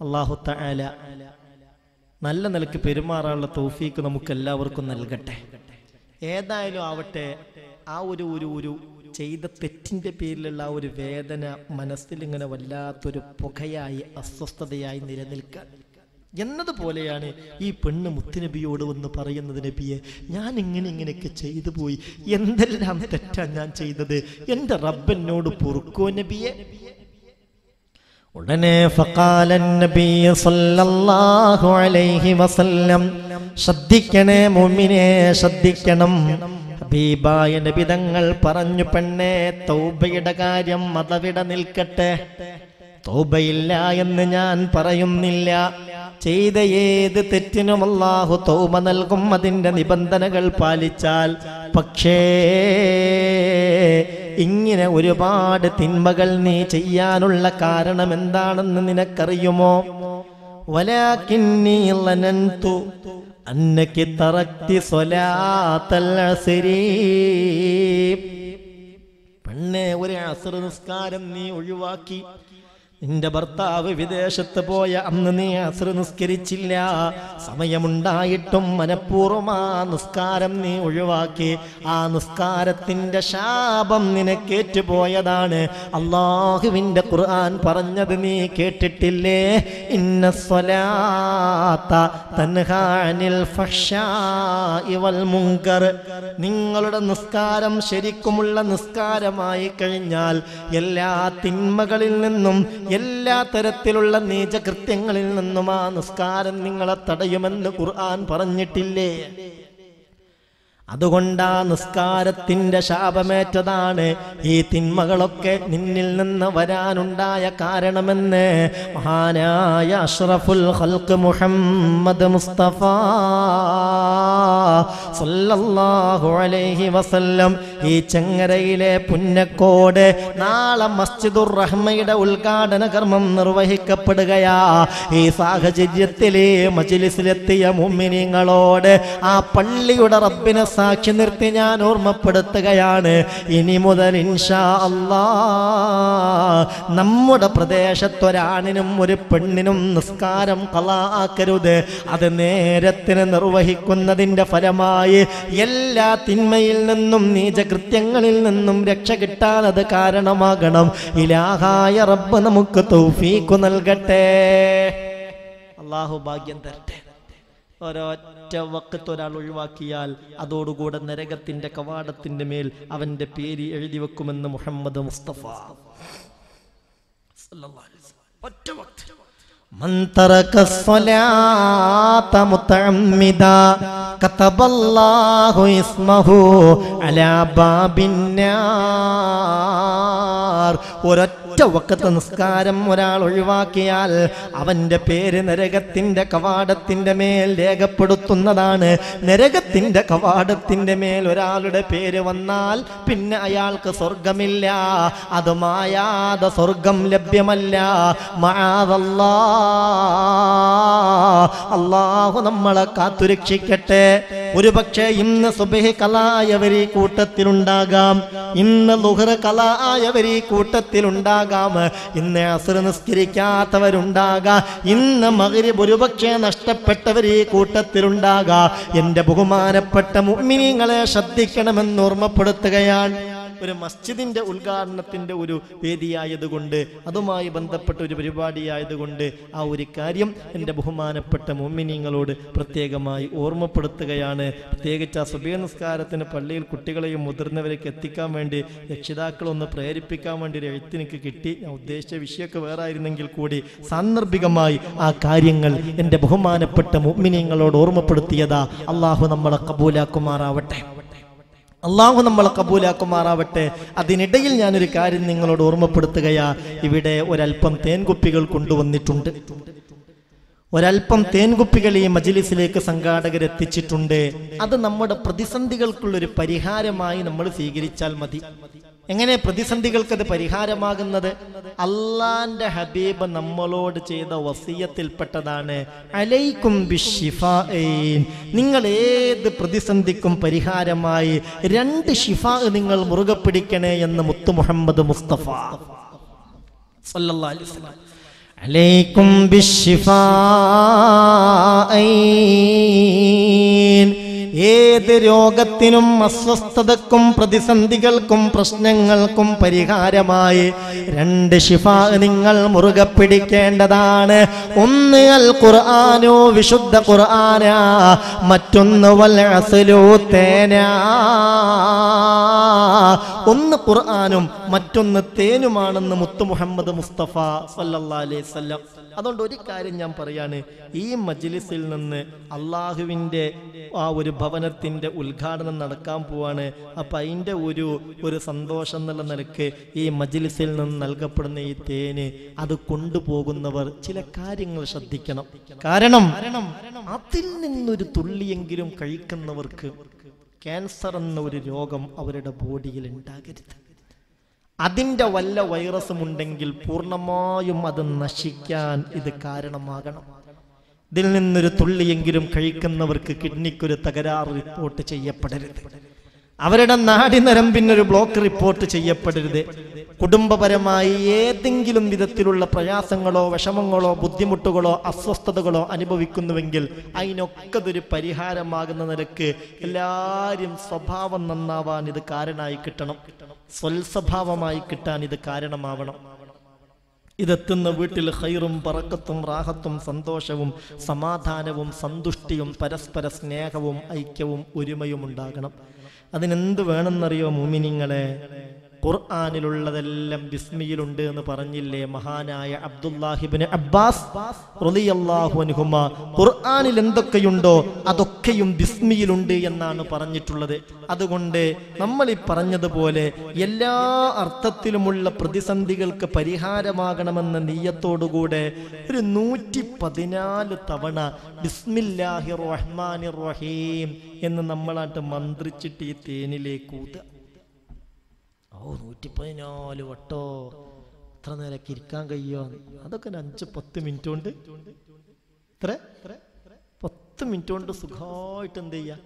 അള്ളാഹു തആല നല്ല നിലയ്ക്ക് പെരുമാറാനുള്ള തോഫീക്ക് നമുക്ക് എല്ലാവർക്കും നൽകട്ടെ. ഏതായാലും ആവട്ടെ ആ ഒരു ഒരു ഒരു ചെയ്ത തെറ്റിന്റെ പേരിലുള്ള ആ ഒരു വേദന മനസ്സിലിങ്ങനെ വല്ലാത്തൊരു പുകയായി അസ്വസ്ഥതയായി നിലനിൽക്കാൻ. എന്നതുപോലെയാണ് ഈ പെണ്ണ് മുത്തുനബിയോട് വന്ന് പറയുന്നത് നബിയെ ഞാൻ ഇങ്ങനെ ഇങ്ങനെയൊക്കെ ചെയ്തു പോയി. എന്തെല്ലാം തെറ്റാണ് ഞാൻ ചെയ്തത്? എന്റെ റബ്ബനോട് പൊറുക്കോ നബിയെ? ഉടനെ ഫക്കാലൻ നബി സല്ലല്ലാഹു അലൈഹി വസല്ലം ശ്രദ്ധിക്കണേ മുഅ്മിനെ ശ്രദ്ധിക്കണം. ഹബീബായ നബി തങ്ങൾ പറഞ്ഞു പെണ്ണേ തൗബയുടെ കാര്യം മതവിട നിൽക്കട്ടെ. തൗബയില്ല എന്ന് ഞാൻ പറയുന്നില്ല. ചെയ്ത ഏത് തെറ്റിനും അള്ളാഹു തൗമ നൽകും. അതിന്റെ നിബന്ധനകൾ പാലിച്ചാൽ പക്ഷേ ഇങ്ങനെ ഒരുപാട് തിന്മകൾ നീ ചെയ്യാനുള്ള കാരണം എന്താണെന്ന് നിനക്കറിയുമോ? ലനന്തു തറക്തി സ്വലാത്തൽ പെണ്ണെ ഒരു അസുര നിസ്കാരം നീ ഒഴിവാക്കി. നിന്റെ ഭർത്താവ് വിദേശത്ത് പോയ അന്ന് നീ അസുര നിസ്കരിച്ചില്ല. സമയമുണ്ടായിട്ടും മനഃപൂർവം ആ നിസ്കാരം നീ ഒഴിവാക്കി. ആ നിസ്കാരത്തിന്റെ ശാപം നിനക്കേറ്റു പോയതാണ്. അള്ളാഹുവിന്റെ ഖുർആൻ പറഞ്ഞത് നീ കേട്ടിട്ടില്ലേ? ഇന്ന സ്വലാത്ത തൻഹാനിൽ ഫഹ്ശാഇ വൽ മുങ്കർ. നിങ്ങളുടെ നിസ്കാരം ശരിക്കുമുള്ള നിസ്കാരമായി കഴിഞ്ഞാൽ എല്ലാ തിന്മകളിൽ നിന്നും എല്ലാ തരത്തിലുള്ള നീചകൃത്യങ്ങളിൽ നിന്നും ആ നിസ്കാരം നിങ്ങളെ തടയുമെന്ന് ഖുർആൻ പറഞ്ഞിട്ടില്ലേ? അതുകൊണ്ടാ നിസ്കാരത്തിന്റെ ശാപമേറ്റതാണ് ഈ തിന്മകളൊക്കെ നിന്നിൽ നിന്ന് വരാനുണ്ടായ കാരണമെന്ന് മഹാനായ അഷ്റഫുൽ ഹൽക്ക് മുഹമ്മദ് മുസ്തഫ സല്ലല്ലാഹു അലൈഹി വസല്ലം ഈ ചെങ്ങരയിലെ പുന്നക്കോട് നാളെ മസ്ജിദുർ റഹ്മയുടെ ഉദ്ഘാടന കർമ്മം നിർവഹിക്കപ്പെടുകയാ. ഈ സാഹചര്യത്തിലെ മജിലിസിലെത്തിയ മുമ്മിനിങ്ങളോട് ആ പള്ളിയുടെ റബ്ബിനെ സാക്ഷി നിർത്തി ഞാൻ ഓർമ്മപ്പെടുത്തുകയാണ്. ഇനി മുതൽ ഇൻഷാ അല്ലാ നമ്മുടെ പ്രദേശത്തൊരാണിനും ഒരു പെണ്ണിനും നിസ്കാരം കളാക്കരുത്. അത് നേരത്തിന് നിർവഹിക്കുന്നതിന്റെ ഫലമായി എല്ലാ തിന്മയിൽ നിന്നും നീചകൃത്യങ്ങളിൽ നിന്നും രക്ഷ കിട്ടാൻ അത് കാരണമാകണം. ഇലാഹായ റബ്ബ് നമുക്ക് തൗഫീഖ് നൽകട്ടെ. അള്ളാഹു ഭാഗ്യം തരട്ടെ. ഒരൊറ്റ വക്കത്ത് ഒരാൾ ഒഴിവാക്കിയാൽ അതോടുകൂടെ നരകത്തിന്റെ കവാടത്തിന്റെ മേൽ അവന്റെ പേര് എഴുതി വെക്കുമെന്ന് മുഹമ്മദ് മുസ്തഫ സല്ലല്ലാഹു അലൈഹി വസല്ലം. ഒറ്റ വക്ത് من ترك الصلاة متعمدا كتب الله اسمه على باب النار ഒരൊറ്റ വക്കത്ത് നിസ്കാരം ഒരാൾ ഒഴിവാക്കിയാൽ അവന്റെ പേര് നരകത്തിന്റെ കവാടത്തിന്റെ മേൽ രേഖപ്പെടുത്തുന്നതാണ്. നരകത്തിന്റെ കവാടത്തിന്റെ മേൽ ഒരാളുടെ പേര് വന്നാൽ പിന്നെ അയാൾക്ക് സ്വർഗമില്ല അത് മായാതെ സ്വർഗം ലഭ്യമല്ല. അള്ളാഹു നമ്മളെ കാത്തുരക്ഷിക്കട്ടെ. ഒരുപക്ഷെ ഇന്ന് സുബഹി കലായവരി കൂട്ടത്തിലുണ്ടാകാം. ഇന്ന് ലുഹർ കലായവർ ഈ കൂട്ടത്തിലുണ്ടാകാം. ഇന്ന് അസുർ നിസ്കരിക്കാത്തവരുണ്ടാകാം. ഇന്ന് മകരിബ് ഒരുപക്ഷെ നഷ്ടപ്പെട്ടവർ കൂട്ടത്തിലുണ്ടാകാം. എന്റെ ബഹുമാനപ്പെട്ട മുഅ്മിനീങ്ങളെ ശ്രദ്ധിക്കണമെന്ന് ഓർമ്മപ്പെടുത്തുകയാണ്. ഒരു മസ്ജിദിന്റെ ഉദ്ഘാടനത്തിന്റെ ഒരു വേദിയായതുകൊണ്ട് അതുമായി ബന്ധപ്പെട്ട ഒരു പരിപാടിയായതുകൊണ്ട് ആ ഒരു കാര്യം എന്റെ ബഹുമാനപ്പെട്ട മുമ്മിനിങ്ങളോട് പ്രത്യേകമായി ഓർമ്മപ്പെടുത്തുകയാണ്. പ്രത്യേകിച്ച് ആ സുബീ നിസ്കാരത്തിന് പള്ളിയിൽ കുട്ടികളെയും മുതിർന്നവരേക്ക് എത്തിക്കാൻ വേണ്ടി രക്ഷിതാക്കളൊന്ന് പ്രേരിപ്പിക്കാൻ വേണ്ടി ഒരു എഴുത്തിനിക്ക് കിട്ടി. ഞാൻ ഉദ്ദേശിച്ച വിഷയമൊക്കെ വേറെ ആയിരുന്നെങ്കിൽ കൂടി സാന്ദർഭികമായി ആ കാര്യങ്ങൾ എന്റെ ബഹുമാനപ്പെട്ട മുമ്മിനിങ്ങളോട് ഓർമ്മപ്പെടുത്തിയതാ. അള്ളാഹു നമ്മളെ കബൂലാക്കുമാറാവട്ടെ. അള്ളാഹു നമ്മളെ കബൂലാക്കുമാറാവട്ടെ. അതിനിടയിൽ ഞാനൊരു കാര്യം നിങ്ങളോട് ഓർമ്മപ്പെടുത്തുകയാ. ഇവിടെ ഒരൽപ്പം തേൻകുപ്പികൾ കൊണ്ടുവന്നിട്ടുണ്ട്. ഒരൽപ്പം തേൻകുപ്പികൾ ഈ മജിലിസിലേക്ക് സംഘാടകർ എത്തിച്ചിട്ടുണ്ട്. അത് നമ്മുടെ പ്രതിസന്ധികൾക്കുള്ളൊരു പരിഹാരമായി നമ്മൾ സ്വീകരിച്ചാൽ മതി. എങ്ങനെ പ്രതിസന്ധികൾക്ക് അത് പരിഹാരമാകുന്നത് അള്ളാന്റെ ഹബീബ് നമ്മളോട് ചെയ്ത വസീയത്തിൽപ്പെട്ടതാണ് അലൈക്കും. നിങ്ങൾ ഏത് പ്രതിസന്ധിക്കും പരിഹാരമായി രണ്ട് ഷിഫ നിങ്ങൾ മുറുകെ പിടിക്കണേ എന്ന് മുത്തു മുഹമ്മദ് മുസ്തഫ. അലൈക്കും. ഏത് രോഗത്തിനും അസ്വസ്ഥതക്കും പ്രതിസന്ധികൾക്കും പ്രശ്നങ്ങൾക്കും പരിഹാരമായി രണ്ട് ഷിഫ നിങ്ങൾ മുറുകെ പിടിക്കേണ്ടതാണ്. ഒന്ന് അൽ ഖുർആാനോ വിശുദ്ധ ഖുർആന. മറ്റൊന്ന് വൽ തേനാ. ഒന്ന് ഖുർആാനും മറ്റൊന്ന് തേനുമാണെന്ന് മുത്തു മുഹമ്മദ് മുസ്തഫ സല്ലാ അലൈഹി വസല്ലം അതുകൊണ്ട് ഒരു കാര്യം ഞാൻ പറയാണ്. ഈ മജ്ലിസിൽ നിന്ന് അള്ളാഹുവിന്റെ ആ ഒരു ഭവനത്തിന്റെ ഉദ്ഘാടനം നടക്കാൻ പോവാണ്. അപ്പം അതിന്റെ ഒരു ഒരു സന്തോഷം എന്നുള്ള നിലയ്ക്ക് ഈ മജ്ലിസിൽ നിന്ന് നൽകപ്പെടുന്ന ഈ തേന് അത് കൊണ്ടുപോകുന്നവർ ചില കാര്യങ്ങൾ ശ്രദ്ധിക്കണം. കാരണം അതിൽ നിന്നൊരു തുള്ളിയെങ്കിലും കഴിക്കുന്നവർക്ക് ക്യാൻസർ എന്ന ഒരു രോഗം അവരുടെ ബോഡിയിൽ ഉണ്ടാകരുത്. അതിന്റെ വല്ല വൈറസും ഉണ്ടെങ്കിൽ പൂർണമായും അത് നശിക്കാൻ ഇത് കാരണമാകണം. ഇതിൽ നിന്നൊരു തുള്ളിയെങ്കിലും കഴിക്കുന്നവർക്ക് കിഡ്നിക്കൊരു തകരാറ് റിപ്പോർട്ട് ചെയ്യപ്പെടരുത്. അവരുടെ നാടിനരമ്പിനൊരു ബ്ലോക്ക് റിപ്പോർട്ട് ചെയ്യപ്പെടരുത്. കുടുംബപരമായി ഏതെങ്കിലും വിധത്തിലുള്ള പ്രയാസങ്ങളോ വിഷമങ്ങളോ ബുദ്ധിമുട്ടുകളോ അസ്വസ്ഥതകളോ അനുഭവിക്കുന്നുവെങ്കിൽ അതിനൊക്കെ ഇതൊരു പരിഹാരമാകുന്ന നിലയ്ക്ക് എല്ലാവരും സ്വഭാവം നന്നാവാൻ ഇത് കാരണമായി കിട്ടണം. സ്വൽസ്വഭാവമായി കിട്ടാൻ ഇത് കാരണമാവണം. ഇതെത്തുന്ന വീട്ടിൽ ഹൈറും പറക്കത്തും റാഹത്തും സന്തോഷവും സമാധാനവും സന്തുഷ്ടിയും പരസ്പര സ്നേഹവും ഐക്യവും ഒരുമയും ഉണ്ടാകണം. അതിനെന്ത് വേണമെന്നറിയോ മുമിനിങ്ങളെ? ഖുർആാനിലുള്ളതെല്ലാം ബിസ്മിയിലുണ്ട് എന്ന് പറഞ്ഞില്ലേ മഹാനായ അബ്ദുല്ലാഹിബിന് അബ്ബാസ് ഖുർആാനിൽ എന്തൊക്കെയുണ്ടോ അതൊക്കെയും ബിസ്മിയിലുണ്ട് എന്നാണ് പറഞ്ഞിട്ടുള്ളത്. അതുകൊണ്ട് നമ്മൾ ഈ പറഞ്ഞതുപോലെ എല്ലാ അർത്ഥത്തിലുമുള്ള പ്രതിസന്ധികൾക്ക് പരിഹാരമാകണമെന്ന നീയത്തോടുകൂടെ ഒരു നൂറ്റി പതിനാല് തവണ ബിസ്മില്ലാഹി റഹ്മാൻ റഹീം എന്ന് നമ്മളായിട്ട് മന്ത്രിച്ചിട്ട് ഈ തേനിലേക്ക് ഓ നൂറ്റി പതിനാല് വട്ടോ. എത്ര നേരം ഇരിക്കാൻ കഴിയോ അതൊക്കെ അഞ്ച് പത്ത് മിനിറ്റ് കൊണ്ട്. ഇത്ര പത്ത് മിനിറ്റ് കൊണ്ട് സുഖമായിട്ട് എന്ത് ചെയ്യാ?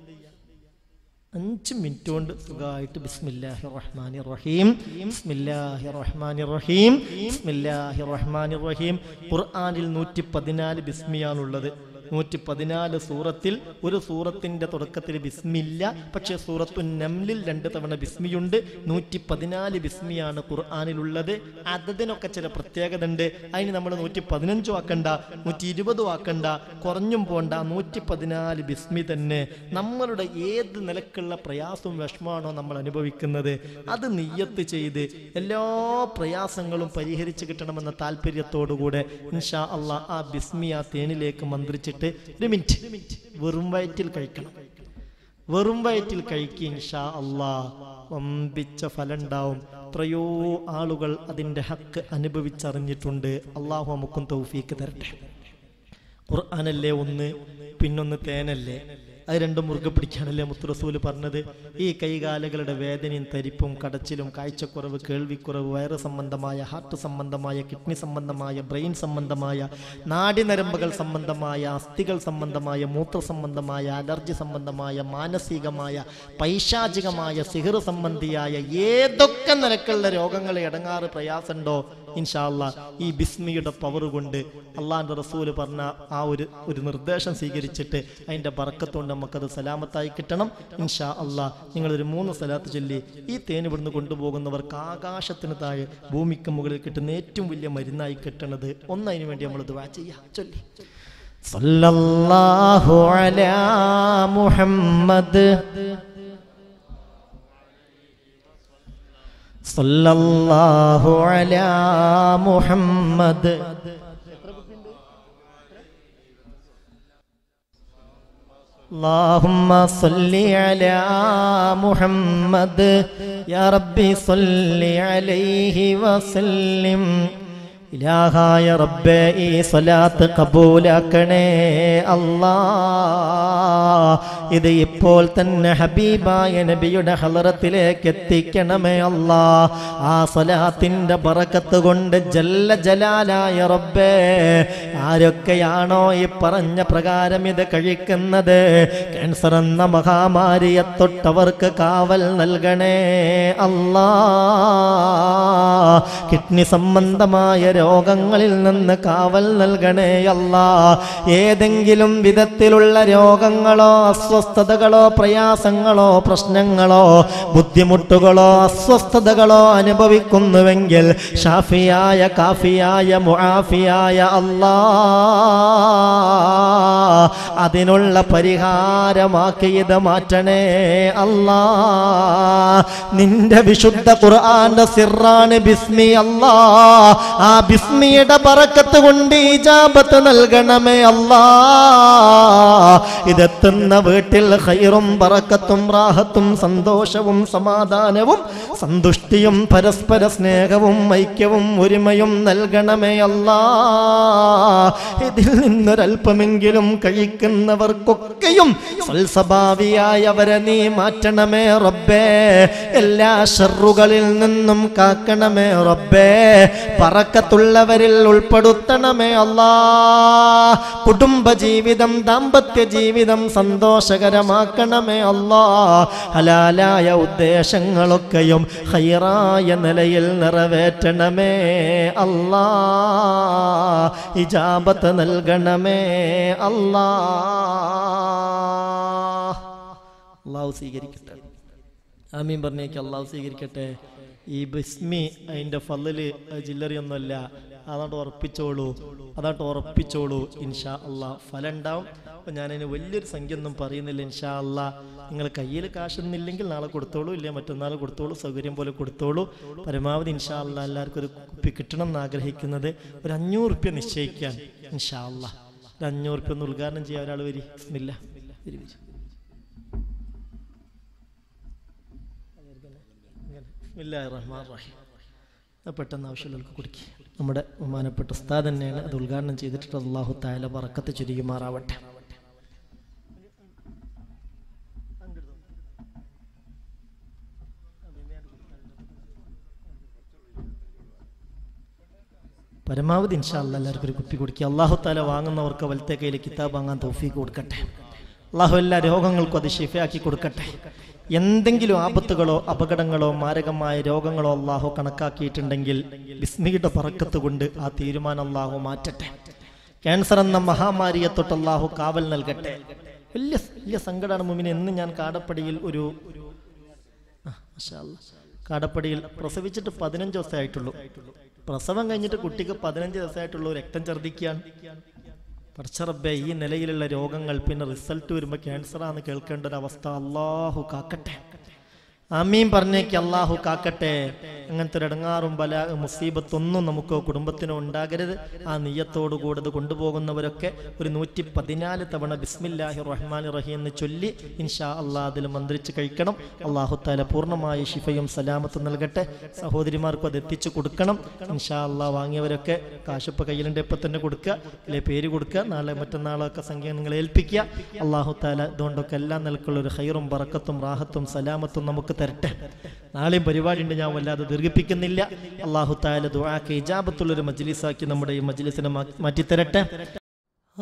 അഞ്ച് മിനിറ്റ് കൊണ്ട് സുഖമായിട്ട് ബിസ്മില്ലാഹി റഹ്മാനി റഹീം ബിസ്മില്ലാഹി റഹ്മാനി റഹീം ബിസ്മില്ലാഹി റഹ്മാനി റഹീം ഖുർആനിൽ നൂറ്റി പതിനാല് ബിസ്മിയാണുള്ളത്. നൂറ്റി പതിനാല് സൂറത്തിൽ ഒരു സൂറത്തിന്റെ തുടക്കത്തിൽ ബിസ്മില്ല പക്ഷേ സൂറത്തു നംലിൽ രണ്ട് തവണ ബിസ്മിയുണ്ട്. നൂറ്റി പതിനാല് ബിസ്മിയാണ് ഖുർആാനിലുള്ളത്. അതതിനൊക്കെ ചില പ്രത്യേകത ഉണ്ട് അതിന് നമ്മൾ നൂറ്റി പതിനഞ്ചും ആക്കണ്ട നൂറ്റി ഇരുപതും ആക്കണ്ട കുറഞ്ഞും പോണ്ട നൂറ്റി പതിനാല് ബിസ്മി തന്നെ. നമ്മളുടെ ഏത് നിലക്കുള്ള പ്രയാസവും വിഷമാണോ നമ്മൾ അനുഭവിക്കുന്നത്. അത് നിയ്യത്ത് ചെയ്ത് എല്ലാ പ്രയാസങ്ങളും പരിഹരിച്ചു കിട്ടണമെന്ന താല്പര്യത്തോടുകൂടെ ഇൻഷാ അള്ളാ ആ ബിസ്മി ആ തേനിലേക്ക് മന്ത്രിച്ചിട്ട് ഒരു മിനിറ്റ് വെറും വയറ്റിൽ കഴിക്കണം. വെറും വയറ്റിൽ കഴിക്കുക ഇൻഷാ അള്ളാ വമ്പിച്ച ഫലം ഉണ്ടാവും എത്രയോ ആളുകൾ അതിന്റെ ഹക്ക് അനുഭവിച്ചറിഞ്ഞിട്ടുണ്ട്. അള്ളാഹു നമുക്കും തൗഫീക്ക് തരട്ടെ. ഖുർആാനല്ലേ ഒന്ന് പിന്നൊന്ന് തേനല്ലേ? അത് രണ്ടും മുറുകെ പിടിക്കാനല്ലേ മുത്തുറസൂൽ പറഞ്ഞത്? ഈ കൈകാലുകളുടെ വേദനയും തരിപ്പും കടച്ചിലും കാഴ്ചക്കുറവ് കേൾവിക്കുറവ് വയറ് സംബന്ധമായ ഹാർട്ട് സംബന്ധമായ കിഡ്നി സംബന്ധമായ ബ്രെയിൻ സംബന്ധമായ നാടിനരമ്പുകൾ സംബന്ധമായ അസ്ഥികൾ സംബന്ധമായ മൂത്ര സംബന്ധമായ അലർജി സംബന്ധമായ മാനസികമായ പൈശാചികമായ സിഹിർ സംബന്ധിയായ ഏതൊക്കെ നിരക്കുള്ള രോഗങ്ങളെ ഇടങ്ങാറ് പ്രയാസമുണ്ടോ? ഇൻഷാല്ല ഈ ബിസ്മിയുടെ പവർ കൊണ്ട് അള്ളാഹിന്റെ റസൂൽ പറഞ്ഞ ആ ഒരു ഒരു നിർദ്ദേശം സ്വീകരിച്ചിട്ട് അതിന്റെ ബറക്കത്തുകൊണ്ട് നമുക്കത് സലാമത്തായി കിട്ടണം. ഇൻഷാ അള്ളാ നിങ്ങളൊരു മൂന്ന് സ്ഥലത്ത് ചൊല്ലി ഈ തേൻ ഇവിടുന്ന് കൊണ്ടുപോകുന്നവർക്ക് ആകാശത്തിന് താഴെ ഭൂമിക്ക് മുകളിൽ കിട്ടുന്ന ഏറ്റവും വലിയ മരുന്നായി കിട്ടണത്. ഒന്നതിനു വേണ്ടി നമ്മൾ ദുവാ ചെയ്യാം ചൊല്ലി. സല്ലല്ലാഹു അലാ മുഹമ്മദ് സല്ലല്ലാഹു അലാ മുഹമ്മദ് اللهم صل على محمد يا ربي صل عليه وسلم ഇലാഹായ റബ്ബേ ഈ സ്വലാത്ത് കബൂലാക്കണേ അല്ലാ ഇത് ഇപ്പോൾ തന്നെ ഹബീബായ നബിയുടെ ഹലറത്തിലേക്ക് എത്തിക്കണമേ അല്ലാ. ആ സ്വലാത്തിന്റെ പറക്കത്ത് കൊണ്ട് ജല്ല ജലാലായ റബ്ബേ ആരൊക്കെയാണോ ഈ പറഞ്ഞ പ്രകാരം ഇത് കഴിക്കുന്നത്? ക്യാൻസർ എന്ന മഹാമാരിയെ തൊട്ടവർക്ക് കാവൽ നൽകണേ അല്ലാ. കിഡ്നി സംബന്ധമായ രോഗങ്ങളിൽ നിന്ന് കാവൽ നൽകണേ അല്ല. ഏതെങ്കിലും വിധത്തിലുള്ള രോഗങ്ങളോ അസ്വസ്ഥതകളോ പ്രയാസങ്ങളോ പ്രശ്നങ്ങളോ ബുദ്ധിമുട്ടുകളോ അസ്വസ്ഥതകളോ അനുഭവിക്കുന്നുവെങ്കിൽ ഷാഫിയായ കാഫിയായ മുഹാഫിയായ അല്ലാ അതിനുള്ള പരിഹാരമാക്കി ഇത് മാറ്റണേ അല്ലാ നിന്റെ വിശുദ്ധ ഖുർആന്റെ സിറാണ് ബിസ്മി അല്ലാ ആ ബിസ്മിയുടെ ബറക്കത്ത് കൊണ്ട് ഇജാബത്ത് നൽകണമേ അല്ലാ ഇതെത്തുന്ന വീട്ടിൽ ഖൈറും പറക്കത്തും റാഹത്തും സന്തോഷവും സമാധാനവും സന്തുഷ്ടിയും പരസ്പര സ്നേഹവും ഐക്യവും ഒരുമയും നൽകണമേ അല്ലാ. ഇതിൽ നിന്നൊരൽപ്പമെങ്കിലും കഴിക്കുന്നവർക്കൊക്കെയും സൽസ്വഭാവിയായവരെ നീ മാറ്റണമേ റബ്ബേ. എല്ലാ ഷറുകളിൽ നിന്നും കാക്കണമേ റബ്ബേ. പറക്കത്തുള്ളവരിൽ ഉൾപ്പെടുത്തണമേ അല്ലാ. കുടുംബ ജീവിതം ദാമ്പത്യ ജീവിതം സന്തോഷകരമാക്കണമേ അല്ലാ. ഹലാലായ ഉദ്ദേശങ്ങളൊക്കെയും ഹൈറായ നിലയിൽ നിറവേറ്റണമേ അല്ലാ. ഇജാബത്ത് നൽകണമേ അല്ലാ. അള്ളാഹു സ്വീകരിക്കട്ടെ. ആമീൻ പറഞ്ഞേക്ക് അള്ളാഹു സ്വീകരിക്കട്ടെ. ഈ ബിസ്മി അതിന്റെ ഫല്ലിൽ ജില്ലറിയൊന്നുമല്ല. അതാണ്ട് ഉറപ്പിച്ചോളൂ. അതാണ്ട് ഉറപ്പിച്ചോളൂ. ഇൻഷാ അള്ളാഹ് ഫലം ഉണ്ടാവും. അപ്പം ഞാനതിന് വലിയൊരു സംഖ്യ ഒന്നും പറയുന്നില്ല ഇൻഷാ അല്ല നിങ്ങൾ കയ്യിൽ കാശൊന്നുമില്ലെങ്കിൽ നാളെ കൊടുത്തോളൂ ഇല്ലേ? മറ്റന്നാൾ കൊടുത്തോളൂ സൗകര്യം പോലെ കൊടുത്തോളൂ. പരമാവധി ഇൻഷാ അല്ല എല്ലാവർക്കും ഒരു കുപ്പി കിട്ടണം എന്ന് ആഗ്രഹിക്കുന്നത്. ഒരു അഞ്ഞൂറ് റുപ്യ നിശ്ചയിക്കാൻ ഇൻഷാ അല്ല ഒരു അഞ്ഞൂറ് റുപ്യ ഒന്ന് ഉദ്ഘാടനം ചെയ്യാൻ ഒരാൾ വരി. ഇല്ല വരി വരി ബിസ്മില്ലാഹി റഹ്മാൻ റഹീം പെട്ടെന്ന് ആവശ്യമുള്ളവർക്ക് കുടിക്കുക നമ്മുടെ ബഹുമാനപ്പെട്ട ഉസ്താദ് തന്നെയാണ് അത് ഉദ്ഘാടനം ചെയ്തിട്ട് അള്ളാഹു തായാല പറക്കത്ത് ചുരുക്കുമാറാവട്ടെ പരമാവധി ഇൻഷാല്ല എല്ലാവർക്കും ഒരു കുപ്പി കുടിക്കുക അള്ളാഹു താല വാങ്ങുന്നവർക്ക് വലത്തെ കയ്യിൽ കിതാബ് വാങ്ങാൻ തോഫീക്ക് കൊടുക്കട്ടെ. അള്ളാഹു എല്ലാ രോഗങ്ങൾക്കും അത് ഷിഫയാക്കി കൊടുക്കട്ടെ. എന്തെങ്കിലും ആപത്തുകളോ അപകടങ്ങളോ മാരകമായ രോഗങ്ങളോ അള്ളാഹു കണക്കാക്കിയിട്ടുണ്ടെങ്കിൽ ബിസ്മിയുടെ പറക്കത്ത് കൊണ്ട് ആ തീരുമാനം അള്ളാഹു മാറ്റട്ടെ. ക്യാൻസർ എന്ന മഹാമാരിയെ തൊട്ട് അള്ളാഹു കാവൽ നൽകട്ടെ. വലിയ വലിയ സങ്കടമാണ് മുമ്പിന് എന്ന് ഞാൻ കാടപ്പടിയിൽ ഒരു. കാടപ്പടിയിൽ പ്രസവിച്ചിട്ട് പതിനഞ്ച് ദിവസമേ ആയിട്ടുള്ളൂ. പ്രസവം കഴിഞ്ഞിട്ട് കുട്ടിക്ക് പതിനഞ്ച് ദിവസമായിട്ടുള്ള രക്തം ഛർദ്ദിക്കുകയാണ്. പടച്ചറബെ ഈ നിലയിലുള്ള രോഗങ്ങൾ പിന്നെ റിസൾട്ട് വരുമ്പോൾ ക്യാൻസറാന്ന് കേൾക്കേണ്ട ഒരു അവസ്ഥ അള്ളാഹു കാക്കട്ടെ. അമ്മീൻ പറഞ്ഞേക്ക് അള്ളാഹു കാക്കട്ടെ. അങ്ങനത്തെ ഒരു ഇടങ്ങാറും പല മുസീബത്തൊന്നും നമുക്ക് കുടുംബത്തിനോ ഉണ്ടാകരുത്. ആ നെയ്യത്തോടു കൂടെ കൊണ്ടുപോകുന്നവരൊക്കെ ഒരു നൂറ്റി പതിനാല് തവണ ബിസ്മില്ലാഹി റഹ്മാൻ റഹീം എന്ന് ചൊല്ലി ഇൻഷാ അള്ളാഹ് അതിൽ മന്ത്രിച്ച് കഴിക്കണം. അള്ളാഹു താല പൂർണമായ ഷിഫയും സലാമത്തും നൽകട്ടെ. സഹോദരിമാർക്കും അത് എത്തിച്ചു കൊടുക്കണം. ഇൻഷാ അള്ളാഹ് വാങ്ങിയവരൊക്കെ കാശപ്പ് കയ്യിലുണ്ട് ഇപ്പം തന്നെ കൊടുക്കുക. അല്ലെ പേര് കൊടുക്കുക. നാളെ മറ്റന്നാളൊക്കെ സംഖ്യ നിങ്ങൾ ഏൽപ്പിക്കുക. അള്ളാഹു താല ഇതുകൊണ്ടൊക്കെ എല്ലാം നിലക്കുള്ള ഒരു ഹൈറും ബറക്കത്തും റാഹത്തും സലാമത്തും നമുക്ക് തരട്ടെ നാളെയും പരിപാടി ഉണ്ട് ഞാൻ വല്ലാതെ ദീർഘിപ്പിക്കുന്നില്ല അള്ളാഹു താല ദുആക്ക് മജ്ലിസാക്കി നമ്മുടെ ഈ മജ്ലിസിനെ മാറ്റിത്തരട്ടെ ആ